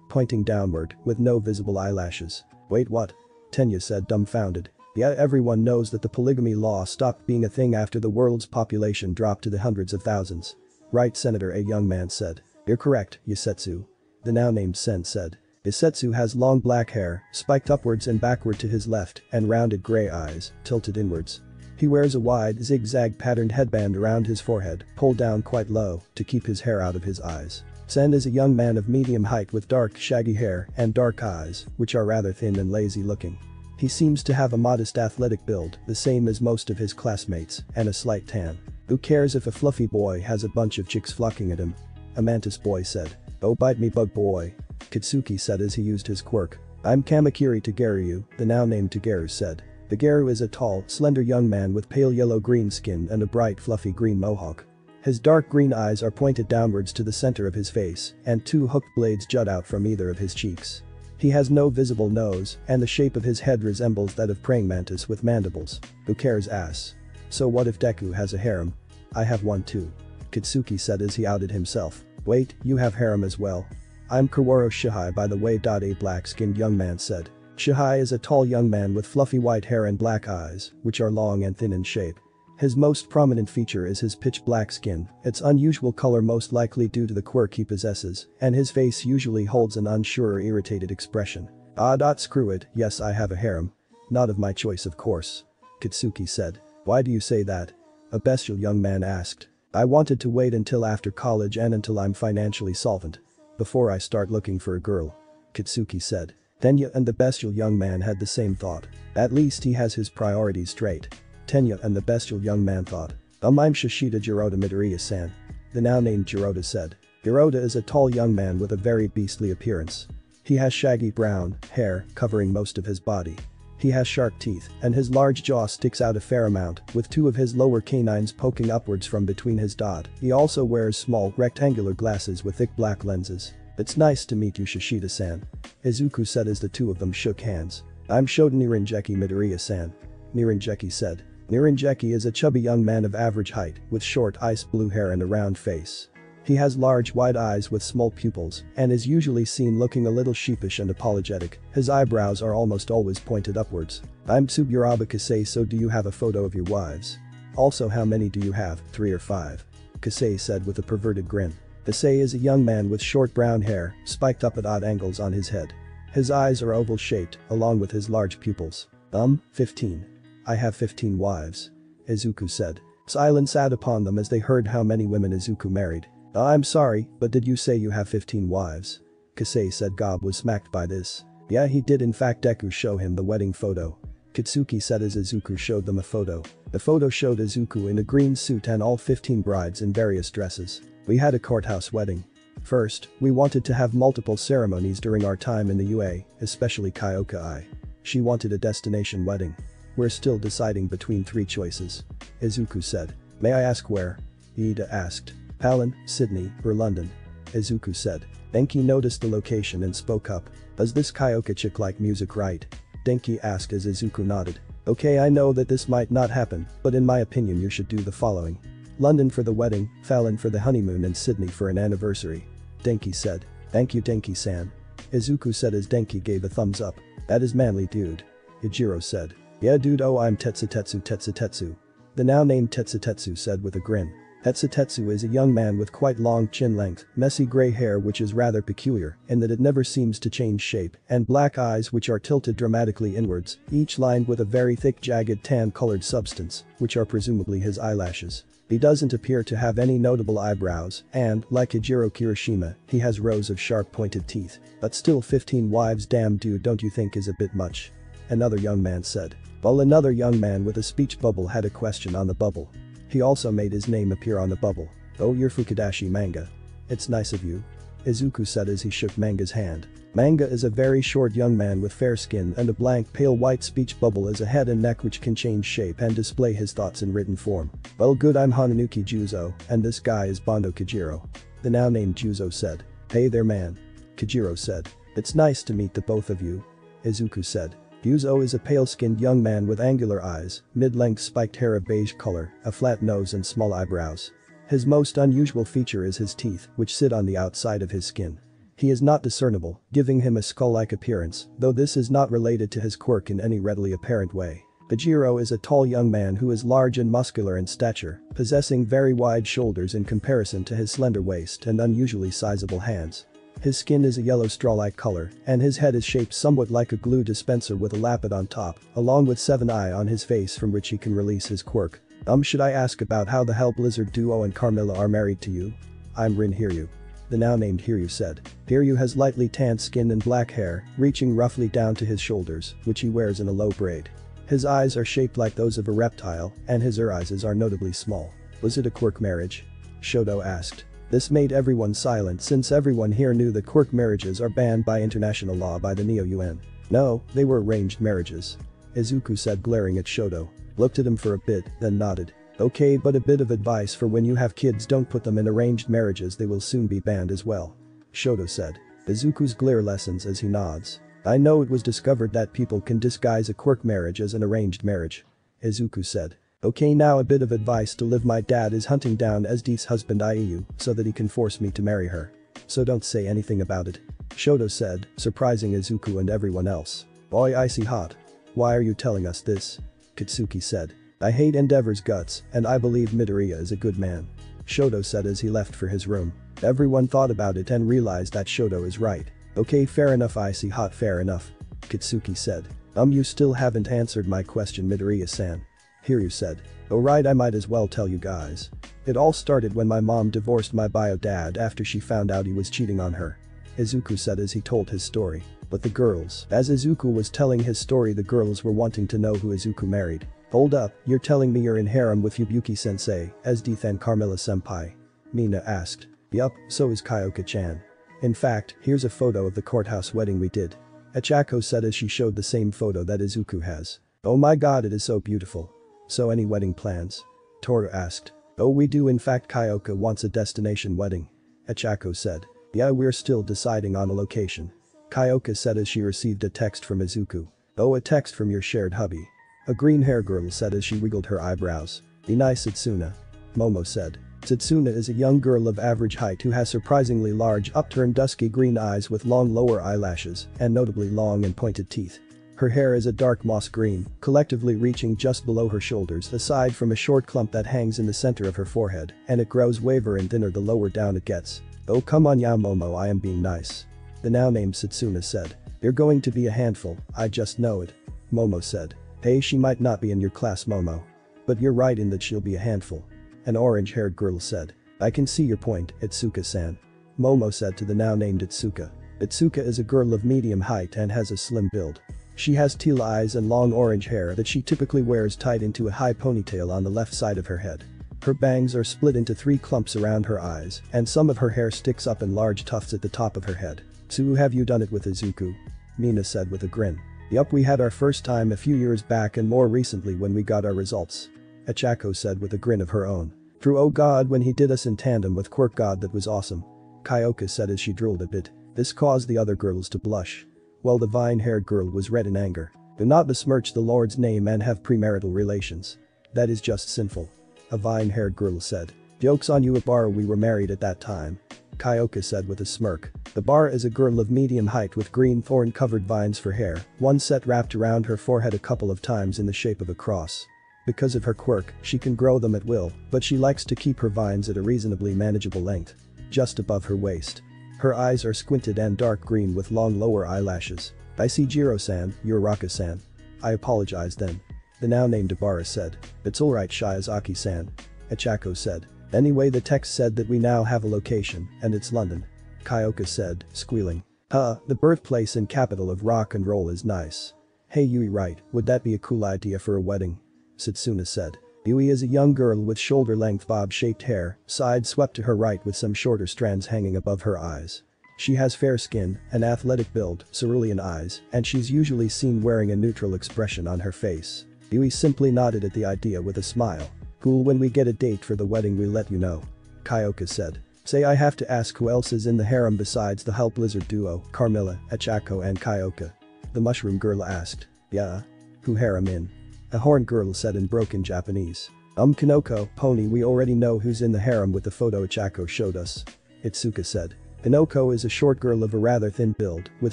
Speaker 1: pointing downward, with no visible eyelashes. Wait what? Tenya said dumbfounded. Yeah everyone knows that the polygamy law stopped being a thing after the world's population dropped to the hundreds of thousands. Right Senator a young man said. You're correct, Yosetsu. The now named Sen said. Yosetsu has long black hair, spiked upwards and backward to his left, and rounded grey eyes, tilted inwards. He wears a wide zigzag patterned headband around his forehead, pulled down quite low, to keep his hair out of his eyes. Sen is a young man of medium height with dark shaggy hair and dark eyes, which are rather thin and lazy looking. He seems to have a modest athletic build, the same as most of his classmates, and a slight tan. Who cares if a fluffy boy has a bunch of chicks flocking at him? A mantis boy said. Oh bite me bug boy. Katsuki said as he used his quirk. I'm Kamakiri Togaru, the now named Togaru said. Togaru is a tall, slender young man with pale yellow-green skin and a bright fluffy green mohawk. His dark green eyes are pointed downwards to the center of his face, and two hooked blades jut out from either of his cheeks. He has no visible nose, and the shape of his head resembles that of praying mantis with mandibles. Who cares ass? So what if Deku has a harem? I have one too. Katsuki said as he outed himself. Wait, you have harem as well. I'm Kuroiro Shihai by the way. A black-skinned young man said. Shihai is a tall young man with fluffy white hair and black eyes, which are long and thin in shape. His most prominent feature is his pitch black skin, its unusual color most likely due to the quirk he possesses, and his face usually holds an unsure or irritated expression. Ah dot screw it, yes I have a harem. Not of my choice of course. Katsuki said. Why do you say that? A bestial young man asked. I wanted to wait until after college and until I'm financially solvent. Before I start looking for a girl. Katsuki said. Tenya and the bestial young man had the same thought. At least he has his priorities straight. Tenya and the bestial young man thought. Um I'm Shishida Jurota Midoriya-san. The now named Jurota said. Jurota is a tall young man with a very beastly appearance. He has shaggy brown hair covering most of his body. He has sharp teeth, and his large jaw sticks out a fair amount, with two of his lower canines poking upwards from between his dot. He also wears small, rectangular glasses with thick black lenses. It's nice to meet you Shishida-san. Izuku said as the two of them shook hands. I'm Shoten Nirengeki Midoriya-san. Nirengeki said. Nirengeki is a chubby young man of average height, with short ice blue hair and a round face. He has large wide eyes with small pupils, and is usually seen looking a little sheepish and apologetic, his eyebrows are almost always pointed upwards. I'm Tsuburaba Kosei so do you have a photo of your wives? Also how many do you have, three or five? Kosei said with a perverted grin. Kosei is a young man with short brown hair, spiked up at odd angles on his head. His eyes are oval shaped, along with his large pupils. Um, 15. I have 15 wives. Izuku said. Silence sat upon them as they heard how many women Izuku married. I'm sorry, but did you say you have 15 wives? Kosei said Gob was smacked by this. Yeah he did in fact Deku show him the wedding photo. Katsuki said as Izuku showed them a photo. The photo showed Izuku in a green suit and all 15 brides in various dresses. We had a courthouse wedding. First, we wanted to have multiple ceremonies during our time in the UA, especially Kyoka Ai. She wanted a destination wedding. We're still deciding between three choices. Izuku said. May I ask where? Iida asked. Palin, Sydney, or London? Izuku said. Denki noticed the location and spoke up. Does this Kyoka chick like music right? Denki asked as Izuku nodded. Okay I know that this might not happen, but in my opinion you should do the following. London for the wedding, Fallon for the honeymoon and Sydney for an anniversary. Denki said. Thank you Denki-san. Izuku said as Denki gave a thumbs up. That is manly dude. Eijiro said. Yeah dude oh I'm Tetsutetsu Tetsutetsu. The now named Tetsutetsu said with a grin. Tetsutetsu is a young man with quite long chin length, messy grey hair which is rather peculiar in that it never seems to change shape, and black eyes which are tilted dramatically inwards, each lined with a very thick jagged tan-colored substance, which are presumably his eyelashes. He doesn't appear to have any notable eyebrows, and, like Eijiro Kirishima, he has rows of sharp pointed teeth. But still 15 wives damn dude don't you think is a bit much? Another young man said. While another young man with a speech bubble had a question on the bubble. He also made his name appear on the bubble. Oh you're Fukidashi Manga. It's nice of you. Izuku said as he shook Manga's hand. Manga is a very short young man with fair skin and a blank pale white speech bubble as a head and neck which can change shape and display his thoughts in written form. Well good I'm Honenuki Juzo, and this guy is Bondo Kojiro. The now named Juzo said. Hey there man. Kojiro said. It's nice to meet the both of you. Izuku said. Juzo is a pale-skinned young man with angular eyes, mid-length spiked hair of beige color, a flat nose and small eyebrows. His most unusual feature is his teeth, which sit on the outside of his skin. He is not discernible, giving him a skull-like appearance, though this is not related to his quirk in any readily apparent way. Bajiro is a tall young man who is large and muscular in stature, possessing very wide shoulders in comparison to his slender waist and unusually sizable hands. His skin is a yellow straw-like color, and his head is shaped somewhat like a glue dispenser with a lapid on top, along with seven eye on his face from which he can release his quirk. Um should I ask about how the Hell Blizzard duo and Carmilla are married to you? I'm Rin Hiryu. The now named Hiryu said. Hiryu has lightly tanned skin and black hair, reaching roughly down to his shoulders, which he wears in a low braid. His eyes are shaped like those of a reptile, and his irises are notably small. Was it a quirk marriage? Shoto asked. This made everyone silent since everyone here knew that quirk marriages are banned by international law by the Neo-UN. No, they were arranged marriages. Izuku said glaring at Shoto. Looked at him for a bit, then nodded. Okay but a bit of advice for when you have kids don't put them in arranged marriages they will soon be banned as well. Shoto said. Izuku's glare lessens as he nods. I know it was discovered that people can disguise a quirk marriage as an arranged marriage. Izuku said. Okay now a bit of advice to live my dad is hunting down SD's husband IEU so that he can force me to marry her. So don't say anything about it. Shoto said, surprising Izuku and everyone else. Boy icy hot. Why are you telling us this? Katsuki said. I hate Endeavor's guts and I believe Midoriya is a good man. Shoto said as he left for his room. Everyone thought about it and realized that Shoto is right. Okay fair enough I see hot fair enough. Katsuki said. Um you still haven't answered my question Midoriya-san. Hiryu said. Oh right I might as well tell you guys. It all started when my mom divorced my bio dad after she found out he was cheating on her. Izuku said as he told his story. But the girls, as Izuku was telling his story the girls were wanting to know who Izuku married. Hold up, you're telling me you're in harem with Fubuki-sensei, as Dethan Carmilla-senpai? Mina asked. Yup, so is Kyoka-chan. In fact, here's a photo of the courthouse wedding we did. Ochako said as she showed the same photo that Izuku has. Oh my god it is so beautiful. So any wedding plans? Toru asked. Oh we do in fact Kyoka wants a destination wedding. Ochako said. Yeah we're still deciding on a location. Kyoka said as she received a text from Izuku. Oh a text from your shared hubby. A green hair girl said as she wiggled her eyebrows. Be nice Setsuna. Momo said. Setsuna is a young girl of average height who has surprisingly large upturned dusky green eyes with long lower eyelashes and notably long and pointed teeth. Her hair is a dark moss green, collectively reaching just below her shoulders aside from a short clump that hangs in the center of her forehead and it grows waver and thinner the lower down it gets. Oh come on ya Momo I am being nice. The now named Setsuna said. You're going to be a handful, I just know it. Momo said. Hey she might not be in your class Momo. But you're right in that she'll be a handful. An orange-haired girl said. I can see your point, Itsuka-san. Momo said to the now named Itsuka. Itsuka is a girl of medium height and has a slim build. She has teal eyes and long orange hair that she typically wears tied into a high ponytail on the left side of her head. Her bangs are split into three clumps around her eyes, and some of her hair sticks up in large tufts at the top of her head. So have you done it with Izuku? Mina said with a grin. Yup we had our first time a few years back and more recently when we got our results. Ochako said with a grin of her own. Through oh god when he did us in tandem with Quirk God that was awesome. Kyoka said as she drooled a bit. This caused the other girls to blush while the vine-haired girl was red in anger. Do not besmirch the Lord's name and have premarital relations. That is just sinful. A vine-haired girl said. Joke's on you Ibara we were married at that time. Kyoka said with a smirk. The bar is a girl of medium height with green thorn-covered vines for hair, one set wrapped around her forehead a couple of times in the shape of a cross. Because of her quirk, she can grow them at will, but she likes to keep her vines at a reasonably manageable length. Just above her waist. Her eyes are squinted and dark green with long lower eyelashes. I see Jiro-san, Uraraka-san. I apologize then. The now named Ibara said. It's alright Shiozaki-san. Ochako said. Anyway the text said that we now have a location, and it's London. Kyoka said, squealing. Huh, the birthplace and capital of rock and roll is nice. Hey Yui right, would that be a cool idea for a wedding? Setsuna said. Yui is a young girl with shoulder-length bob-shaped hair, side swept to her right with some shorter strands hanging above her eyes. She has fair skin, an athletic build, cerulean eyes, and she's usually seen wearing a neutral expression on her face. Yui simply nodded at the idea with a smile. Cool when we get a date for the wedding we'll let you know. Kyoka said. Say I have to ask who else is in the harem besides the Hell Blizzard duo, Carmilla, Ochako and Kyoka. The mushroom girl asked. Yeah? Who harem in? A horn girl said in broken Japanese. Um Kinoko, pony we already know who's in the harem with the photo Ochako showed us. Itsuka said. Kinoko is a short girl of a rather thin build, with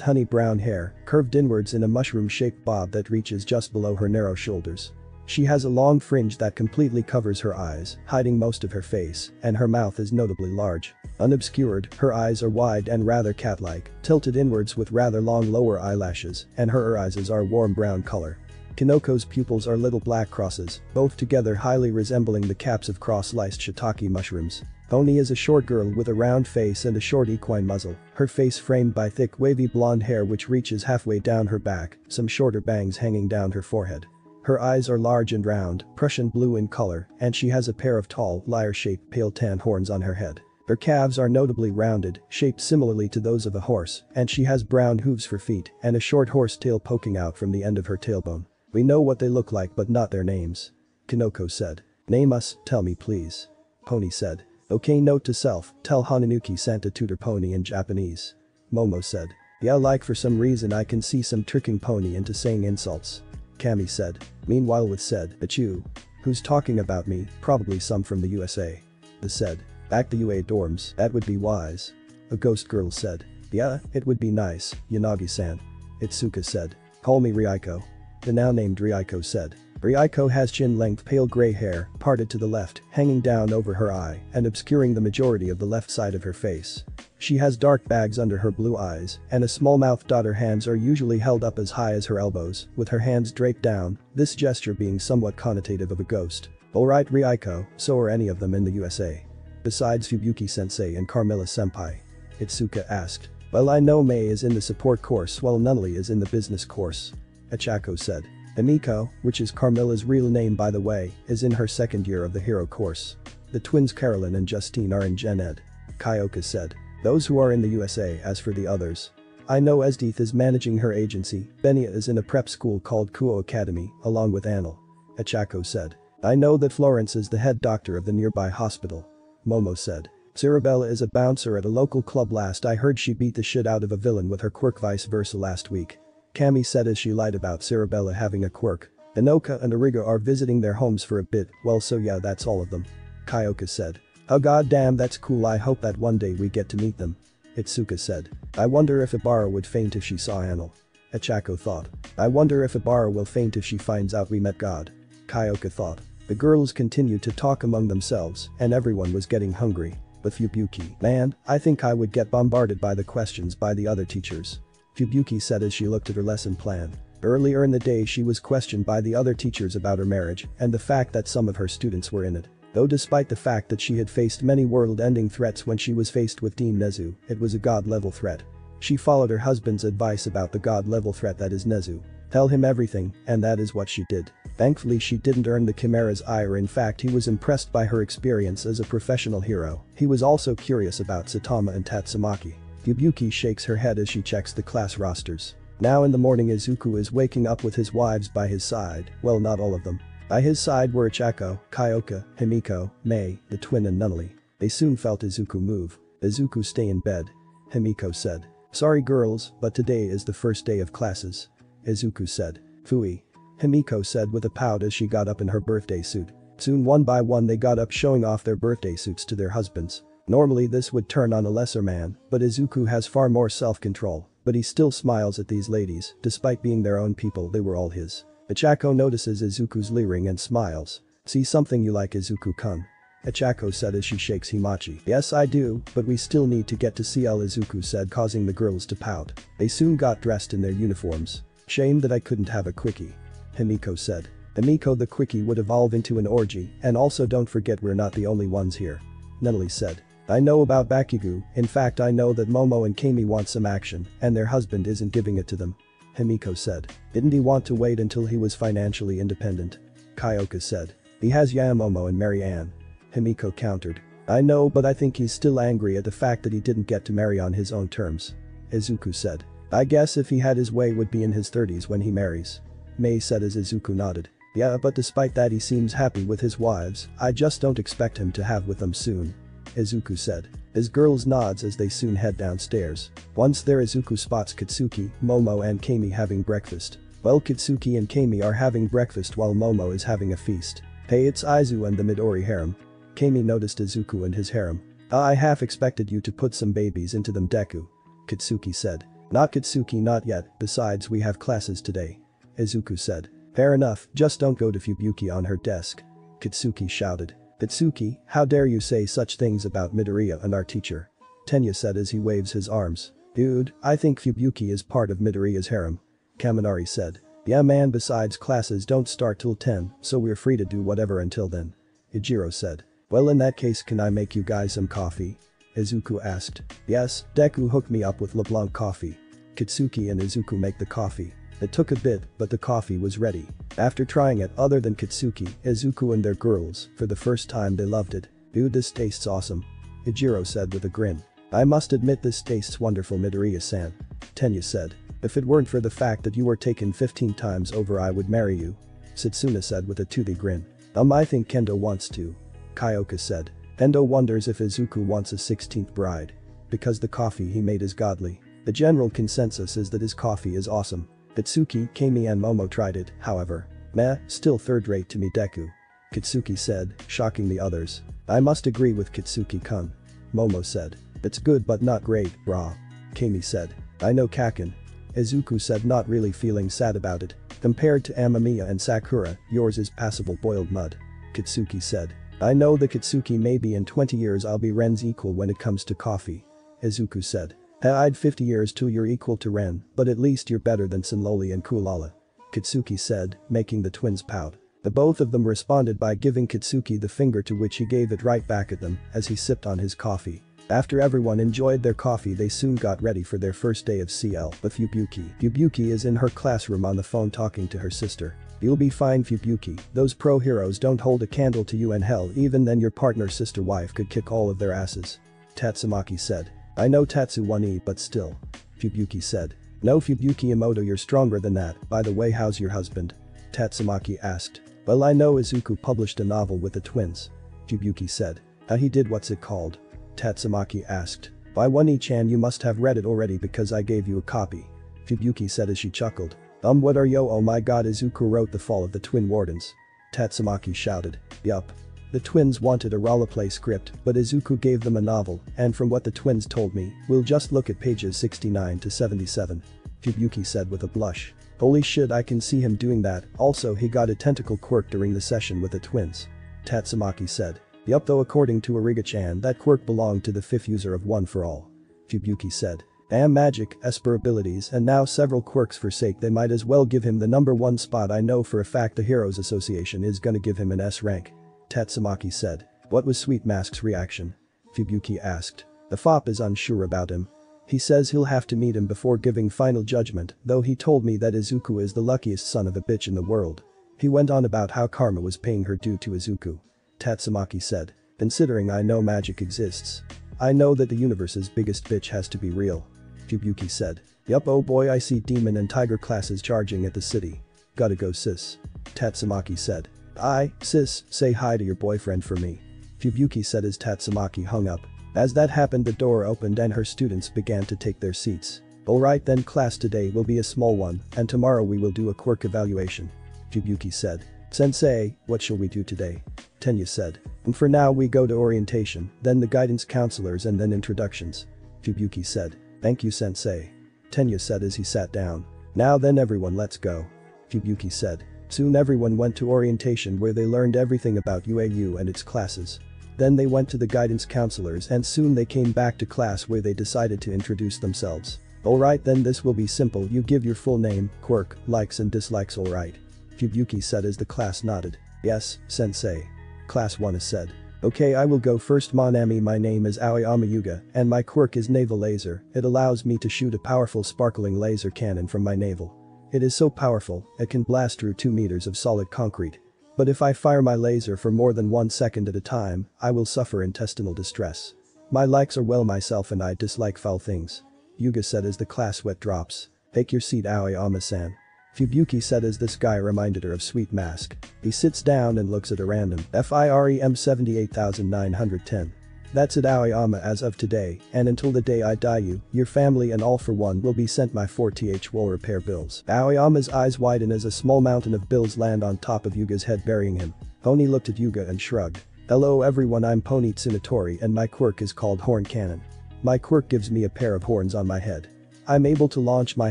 Speaker 1: honey brown hair, curved inwards in a mushroom-shaped bob that reaches just below her narrow shoulders. She has a long fringe that completely covers her eyes, hiding most of her face, and her mouth is notably large. Unobscured, her eyes are wide and rather cat-like, tilted inwards with rather long lower eyelashes, and her eyes are warm brown color. Kinoko's pupils are little black crosses, both together highly resembling the caps of cross-sliced shiitake mushrooms. Pony is a short girl with a round face and a short equine muzzle, her face framed by thick wavy blonde hair which reaches halfway down her back, some shorter bangs hanging down her forehead. Her eyes are large and round, Prussian blue in color, and she has a pair of tall, lyre-shaped pale tan horns on her head. Her calves are notably rounded, shaped similarly to those of a horse, and she has brown hooves for feet and a short horse tail poking out from the end of her tailbone. We know what they look like but not their names. Kinoko said. Name us, tell me please. Pony said. Okay note to self, tell Honenuki Santa tutor Pony in Japanese. Momo said. Yeah like for some reason I can see some tricking Pony into saying insults. Camie said. Meanwhile with said, "But you, Who's talking about me, probably some from the USA. The said. Back the UA dorms, that would be wise. A ghost girl said. Yeah, it would be nice, Yanagi-san. Itsuka said. Call me Ryuko. The now named Ryuko said. Ryuko has chin-length pale gray hair, parted to the left, hanging down over her eye and obscuring the majority of the left side of her face. She has dark bags under her blue eyes and a small mouth. Her hands are usually held up as high as her elbows, with her hands draped down, this gesture being somewhat connotative of a ghost. Alright Ryuko, so are any of them in the USA. Besides Fubuki-sensei and Carmilla-senpai. Itsuka asked. Well I know Mei is in the support course while Nunnally is in the business course. Ochako said. Emiko, which is Carmilla's real name by the way, is in her second year of the hero course. The twins Carolyn and Justine are in Gen Ed. Kyoka said. Those who are in the USA as for the others. I know Esdeath is managing her agency, Benia is in a prep school called Kuo Academy, along with Anil. Ochako said. I know that Florence is the head doctor of the nearby hospital. Momo said. Cerebella is a bouncer at a local club last I heard she beat the shit out of a villain with her quirk vice versa last week. Camie said as she lied about Cerebella having a quirk. Inoka and Ariga are visiting their homes for a bit, well so yeah that's all of them. Kyoka said. Oh goddamn that's cool I hope that one day we get to meet them. Itsuka said. I wonder if Ibara would faint if she saw Anil. Ochako thought. I wonder if Ibara will faint if she finds out we met God. Kyoka thought. The girls continued to talk among themselves and everyone was getting hungry. But Fubuki, man, I think I would get bombarded by the questions by the other teachers. Fubuki said as she looked at her lesson plan. Earlier in the day she was questioned by the other teachers about her marriage and the fact that some of her students were in it. Though despite the fact that she had faced many world-ending threats when she was faced with Dean Nezu, it was a god-level threat. She followed her husband's advice about the god-level threat that is Nezu. Tell him everything, and that is what she did. Thankfully she didn't earn the Chimera's ire in fact he was impressed by her experience as a professional hero. He was also curious about Saitama and Tatsumaki. Fubuki shakes her head as she checks the class rosters. Now in the morning Izuku is waking up with his wives by his side, well not all of them. By his side were Ochako, Kyoka, Himiko, Mei, the twin and Nunnally. They soon felt Izuku move. Izuku stay in bed. Himiko said. Sorry girls, but today is the first day of classes. Izuku said. Fui. Himiko said with a pout as she got up in her birthday suit. Soon one by one they got up showing off their birthday suits to their husbands. Normally this would turn on a lesser man, but Izuku has far more self-control, but he still smiles at these ladies, despite being their own people they were all his. Ochako notices Izuku's leering and smiles. See something you like Izuku-kun. Ochako said as she shakes Himachi. Yes I do, but we still need to get to see. CL Izuku said causing the girls to pout. They soon got dressed in their uniforms. Shame that I couldn't have a quickie. Himiko said. Himiko the quickie would evolve into an orgy, and also don't forget we're not the only ones here. Nunnally said. I know about Bakugo, in fact I know that Momo and Camie want some action, and their husband isn't giving it to them. Himiko said. Didn't he want to wait until he was financially independent? Kyoka said. He has Yamomo and Marianne. Himiko countered. I know but I think he's still angry at the fact that he didn't get to marry on his own terms. Izuku said. I guess if he had his way would be in his 30s when he marries. Mei said as Izuku nodded. Yeah but despite that he seems happy with his wives, I just don't expect him to have with them soon. Izuku said. His girls nods as they soon head downstairs. Once there Izuku spots Katsuki, Momo and Camie having breakfast. Well Katsuki and Camie are having breakfast while Momo is having a feast. Hey it's Aizu and the Midori harem. Camie noticed Izuku and his harem. Ah, I half expected you to put some babies into them Deku. Katsuki said. Not Katsuki not yet, besides we have classes today. Izuku said. Fair enough, just don't go to Fubuki on her desk. Katsuki shouted. Katsuki, how dare you say such things about Midoriya and our teacher. Tenya said as he waves his arms. Dude, I think Fubuki is part of Midoriya's harem. Kaminari said. Yeah man besides classes don't start till 10, so we're free to do whatever until then. Eijiro said. Well in that case can I make you guys some coffee? Izuku asked. Yes, Deku hooked me up with LeBlanc coffee. Katsuki and Izuku make the coffee. It took a bit, but the coffee was ready. After trying it other than Katsuki, Izuku and their girls, for the first time they loved it. Dude this tastes awesome. Eijiro said with a grin. I must admit this tastes wonderful Midoriya-san. Tenya said. If it weren't for the fact that you were taken 15 times over I would marry you. Setsuna said with a toothy grin. Um I think Kendo wants to. Kyoka said. Endo wonders if Izuku wants a 16th bride. Because the coffee he made is godly. The general consensus is that his coffee is awesome. Katsuki, Camie and Momo tried it, however. Meh, still third rate to me Deku. Katsuki said, shocking the others. I must agree with Katsuki-kun. Momo said. It's good but not great, brah. Camie said. I know Kakin. Izuku said not really feeling sad about it. Compared to Amamiya and Sakura, yours is passable boiled mud. Katsuki said. I know the Katsuki maybe in 20 years I'll be Ren's equal when it comes to coffee. Izuku said. I'd 50 years till you're equal to Ren, but at least you're better than Sinloli and Kulala. Katsuki said, making the twins pout. The both of them responded by giving Katsuki the finger to which he gave it right back at them as he sipped on his coffee. After everyone enjoyed their coffee they soon got ready for their first day of CL with Fubuki. Fubuki is in her classroom on the phone talking to her sister. You'll be fine Fubuki, those pro heroes don't hold a candle to you and hell even then your partner sister wife could kick all of their asses. Tatsumaki said. I know Tatsu Wani but still. Fubuki said. No Fubuki Imoto you're stronger than that, by the way how's your husband? Tatsumaki asked. Well I know Izuku published a novel with the twins. Fubuki said. How he did what's it called? Tatsumaki asked. By Wani-chan you must have read it already because I gave you a copy. Fubuki said as she chuckled. Um what are yo oh my god Izuku wrote The Fall of the Twin Wardens. Tatsumaki shouted. Yup. The twins wanted a roleplay script but Izuku gave them a novel and from what the twins told me, we'll just look at pages 69 to 77. Fubuki said with a blush. Holy shit I can see him doing that, also he got a tentacle quirk during the session with the twins. Tatsumaki said. Yup though according to Ariga-chan that quirk belonged to the fifth user of One for All. Fubuki said. Damn magic, Esper abilities and now several quirks for sake they might as well give him the number one spot I know for a fact the Heroes Association is gonna give him an S rank. Tatsumaki said. What was Sweet Mask's reaction? Fubuki asked. The fop is unsure about him. He says he'll have to meet him before giving final judgment, though he told me that Izuku is the luckiest son of a bitch in the world. He went on about how karma was paying her due to Izuku. Tatsumaki said. Considering I know magic exists. I know that the universe's biggest bitch has to be real. Fubuki said. Yup oh boy I see demon and tiger classes charging at the city. Gotta go sis. Tatsumaki said. I, sis, say hi to your boyfriend for me. Fubuki said as Tatsumaki hung up. As that happened the door opened and her students began to take their seats. Alright then class today will be a small one and tomorrow we will do a quirk evaluation. Fubuki said. Sensei, what shall we do today? Tenya said. And for now we go to orientation, then the guidance counselors and then introductions. Fubuki said. Thank you sensei. Tenya said as he sat down. Now then everyone let's go. Fubuki said. Soon everyone went to orientation where they learned everything about UAU and its classes. Then they went to the guidance counselors and soon they came back to class where they decided to introduce themselves. Alright then this will be simple you give your full name, quirk, likes and dislikes alright. Fubuki said as the class nodded. Yes, sensei. Class 1 is said. Okay I will go first Monami my name is Aoyama Yuga and my quirk is navel laser, it allows me to shoot a powerful sparkling laser cannon from my navel. It is so powerful, it can blast through 2 meters of solid concrete. But if I fire my laser for more than 1 second at a time, I will suffer intestinal distress. My likes are well myself and I dislike foul things. Yuga said as the class sweat drops. Take your seat Aoyama-san. Fubuki said as this guy reminded her of Sweet Mask. He sits down and looks at a random FIREM 78910. That's it Aoyama as of today, and until the day I die you, your family and all for one will be sent my 4th will repair bills. Aoyama's eyes widen as a small mountain of bills land on top of Yuga's head burying him. Oni looked at Yuga and shrugged. Hello everyone I'm Pony Tsunotori and my quirk is called Horn Cannon. My quirk gives me a pair of horns on my head. I'm able to launch my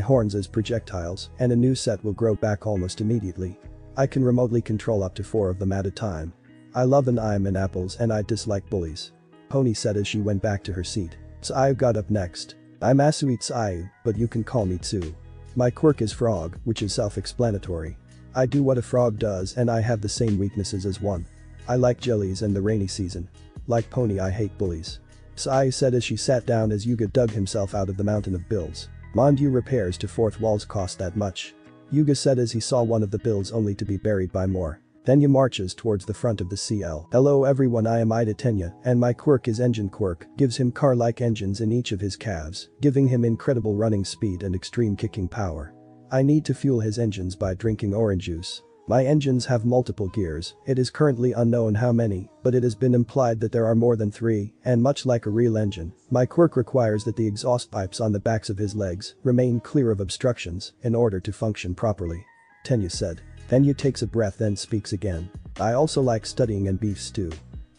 Speaker 1: horns as projectiles and a new set will grow back almost immediately. I can remotely control up to four of them at a time. I love an I'm and apples and I dislike bullies. Pony said as she went back to her seat. Tsuyu got up next. I'm Asui Tsuyu, but you can call me Tsu. My quirk is frog, which is self-explanatory. I do what a frog does and I have the same weaknesses as one. I like jellies and the rainy season. Like Pony I hate bullies. Sai said as she sat down as Yuga dug himself out of the mountain of bills. Mind you repairs to fourth walls cost that much. Yuga said as he saw one of the bills only to be buried by more. Then he marches towards the front of the CL. Hello everyone I am Iida Tenya and my quirk is engine quirk gives him car-like engines in each of his calves, giving him incredible running speed and extreme kicking power. I need to fuel his engines by drinking orange juice. My engines have multiple gears, it is currently unknown how many, but it has been implied that there are more than three, and much like a real engine, my quirk requires that the exhaust pipes on the backs of his legs remain clear of obstructions in order to function properly. Tenya said. Tenya takes a breath then speaks again. I also like studying and beef stew.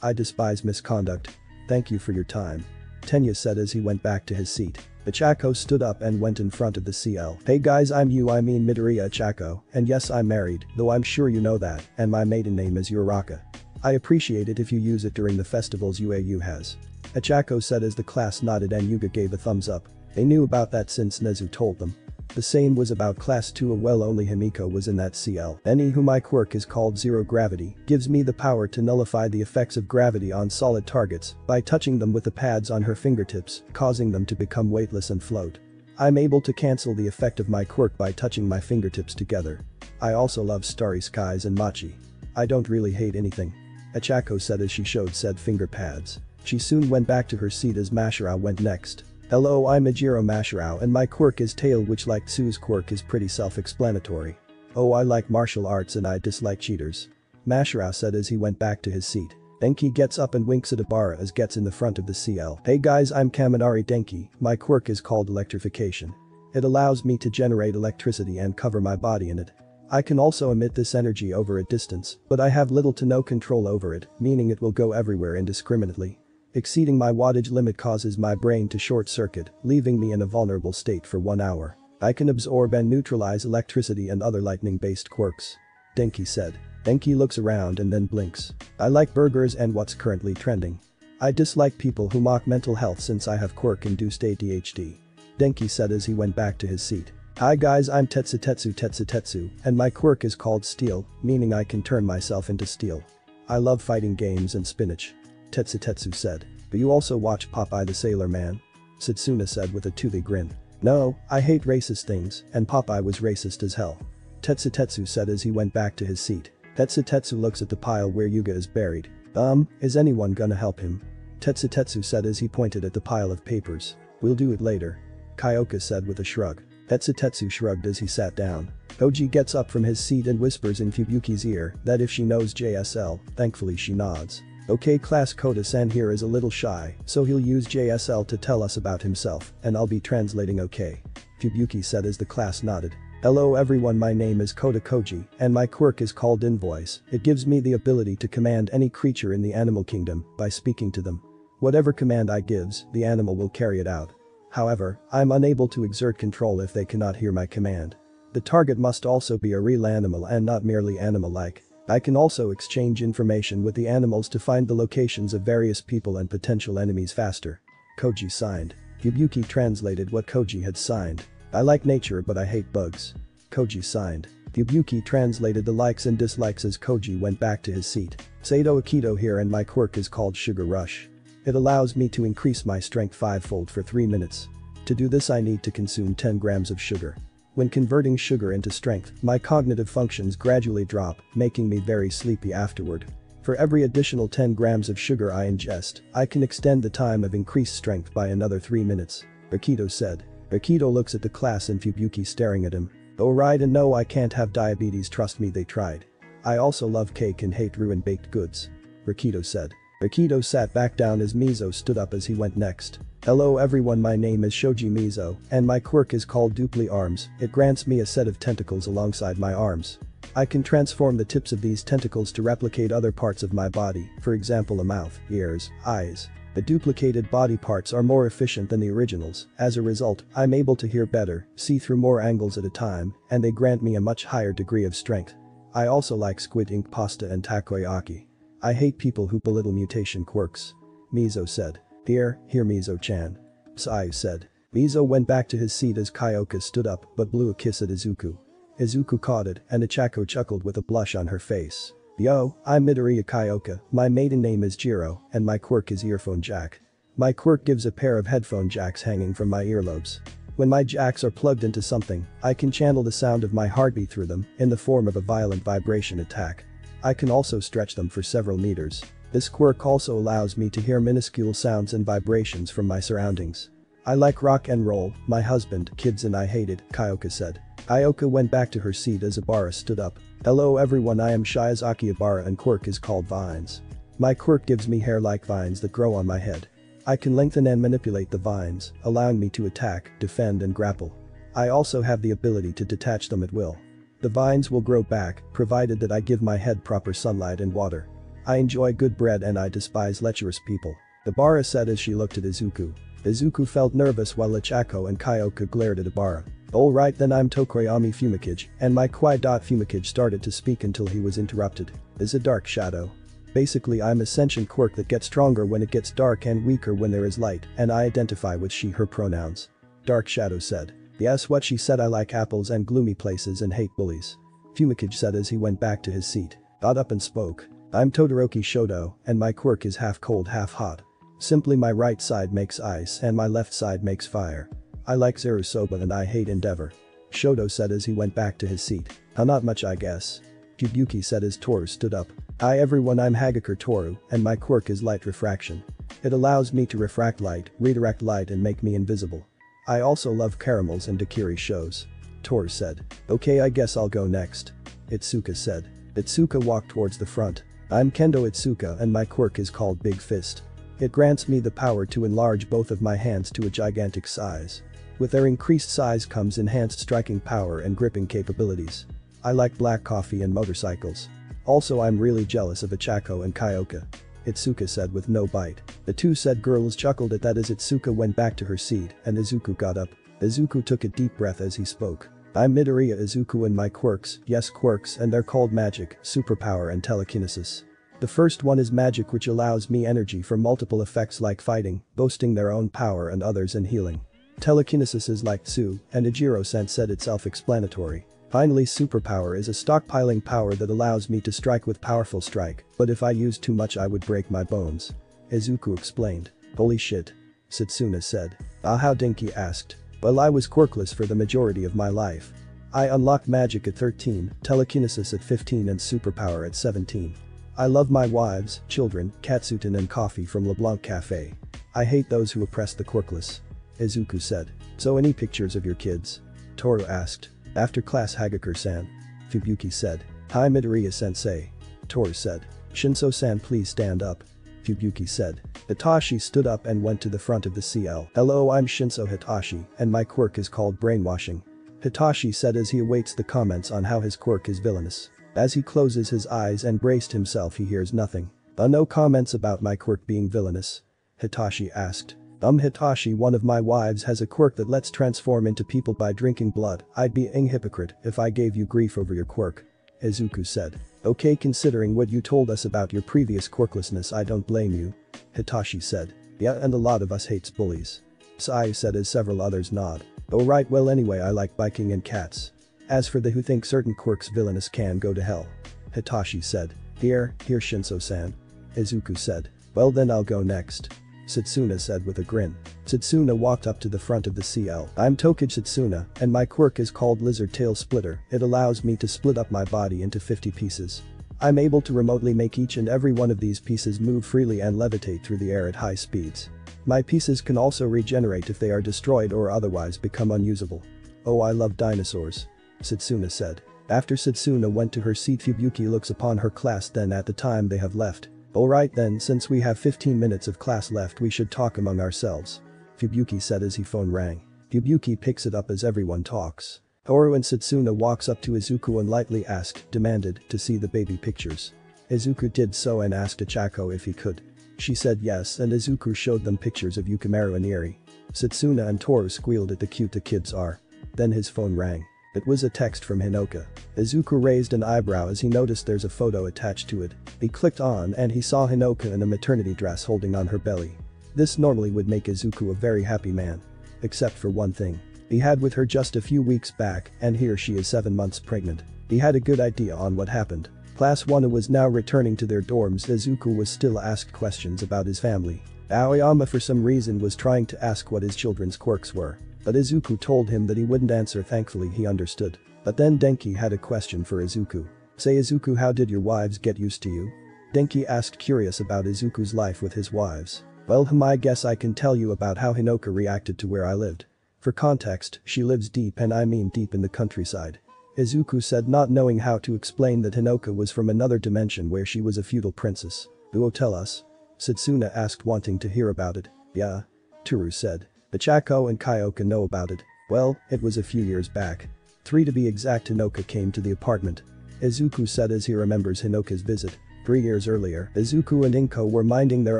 Speaker 1: I despise misconduct. Thank you for your time. Tenya said as he went back to his seat. Ochako stood up and went in front of the CL. Hey guys I'm you I mean Midoriya Ochako, and yes I'm married, though I'm sure you know that, and my maiden name is Uraraka. I appreciate it if you use it during the festivals UAU has. Ochako said as the class nodded and Yuga gave a thumbs up. They knew about that since Nezu told them. The same was about class 2 well only Himiko was in that CL. Any who my quirk is called zero gravity gives me the power to nullify the effects of gravity on solid targets by touching them with the pads on her fingertips, causing them to become weightless and float. I'm able to cancel the effect of my quirk by touching my fingertips together. I also love starry skies and mochi. I don't really hate anything. Ochako said as she showed said finger pads. She soon went back to her seat as Mashirao went next. Hello I'm Ojiro Mashirao and my quirk is tail which like Sue's quirk is pretty self-explanatory. Oh I like martial arts and I dislike cheaters. Mashirao said as he went back to his seat. Denki gets up and winks at Abara as gets in the front of the CL. Hey guys I'm Kaminari Denki, my quirk is called electrification. It allows me to generate electricity and cover my body in it. I can also emit this energy over a distance, but I have little to no control over it, meaning it will go everywhere indiscriminately. Exceeding my wattage limit causes my brain to short circuit, leaving me in a vulnerable state for one hour. I can absorb and neutralize electricity and other lightning-based quirks. Denki said. Denki looks around and then blinks. I like burgers and what's currently trending. I dislike people who mock mental health since I have quirk-induced ADHD. Denki said as he went back to his seat. Hi guys I'm Tetsu Tetsu Tetsu and my quirk is called Steel, meaning I can turn myself into steel. I love fighting games and spinach. Tetsu said. But you also watch Popeye the Sailor Man? Setsuna said with a toothy grin. No, I hate racist things, and Popeye was racist as hell. Tetsutetsu said as he went back to his seat. Tetsutetsu looks at the pile where Yuga is buried. Um, is anyone gonna help him? Tetsutetsu said as he pointed at the pile of papers. We'll do it later. Kyoka said with a shrug. Tetsutetsu shrugged as he sat down. Koji gets up from his seat and whispers in Fubuki's ear that if she knows JSL, thankfully she nods. Okay class Koda-san here is a little shy, so he'll use JSL to tell us about himself, and I'll be translating okay. Fubuki said as the class nodded. Hello everyone my name is Koda Koji, and my quirk is called Anivoice, it gives me the ability to command any creature in the animal kingdom by speaking to them. Whatever command I gives, the animal will carry it out. However, I'm unable to exert control if they cannot hear my command. The target must also be a real animal and not merely animal-like. I can also exchange information with the animals to find the locations of various people and potential enemies faster. Koji signed. Fubuki translated what Koji had signed. I like nature but I hate bugs. Koji signed. Fubuki translated the likes and dislikes as Koji went back to his seat. Sato Rikido here and my quirk is called Sugar Rush. It allows me to increase my strength fivefold for 3 minutes. To do this I need to consume 10 grams of sugar. When converting sugar into strength, my cognitive functions gradually drop, making me very sleepy afterward. For every additional 10 grams of sugar I ingest, I can extend the time of increased strength by another 3 minutes. Rikido said. Rikido looks at the class and Fubuki staring at him. Oh right and no I can't have diabetes trust me they tried. I also love cake and hate ruined baked goods. Rikido said. Rikido sat back down as Mezo stood up as he went next. Hello everyone my name is Shoji Mezo, and my quirk is called Dupli Arms, it grants me a set of tentacles alongside my arms. I can transform the tips of these tentacles to replicate other parts of my body, for example a mouth, ears, eyes. The duplicated body parts are more efficient than the originals, as a result, I'm able to hear better, see through more angles at a time, and they grant me a much higher degree of strength. I also like squid ink pasta and takoyaki. I hate people who belittle mutation quirks. Mezo said. Here, here Mezo-chan. Sai said. Mezo went back to his seat as Kyoka stood up but blew a kiss at Izuku. Izuku caught it and Ochako chuckled with a blush on her face. Yo, I'm Midoriya Kyoka, my maiden name is Jiro, and my quirk is earphone jack. My quirk gives a pair of headphone jacks hanging from my earlobes. When my jacks are plugged into something, I can channel the sound of my heartbeat through them in the form of a violent vibration attack. I can also stretch them for several meters. This quirk also allows me to hear minuscule sounds and vibrations from my surroundings. I like rock and roll, my husband, kids and I hated, Kyoka said. Kyoka went back to her seat as Ibara stood up. Hello everyone I am Shiozaki Ibara and quirk is called vines. My quirk gives me hair-like vines that grow on my head. I can lengthen and manipulate the vines, allowing me to attack, defend and grapple. I also have the ability to detach them at will. The vines will grow back, provided that I give my head proper sunlight and water. I enjoy good bread and I despise lecherous people. Ibara said as she looked at Izuku. Izuku felt nervous while Ochako and Kyoka glared at Ibara. Alright then I'm Tokoyami Fumikage, and my Kwai. Fumikage started to speak until he was interrupted. Is a dark shadow. Basically I'm a sentient quirk that gets stronger when it gets dark and weaker when there is light, and I identify with she her pronouns. Dark Shadow said. Yes what she said I like apples and gloomy places and hate bullies. Fumikage said as he went back to his seat. Got up and spoke. I'm Todoroki Shoto, and my quirk is half cold half hot. Simply my right side makes ice and my left side makes fire. I like Zarusoba and I hate Endeavor. Shoto said as he went back to his seat. Not much I guess. Fubuki said as Toru stood up. Hi everyone I'm Hagakure Toru, and my quirk is light refraction. It allows me to refract light, redirect light and make me invisible. I also love caramels and Dokkiri shows. Toru said. Okay I guess I'll go next. Itsuka said. Itsuka walked towards the front. I'm Kendo Itsuka and my quirk is called Big Fist. It grants me the power to enlarge both of my hands to a gigantic size. With their increased size comes enhanced striking power and gripping capabilities. I like black coffee and motorcycles. Also I'm really jealous of Ochako and Kyoka. Itsuka said with no bite. The two said girls chuckled at that as Itsuka went back to her seat and Izuku got up. Izuku took a deep breath as he spoke. I'm Midoriya Izuku and my quirks, yes quirks and they're called magic, superpower and telekinesis. The first one is magic which allows me energy for multiple effects like fighting, boasting their own power and others and healing. Telekinesis is like Tsu, and Ojiro sense said it's self-explanatory. Finally superpower is a stockpiling power that allows me to strike with powerful strike, but if I use too much I would break my bones. Izuku explained. Holy shit. Setsuna said. Ah how Denki asked. Well I was quirkless for the majority of my life. I unlocked magic at 13, telekinesis at 15 and superpower at 17. I love my wives, children, Katsudon and coffee from LeBlanc Cafe. I hate those who oppress the quirkless. Izuku said. So any pictures of your kids? Toru asked. After class Hagakure-san. Fubuki said. Hi Midoriya-sensei. Toru said. Shinso-san please stand up. Fubuki said. Hitoshi stood up and went to the front of the CL. Hello I'm Shinso Hitoshi and my quirk is called brainwashing. Hitoshi said as he awaits the comments on how his quirk is villainous. As he closes his eyes and braced himself he hears nothing. Uh no comments about my quirk being villainous. Hitoshi asked. Um Hitoshi one of my wives has a quirk that lets transform into people by drinking blood, I'd be a hypocrite if I gave you grief over your quirk. Izuku said. Okay considering what you told us about your previous quirklessness I don't blame you. Hitoshi said. Yeah and a lot of us hates bullies. Sai said as several others nod. Oh right well anyway I like biking and cats. As for the who think certain quirks villainous can go to hell. Hitoshi said. Here, here Shinso-san. Izuku said. Well then I'll go next. Setsuna said with a grin. Setsuna walked up to the front of the CL. I'm Tokage Setsuna, and my quirk is called Lizard Tail Splitter, it allows me to split up my body into 50 pieces. I'm able to remotely make each and every one of these pieces move freely and levitate through the air at high speeds. My pieces can also regenerate if they are destroyed or otherwise become unusable. Oh I love dinosaurs. Setsuna said. After Setsuna went to her seat Fubuki looks upon her class then at the time they have left. Alright then since we have 15 minutes of class left we should talk among ourselves. Fubuki said as he phone rang. Fubuki picks it up as everyone talks. Toru and Setsuna walks up to Izuku and lightly asked, demanded, to see the baby pictures. Izuku did so and asked Ochako if he could. She said yes and Izuku showed them pictures of Yukimaru and Eri. Setsuna and Toru squealed at the cute the kids are. Then his phone rang. It was a text from Hinoka. Izuku raised an eyebrow as he noticed there's a photo attached to it. He clicked on and he saw Hinoka in a maternity dress holding on her belly. This normally would make Izuku a very happy man. Except for one thing. He had with her just a few weeks back and here she is 7 months pregnant. He had a good idea on what happened. Class 1 was now returning to their dorms Izuku was still asked questions about his family. Aoyama for some reason was trying to ask what his children's quirks were. But Izuku told him that he wouldn't answer thankfully he understood. But then Denki had a question for Izuku. Say Izuku how did your wives get used to you? Denki asked curious about Izuku's life with his wives. Well hmm I guess I can tell you about how Hinoka reacted to where I lived. For context, she lives deep and I mean deep in the countryside. Izuku said not knowing how to explain that Hinoka was from another dimension where she was a feudal princess. Who'll tell us? Setsuna asked wanting to hear about it. Yeah. Toru said. The Chako and Kyoka know about it. Well, it was a few years back. Three to be exact Hinoka came to the apartment. Izuku said as he remembers Hinoka's visit. Three years earlier, Izuku and Inko were minding their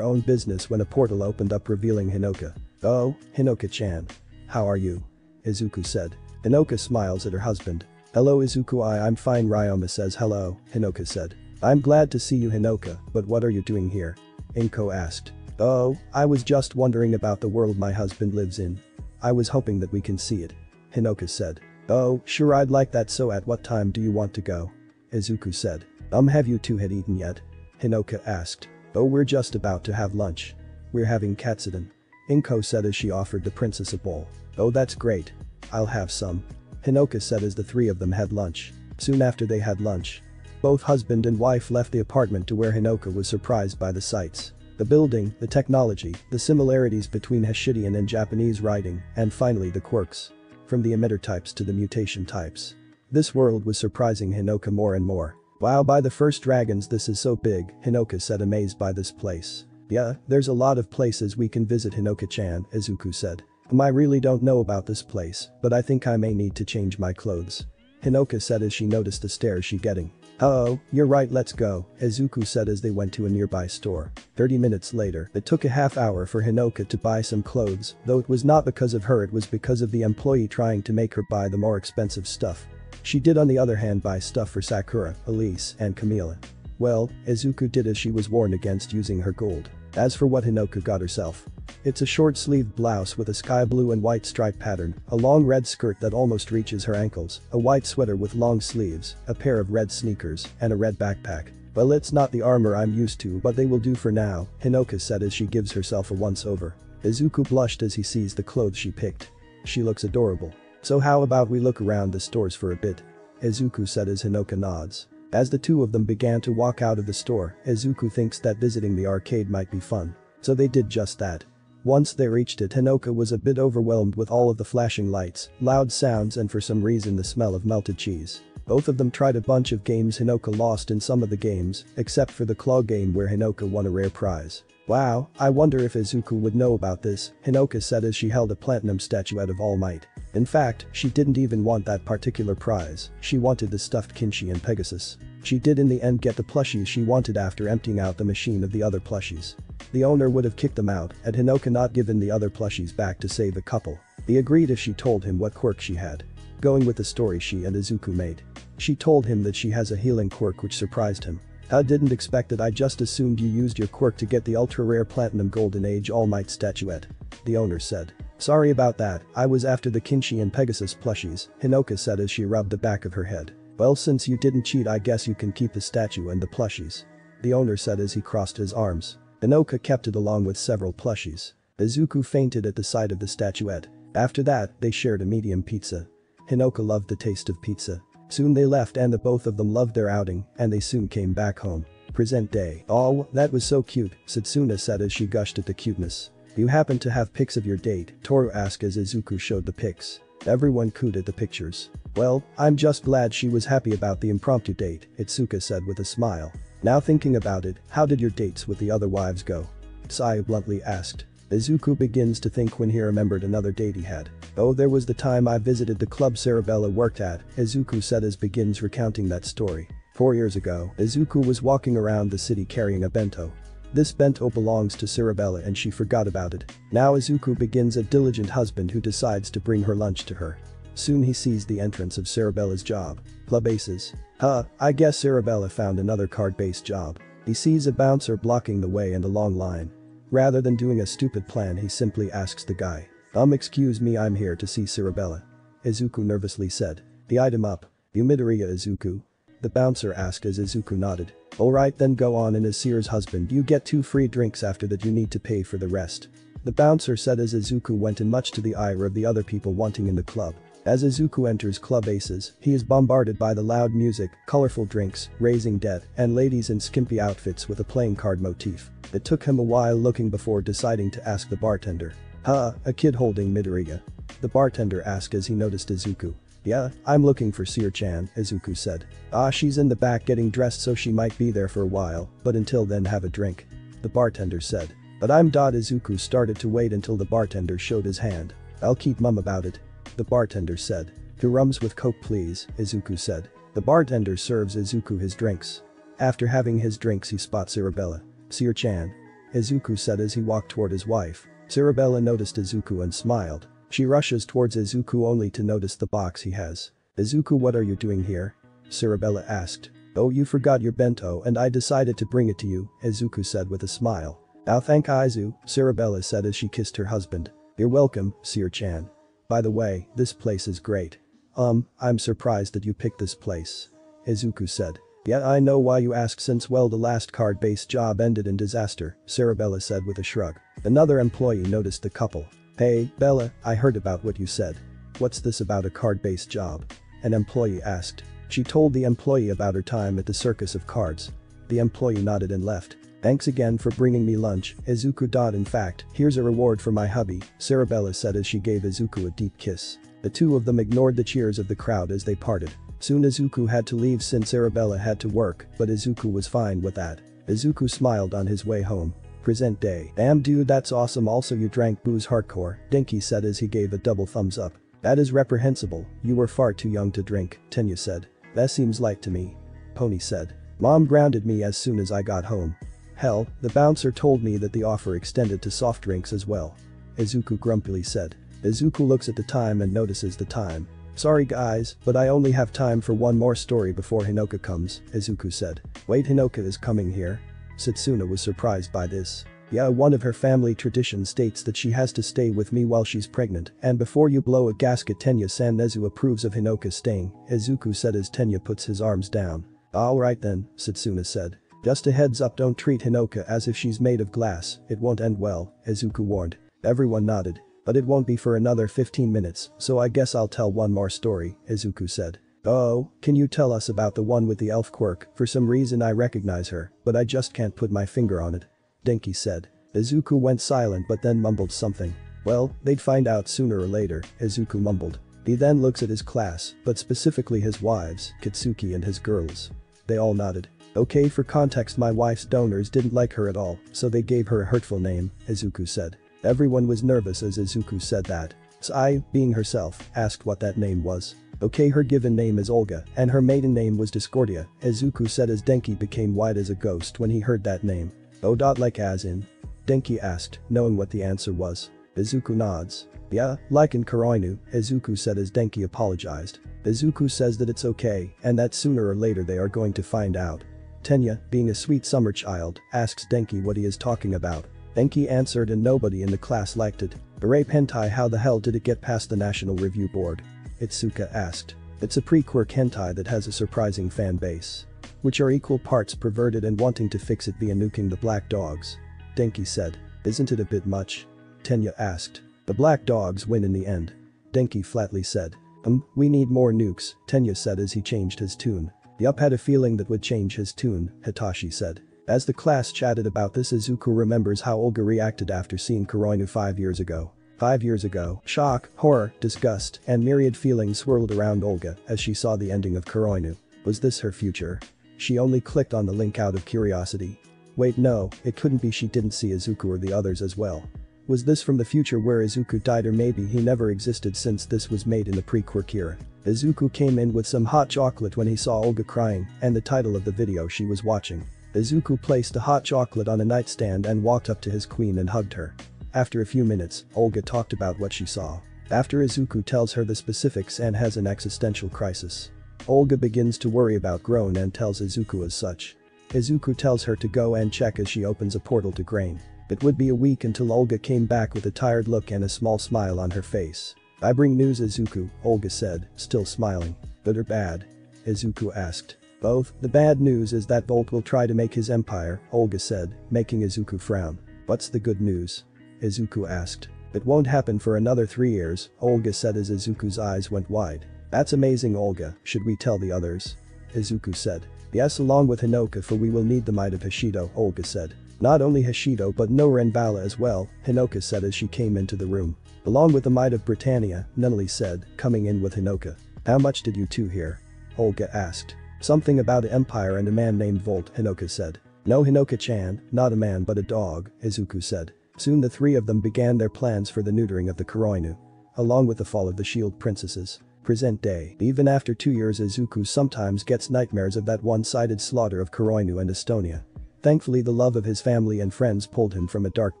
Speaker 1: own business when a portal opened up revealing Hinoka. Oh, Hinoka-chan. How are you? Izuku said. Hinoka smiles at her husband. Hello Izuku I I'm fine Ryoma says hello, Hinoka said. I'm glad to see you Hinoka, but what are you doing here? Inko asked. Oh, I was just wondering about the world my husband lives in. I was hoping that we can see it. Hinoka said. Oh, sure I'd like that so at what time do you want to go? Izuku said. Um have you two had eaten yet? Hinoka asked. Oh we're just about to have lunch. We're having katsudon. Inko said as she offered the princess a bowl. Oh that's great. I'll have some. Hinoka said as the three of them had lunch. Soon after they had lunch, both husband and wife left the apartment to where Hinoka was surprised by the sights. The building, the technology, the similarities between Hoshidan and Japanese writing, and finally the quirks. From the emitter types to the mutation types. This world was surprising Hinoka more and more. Wow by the first dragons this is so big, Hinoka said amazed by this place. Yeah, there's a lot of places we can visit Hinoka-chan, Izuku said. Um, I really don't know about this place, but I think I may need to change my clothes. Hinoka said as she noticed the stare she getting. Oh, you're right let's go, Izuku said as they went to a nearby store. 30 minutes later, it took a half hour for Hinoka to buy some clothes, though it was not because of her it was because of the employee trying to make her buy the more expensive stuff. She did on the other hand buy stuff for Sakura, Elise, and Camilla. Well, Izuku did as she was warned against using her gold. As for what Hinoka got herself. It's a short-sleeved blouse with a sky blue and white stripe pattern, a long red skirt that almost reaches her ankles, a white sweater with long sleeves, a pair of red sneakers, and a red backpack. Well it's not the armor I'm used to but they will do for now, Hinoka said as she gives herself a once-over. Izuku blushed as he sees the clothes she picked. She looks adorable. So how about we look around the stores for a bit? Izuku said as Hinoka nods. As the two of them began to walk out of the store, Izuku thinks that visiting the arcade might be fun. So they did just that. Once they reached it Hinoka was a bit overwhelmed with all of the flashing lights, loud sounds and for some reason the smell of melted cheese. Both of them tried a bunch of games Hinoka lost in some of the games, except for the claw game where Hinoka won a rare prize. Wow, I wonder if Izuku would know about this, Hinoka said as she held a platinum statuette of All Might. In fact, she didn't even want that particular prize, she wanted the stuffed Kinshi and Pegasus. She did in the end get the plushies she wanted after emptying out the machine of the other plushies. The owner would have kicked them out had Hinoka not given the other plushies back to save the couple. He agreed if she told him what quirk she had. Going with the story she and Izuku made. She told him that she has a healing quirk which surprised him. I didn't expect it I just assumed you used your quirk to get the ultra rare platinum golden age all might statuette. The owner said. Sorry about that, I was after the Kinshi and Pegasus plushies, Hinoka said as she rubbed the back of her head. Well since you didn't cheat I guess you can keep the statue and the plushies. The owner said as he crossed his arms. Hinoka kept it along with several plushies. Izuku fainted at the sight of the statuette. After that, they shared a medium pizza. Hinoka loved the taste of pizza. Soon they left and the both of them loved their outing and they soon came back home. Present day. Oh, that was so cute, Setsuna said as she gushed at the cuteness. You happen to have pics of your date, Toru asked as Izuku showed the pics. Everyone cooed at the pictures. Well, I'm just glad she was happy about the impromptu date, Itsuka said with a smile. Now thinking about it, how did your dates with the other wives go? Saya bluntly asked. Izuku begins to think when he remembered another date he had. Oh there was the time I visited the club Cerebella worked at, Izuku said as begins recounting that story. Four years ago, Izuku was walking around the city carrying a bento. This bento belongs to Cerebella and she forgot about it. Now Izuku begins a diligent husband who decides to bring her lunch to her. Soon he sees the entrance of Cerebella's job. Club aces. Huh, I guess Cerebella found another card-based job. He sees a bouncer blocking the way and a long line. Rather than doing a stupid plan he simply asks the guy. Um excuse me I'm here to see Cerebella. Izuku nervously said. The item up. You Midoriya Izuku. The bouncer asked as Izuku nodded. Alright then go on and as Seer's husband you get two free drinks after that you need to pay for the rest. The bouncer said as Izuku went in much to the ire of the other people wanting in the club. As Izuku enters Club Aces, he is bombarded by the loud music, colorful drinks, raising debt, and ladies in skimpy outfits with a playing card motif. It took him a while looking before deciding to ask the bartender. Huh, a kid holding Midoriya. The bartender asked as he noticed Izuku. Yeah, I'm looking for Seer-chan, Izuku said. Ah she's in the back getting dressed so she might be there for a while, but until then have a drink. The bartender said. But I'm. Izuku started to wait until the bartender showed his hand. I'll keep mum about it. The bartender said. Two rums with coke please, Izuku said. The bartender serves Izuku his drinks. After having his drinks he spots Cerebella. Seer-chan. Izuku said as he walked toward his wife. Cerebella noticed Izuku and smiled. She rushes towards Izuku only to notice the box he has. Izuku what are you doing here? Cerebella asked. Oh you forgot your bento and I decided to bring it to you, Izuku said with a smile. Now thank Izu, Cerebella said as she kissed her husband. You're welcome, Sir-chan. By the way, this place is great. Um, I'm surprised that you picked this place. Izuku said. Yeah I know why you ask since well the last card-based job ended in disaster, Cerebella said with a shrug. Another employee noticed the couple. Hey, Bella, I heard about what you said. What's this about a card-based job? An employee asked. She told the employee about her time at the circus of cards. The employee nodded and left. Thanks again for bringing me lunch, Izuku. In fact, here's a reward for my hubby, Cerebella said as she gave Izuku a deep kiss. The two of them ignored the cheers of the crowd as they parted. Soon Izuku had to leave since Cerebella had to work, but Izuku was fine with that. Izuku smiled on his way home. Present day. Damn dude that's awesome also you drank booze hardcore, Denki said as he gave a double thumbs up. That is reprehensible, you were far too young to drink, Tenya said. That seems light to me. Pony said. Mom grounded me as soon as I got home. Hell, the bouncer told me that the offer extended to soft drinks as well. Izuku grumpily said. Izuku looks at the time and notices the time. Sorry guys, but I only have time for one more story before Hinoka comes, Izuku said. Wait Hinoka is coming here? Setsuna was surprised by this. Yeah one of her family traditions states that she has to stay with me while she's pregnant and before you blow a gasket Tenya san Nezu approves of Hinoka staying, Izuku said as Tenya puts his arms down. Alright then, Setsuna said. Just a heads up don't treat Hinoka as if she's made of glass, it won't end well, Izuku warned. Everyone nodded. But it won't be for another 15 minutes, so I guess I'll tell one more story, Izuku said. Oh, can you tell us about the one with the elf quirk, for some reason I recognize her, but I just can't put my finger on it. Denki said. Izuku went silent but then mumbled something. Well, they'd find out sooner or later, Izuku mumbled. He then looks at his class, but specifically his wives, Katsuki and his girls. They all nodded. Okay for context my wife's donors didn't like her at all, so they gave her a hurtful name, Izuku said. Everyone was nervous as Izuku said that. Sai, being herself, asked what that name was. Okay her given name is Olga, and her maiden name was Discordia, Izuku said as Denki became white as a ghost when he heard that name. Oh. Like as in? Denki asked, knowing what the answer was. Izuku nods. Yeah, like in Kuroinu, Izuku said as Denki apologized. Izuku says that it's okay, and that sooner or later they are going to find out. Tenya, being a sweet summer child, asks Denki what he is talking about. Enki answered and nobody in the class liked it. Rape hentai how the hell did it get past the National Review Board? Itsuka asked. It's a pre-quirk hentai that has a surprising fan base. Which are equal parts perverted and wanting to fix it via nuking the black dogs. Denki said. Isn't it a bit much? Tenya asked. The black dogs win in the end. Denki flatly said. Um, we need more nukes, Tenya said as he changed his tune. Yup had a feeling that would change his tune, Hitoshi said. As the class chatted about this Izuku remembers how Olga reacted after seeing Kuroinu five years ago. Five years ago, shock, horror, disgust, and myriad feelings swirled around Olga as she saw the ending of Kuroinu. Was this her future? She only clicked on the link out of curiosity. Wait no, it couldn't be she didn't see Izuku or the others as well. Was this from the future where Izuku died or maybe he never existed since this was made in the pre-quirk era? Izuku came in with some hot chocolate when he saw Olga crying and the title of the video she was watching. Izuku placed a hot chocolate on a nightstand and walked up to his queen and hugged her. After a few minutes, Olga talked about what she saw. After Izuku tells her the specifics and has an existential crisis. Olga begins to worry about Grain and tells Izuku as such. Izuku tells her to go and check as she opens a portal to Grain. It would be a week until Olga came back with a tired look and a small smile on her face. I bring news Izuku, Olga said, still smiling. Good or bad? Izuku asked. Both, the bad news is that Volt will try to make his empire, Olga said, making Izuku frown. What's the good news? Izuku asked. It won't happen for another three years, Olga said as Izuku's eyes went wide. That's amazing Olga, should we tell the others? Izuku said. Yes along with Hinoka for we will need the might of Hoshido, Olga said. Not only Hoshido but Nohr and Valla as well, Hinoka said as she came into the room. Along with the might of Britannia, Nunnally said, coming in with Hinoka. How much did you two hear? Olga asked. Something about an empire and a man named Volt, Hinoka said. No Hinoka-chan, not a man but a dog, Izuku said. Soon the three of them began their plans for the neutering of the Kuroinu. Along with the fall of the Shield Princesses. Present day, even after two years Izuku sometimes gets nightmares of that one-sided slaughter of Kuroinu and Eostia. Thankfully the love of his family and friends pulled him from a dark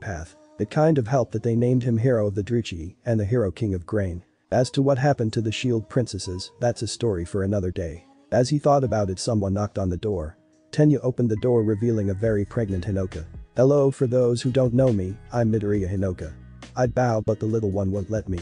Speaker 1: path. It kind of helped that they named him Hero of the Druchii and the Hero King of Grain. As to what happened to the Shield Princesses, that's a story for another day. As he thought about it someone knocked on the door. Tenya opened the door revealing a very pregnant Hinoka. Hello for those who don't know me, I'm Midoriya Hinoka. I'd bow but the little one won't let me.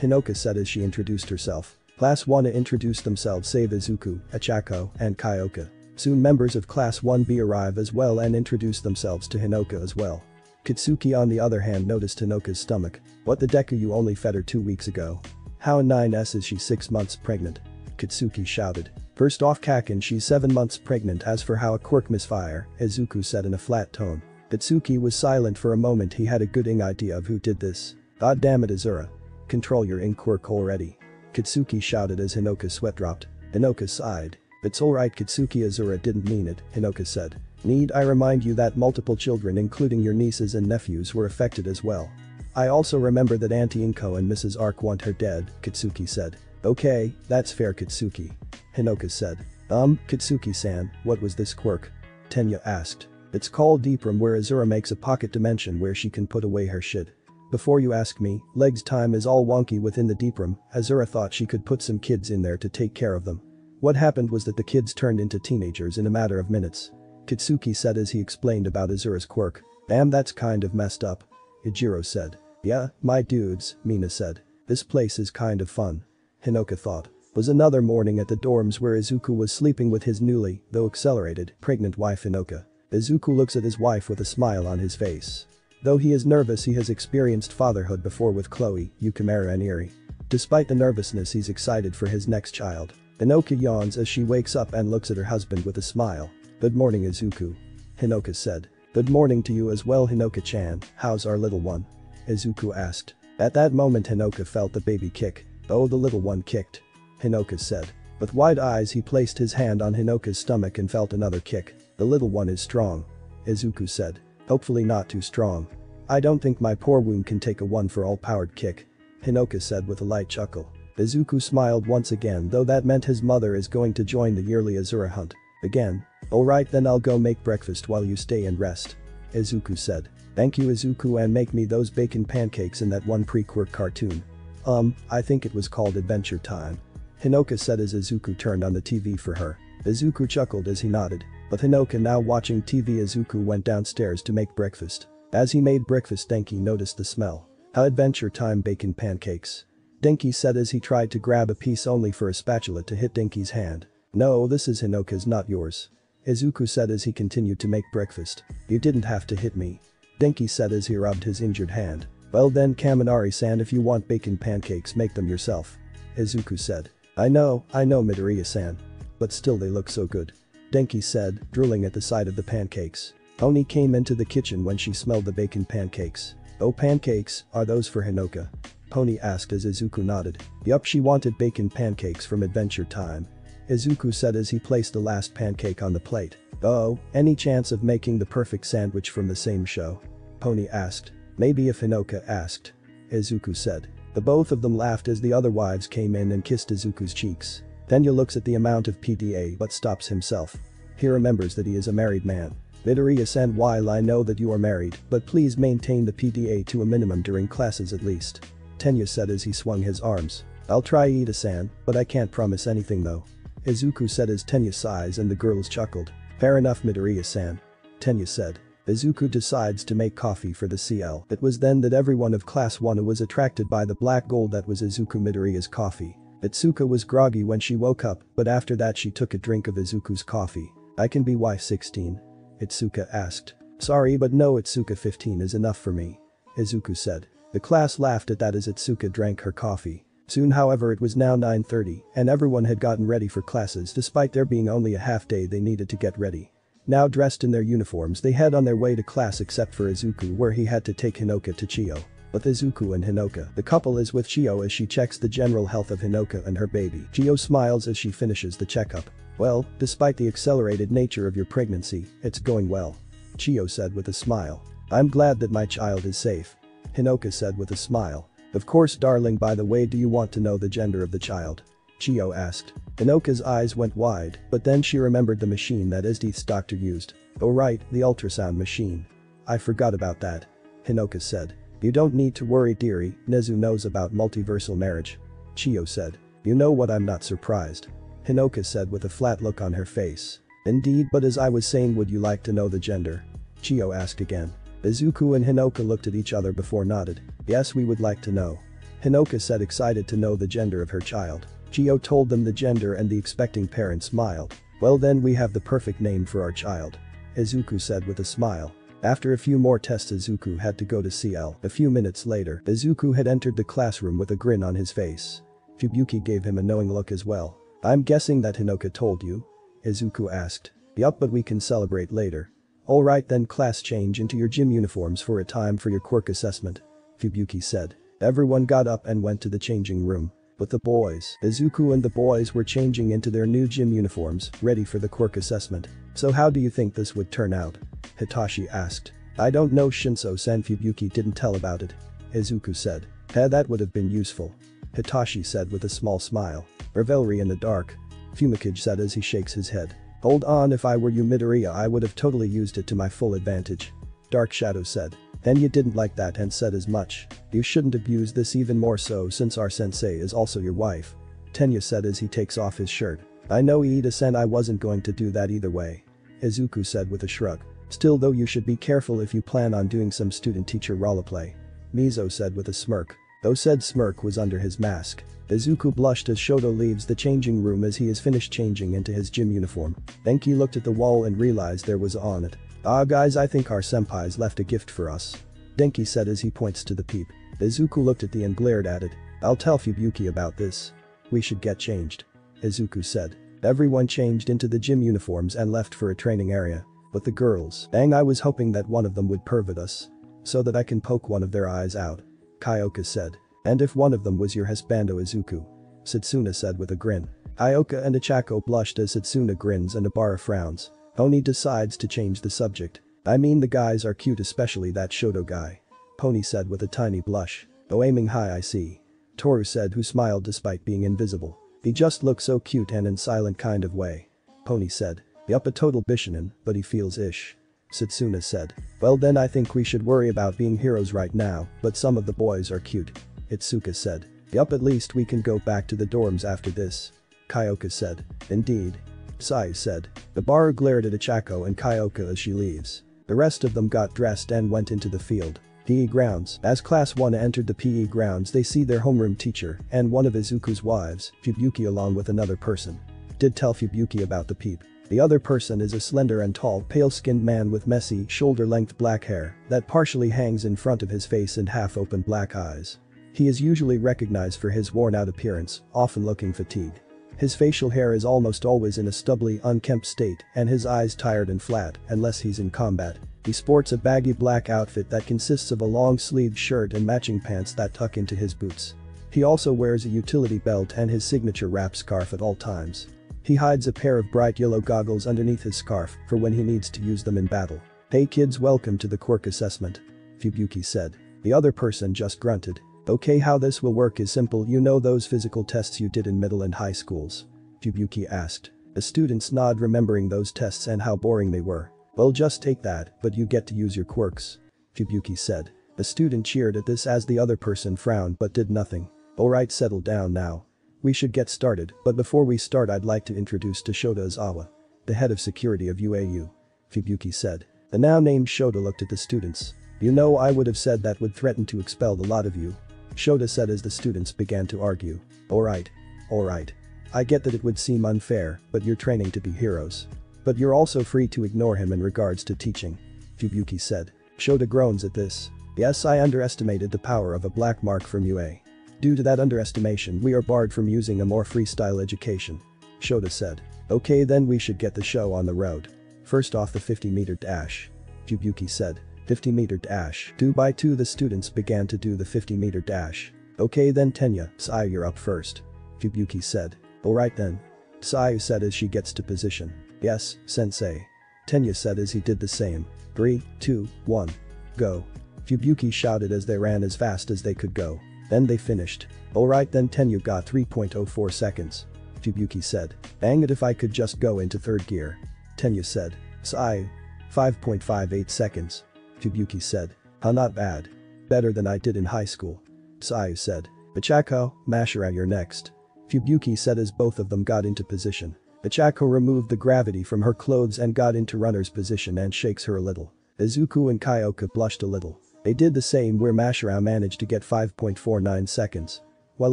Speaker 1: Hinoka said as she introduced herself. Class 1A introduced themselves save Izuku, Ochako, and Kyoka. Soon members of Class 1B arrive as well and introduce themselves to Hinoka as well. Katsuki on the other hand noticed Hinoka's stomach. What the Deku you only fed her two weeks ago. How in 9s is she 6 months pregnant? Katsuki shouted. First off Kakin she's 7 months pregnant as for how a quirk misfire, Izuku said in a flat tone. Katsuki was silent for a moment he had a good idea of who did this. God damn it Azura. Control your ink quirk already. Katsuki shouted as Hinoka's sweat dropped. Hinoka sighed. It's alright Katsuki Azura didn't mean it, Hinoka said. Need I remind you that multiple children including your nieces and nephews were affected as well. I also remember that Auntie Inko and Mrs. Arc want her dead, Katsuki said. Okay, that's fair Katsuki. Hinoka said. Um, Katsuki-san, what was this quirk? Tenya asked. It's called Deeprealm where Azura makes a pocket dimension where she can put away her shit. Before you ask me, Leg's time is all wonky within the Deeprealm, Azura thought she could put some kids in there to take care of them. What happened was that the kids turned into teenagers in a matter of minutes. Katsuki said as he explained about Azura's quirk. Damn that's kind of messed up. Ojiro said. Yeah, my dudes, Mina said. This place is kind of fun. Hinoka thought. Was another morning at the dorms where Izuku was sleeping with his newly, though accelerated, pregnant wife Hinoka. Izuku looks at his wife with a smile on his face. Though he is nervous he has experienced fatherhood before with Chloe, Yukimura and Eri. Despite the nervousness he's excited for his next child. Hinoka yawns as she wakes up and looks at her husband with a smile. Good morning Izuku. Hinoka said. Good morning to you as well Hinoka-chan, how's our little one? Izuku asked. At that moment Hinoka felt the baby kick. Oh the little one kicked. Hinoka said. With wide eyes he placed his hand on Hinoka's stomach and felt another kick. The little one is strong. Izuku said. Hopefully not too strong. I don't think my poor womb can take a one for all powered kick. Hinoka said with a light chuckle. Izuku smiled once again though that meant his mother is going to join the yearly Azura hunt. Again. Alright then I'll go make breakfast while you stay and rest. Izuku said. Thank you Izuku and make me those bacon pancakes in that one pre-quirk cartoon. Um, I think it was called Adventure Time. Hinoka said as Izuku turned on the TV for her. Izuku chuckled as he nodded. But Hinoka now watching TV Izuku went downstairs to make breakfast. As he made breakfast Denki noticed the smell. How Adventure Time bacon pancakes. Denki said as he tried to grab a piece only for a spatula to hit Denki's hand. No this is Hinoka's not yours. Izuku said as he continued to make breakfast. You didn't have to hit me. Denki said as he rubbed his injured hand. Well then Kaminari-san if you want bacon pancakes make them yourself. Izuku said. I know, I know Midoriya-san. But still they look so good. Denki said, drooling at the sight of the pancakes. Oni came into the kitchen when she smelled the bacon pancakes. Oh pancakes, are those for Hinoka? Pony asked as Izuku nodded. Yup she wanted bacon pancakes from Adventure Time. Izuku said as he placed the last pancake on the plate. Oh, any chance of making the perfect sandwich from the same show? Pony asked. Maybe if Hinoka asked. Izuku said. The both of them laughed as the other wives came in and kissed Izuku's cheeks. Tenya looks at the amount of PDA but stops himself. He remembers that he is a married man. Midoriya-san while I know that you are married, but please maintain the PDA to a minimum during classes at least. Tenya said as he swung his arms. I'll try Iida-san, but I can't promise anything though. Izuku said as Tenya sighs and the girls chuckled. Fair enough Midoriya-san. Tenya said. Izuku decides to make coffee for the CL. It was then that everyone of class 1 was attracted by the black gold that was Izuku Midoriya's coffee. Itsuka was groggy when she woke up, but after that she took a drink of Izuku's coffee. I can be Y16? Itsuka asked. Sorry but no Itsuka 15 is enough for me. Izuku said. The class laughed at that as Itsuka drank her coffee. Soon however it was now 9.30 and everyone had gotten ready for classes despite there being only a half day they needed to get ready. Now dressed in their uniforms they head on their way to class except for Izuku where he had to take Hinoka to Chiyo. With Izuku and Hinoka, the couple is with Chiyo as she checks the general health of Hinoka and her baby. Chiyo smiles as she finishes the checkup. Well, despite the accelerated nature of your pregnancy, it's going well. Chiyo said with a smile. I'm glad that my child is safe. Hinoka said with a smile. Of course darling by the way do you want to know the gender of the child? Chiyo asked. Hinoka's eyes went wide, but then she remembered the machine that Esdeath's doctor used. Oh right, the ultrasound machine. I forgot about that. Hinoka said. You don't need to worry dearie, Nezu knows about multiversal marriage. Chiyo said. You know what I'm not surprised. Hinoka said with a flat look on her face. Indeed but as I was saying would you like to know the gender? Chiyo asked again. Izuku and Hinoka looked at each other before nodded. Yes we would like to know. Hinoka said excited to know the gender of her child. Chiyo told them the gender and the expecting parent smiled. Well then we have the perfect name for our child. Izuku said with a smile. After a few more tests Izuku had to go to CL. A few minutes later, Izuku had entered the classroom with a grin on his face. Fubuki gave him a knowing look as well. I'm guessing that Hinoka told you? Izuku asked. Yup but we can celebrate later. Alright then class change into your gym uniforms for a time for your quirk assessment. Fubuki said. Everyone got up and went to the changing room. But the boys, Izuku and the boys were changing into their new gym uniforms, ready for the quirk assessment. So how do you think this would turn out? Hitachi asked. I don't know Shinso Sanfubuki didn't tell about it. Izuku said. Hey that would have been useful. Hitachi said with a small smile. Revelry in the dark. Fumikage said as he shakes his head. Hold on if I were you Midoriya I would have totally used it to my full advantage. Dark Shadow said. And you didn't like that and said as much. You shouldn't abuse this even more so since our sensei is also your wife. Tenya said as he takes off his shirt. I know Iida-sen I wasn't going to do that either way. Izuku said with a shrug. Still though you should be careful if you plan on doing some student-teacher roleplay. Mizo said with a smirk. Though said smirk was under his mask. Izuku blushed as Shoto leaves the changing room as he is finished changing into his gym uniform. Denki looked at the wall and realized there was on it. Ah guys I think our senpai's left a gift for us. Denki said as he points to the peep. Izuku looked at the and glared at it. I'll tell Fubuki about this. We should get changed. Izuku said. Everyone changed into the gym uniforms and left for a training area. But the girls, dang I was hoping that one of them would pervert us. So that I can poke one of their eyes out. Kyoka said. And if one of them was your husbando Izuku. Setsuna said with a grin. Kyoka and Ochako blushed as Setsuna grins and Abara frowns. Pony decides to change the subject. I mean the guys are cute especially that Shoto guy. Pony said with a tiny blush. Oh aiming high I see. Toru said who smiled despite being invisible. He just looks so cute and in silent kind of way. Pony said. Yup a total bishonen, but he feels ish. Setsuna said. Well then I think we should worry about being heroes right now, but some of the boys are cute. Itsuka said. Yup at least we can go back to the dorms after this. Kyoka said. Indeed. Sai said. The bar glared at Ochako and Kyoka as she leaves. The rest of them got dressed and went into the field. PE grounds. As class 1 entered the PE grounds they see their homeroom teacher and one of Izuku's wives, Fubuki along with another person. Did tell Fubuki about the peep. The other person is a slender and tall pale-skinned man with messy, shoulder-length black hair that partially hangs in front of his face and half-open black eyes. He is usually recognized for his worn-out appearance, often looking fatigued. His facial hair is almost always in a stubbly, unkempt state and his eyes tired and flat unless he's in combat. He sports a baggy black outfit that consists of a long-sleeved shirt and matching pants that tuck into his boots. He also wears a utility belt and his signature wrap scarf at all times. He hides a pair of bright yellow goggles underneath his scarf for when he needs to use them in battle. Hey kids welcome to the quirk assessment. Fubuki said. The other person just grunted. Okay how this will work is simple you know those physical tests you did in middle and high schools? Fubuki asked. The students nod remembering those tests and how boring they were. Well just take that, but you get to use your quirks. Fubuki said. The student cheered at this as the other person frowned but did nothing. Alright settle down now. We should get started, but before we start I'd like to introduce to Shota Aizawa. The head of security of UAU. Fubuki said. The now named Shota looked at the students. You know I would have said that would threaten to expel the lot of you. Shota said as the students began to argue. Alright. Alright. I get that it would seem unfair, but you're training to be heroes. But you're also free to ignore him in regards to teaching. Fubuki said. Shota groans at this. Yes I underestimated the power of a black mark from UA. Due to that underestimation we are barred from using a more freestyle education. Shota said. Okay then we should get the show on the road. First off the 50 meter dash. Fubuki said. 50 meter dash. Two by two the students began to do the 50 meter dash. Okay then Tenya, Sai you're up first. Fubuki said. Alright then. Sai said as she gets to position. Yes, sensei. Tenya said as he did the same. 3, 2, 1. Go. Fubuki shouted as they ran as fast as they could go. Then they finished. Alright then Tenya got 3.04 seconds. Fubuki said. Dang it if I could just go into third gear. Tenya said. Sai. 5.58 seconds. Fubuki said. Huh not bad. Better than I did in high school. Sai said. Ochako, Mashirao you're next. Fubuki said as both of them got into position. Ochako removed the gravity from her clothes and got into runner's position and shakes her a little. Izuku and Kyoka blushed a little. They did the same where Mashirao managed to get 5.49 seconds. While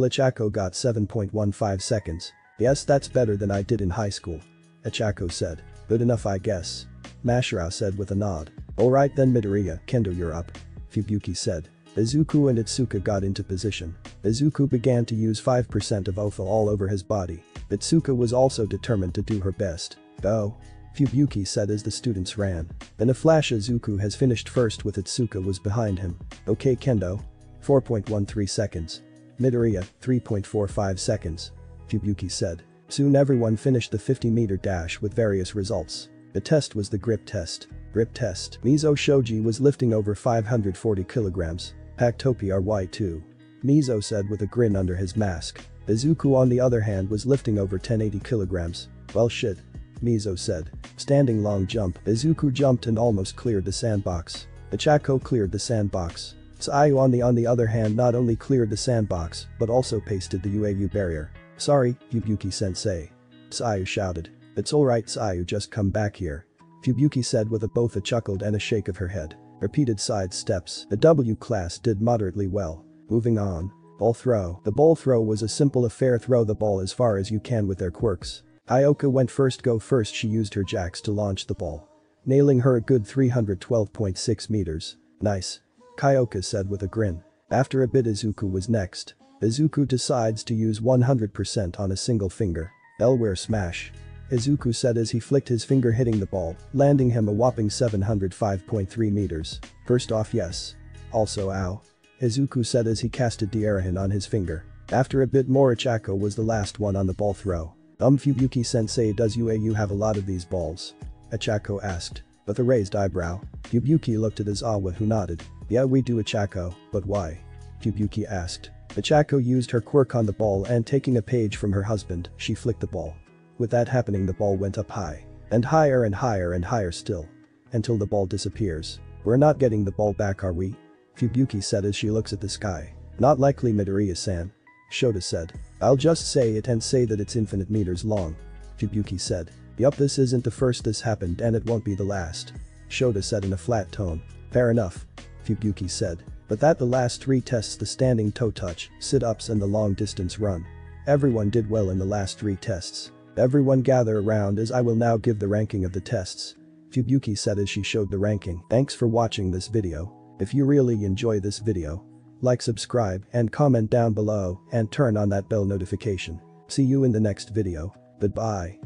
Speaker 1: Ochako got 7.15 seconds. Yes that's better than I did in high school. Ochako said. Good enough I guess. Mashirao said with a nod. Alright then Midoriya, Kendo you're up. Fubuki said. Izuku and Itsuka got into position. Izuku began to use 5% of Ofa all over his body. Itsuka was also determined to do her best. Go. Fubuki said as the students ran. In a flash Izuku has finished first with Itsuka was behind him. Okay Kendo. 4.13 seconds. Midoriya, 3.45 seconds. Fubuki said. Soon everyone finished the 50 meter dash with various results. The test was the grip test. Grip test. Mezo Shoji was lifting over 540 kilograms. Pactopi RY2. Mizo said with a grin under his mask. Izuku on the other hand was lifting over 1080 kilograms. Well shit. Mizo said. Standing long jump, Izuku jumped and almost cleared the sandbox. Ochako cleared the sandbox. Sayu on the on the other hand not only cleared the sandbox, but also pasted the UAU barrier. Sorry, Fubuki sensei. Sayu shouted. It's alright Sayu just come back here. Fubuki said with a both a chuckled and a shake of her head. Repeated side steps, the W class did moderately well. Moving on. Ball throw. The ball throw was a simple affair throw the ball as far as you can with their quirks. Kyoka went first go first she used her jacks to launch the ball. Nailing her a good 312.6 meters. Nice. Kyoka said with a grin. After a bit Izuku was next. Izuku decides to use 100% on a single finger. Delaware smash. Izuku said as he flicked his finger hitting the ball, landing him a whopping 705.3 meters. First off yes. Also ow. Izuku said as he casted Diarahan on his finger. After a bit more Ochako was the last one on the ball throw. Um sensei does UAU have a lot of these balls? Ochako asked. With a raised eyebrow. Fubuki looked at Aizawa who nodded. Yeah we do Ochako, but why? Fubuki asked. Ochako used her quirk on the ball and taking a page from her husband, she flicked the ball. With that happening the ball went up high. And higher and higher and higher still. Until the ball disappears. We're not getting the ball back are we? Fubuki said as she looks at the sky. Not likely Midoriya-san. Shota said. I'll just say it and say that it's infinite meters long. Fubuki said. Yup this isn't the first this happened and it won't be the last. Shota said in a flat tone. Fair enough. Fubuki said. But that the last three tests the standing toe touch, sit-ups and the long distance run. Everyone did well in the last three tests. Everyone gather around as I will now give the ranking of the tests. Fubuki said as she showed the ranking. Thanks for watching this video. If you really enjoy this video, like subscribe and comment down below and turn on that bell notification. See you in the next video. Goodbye.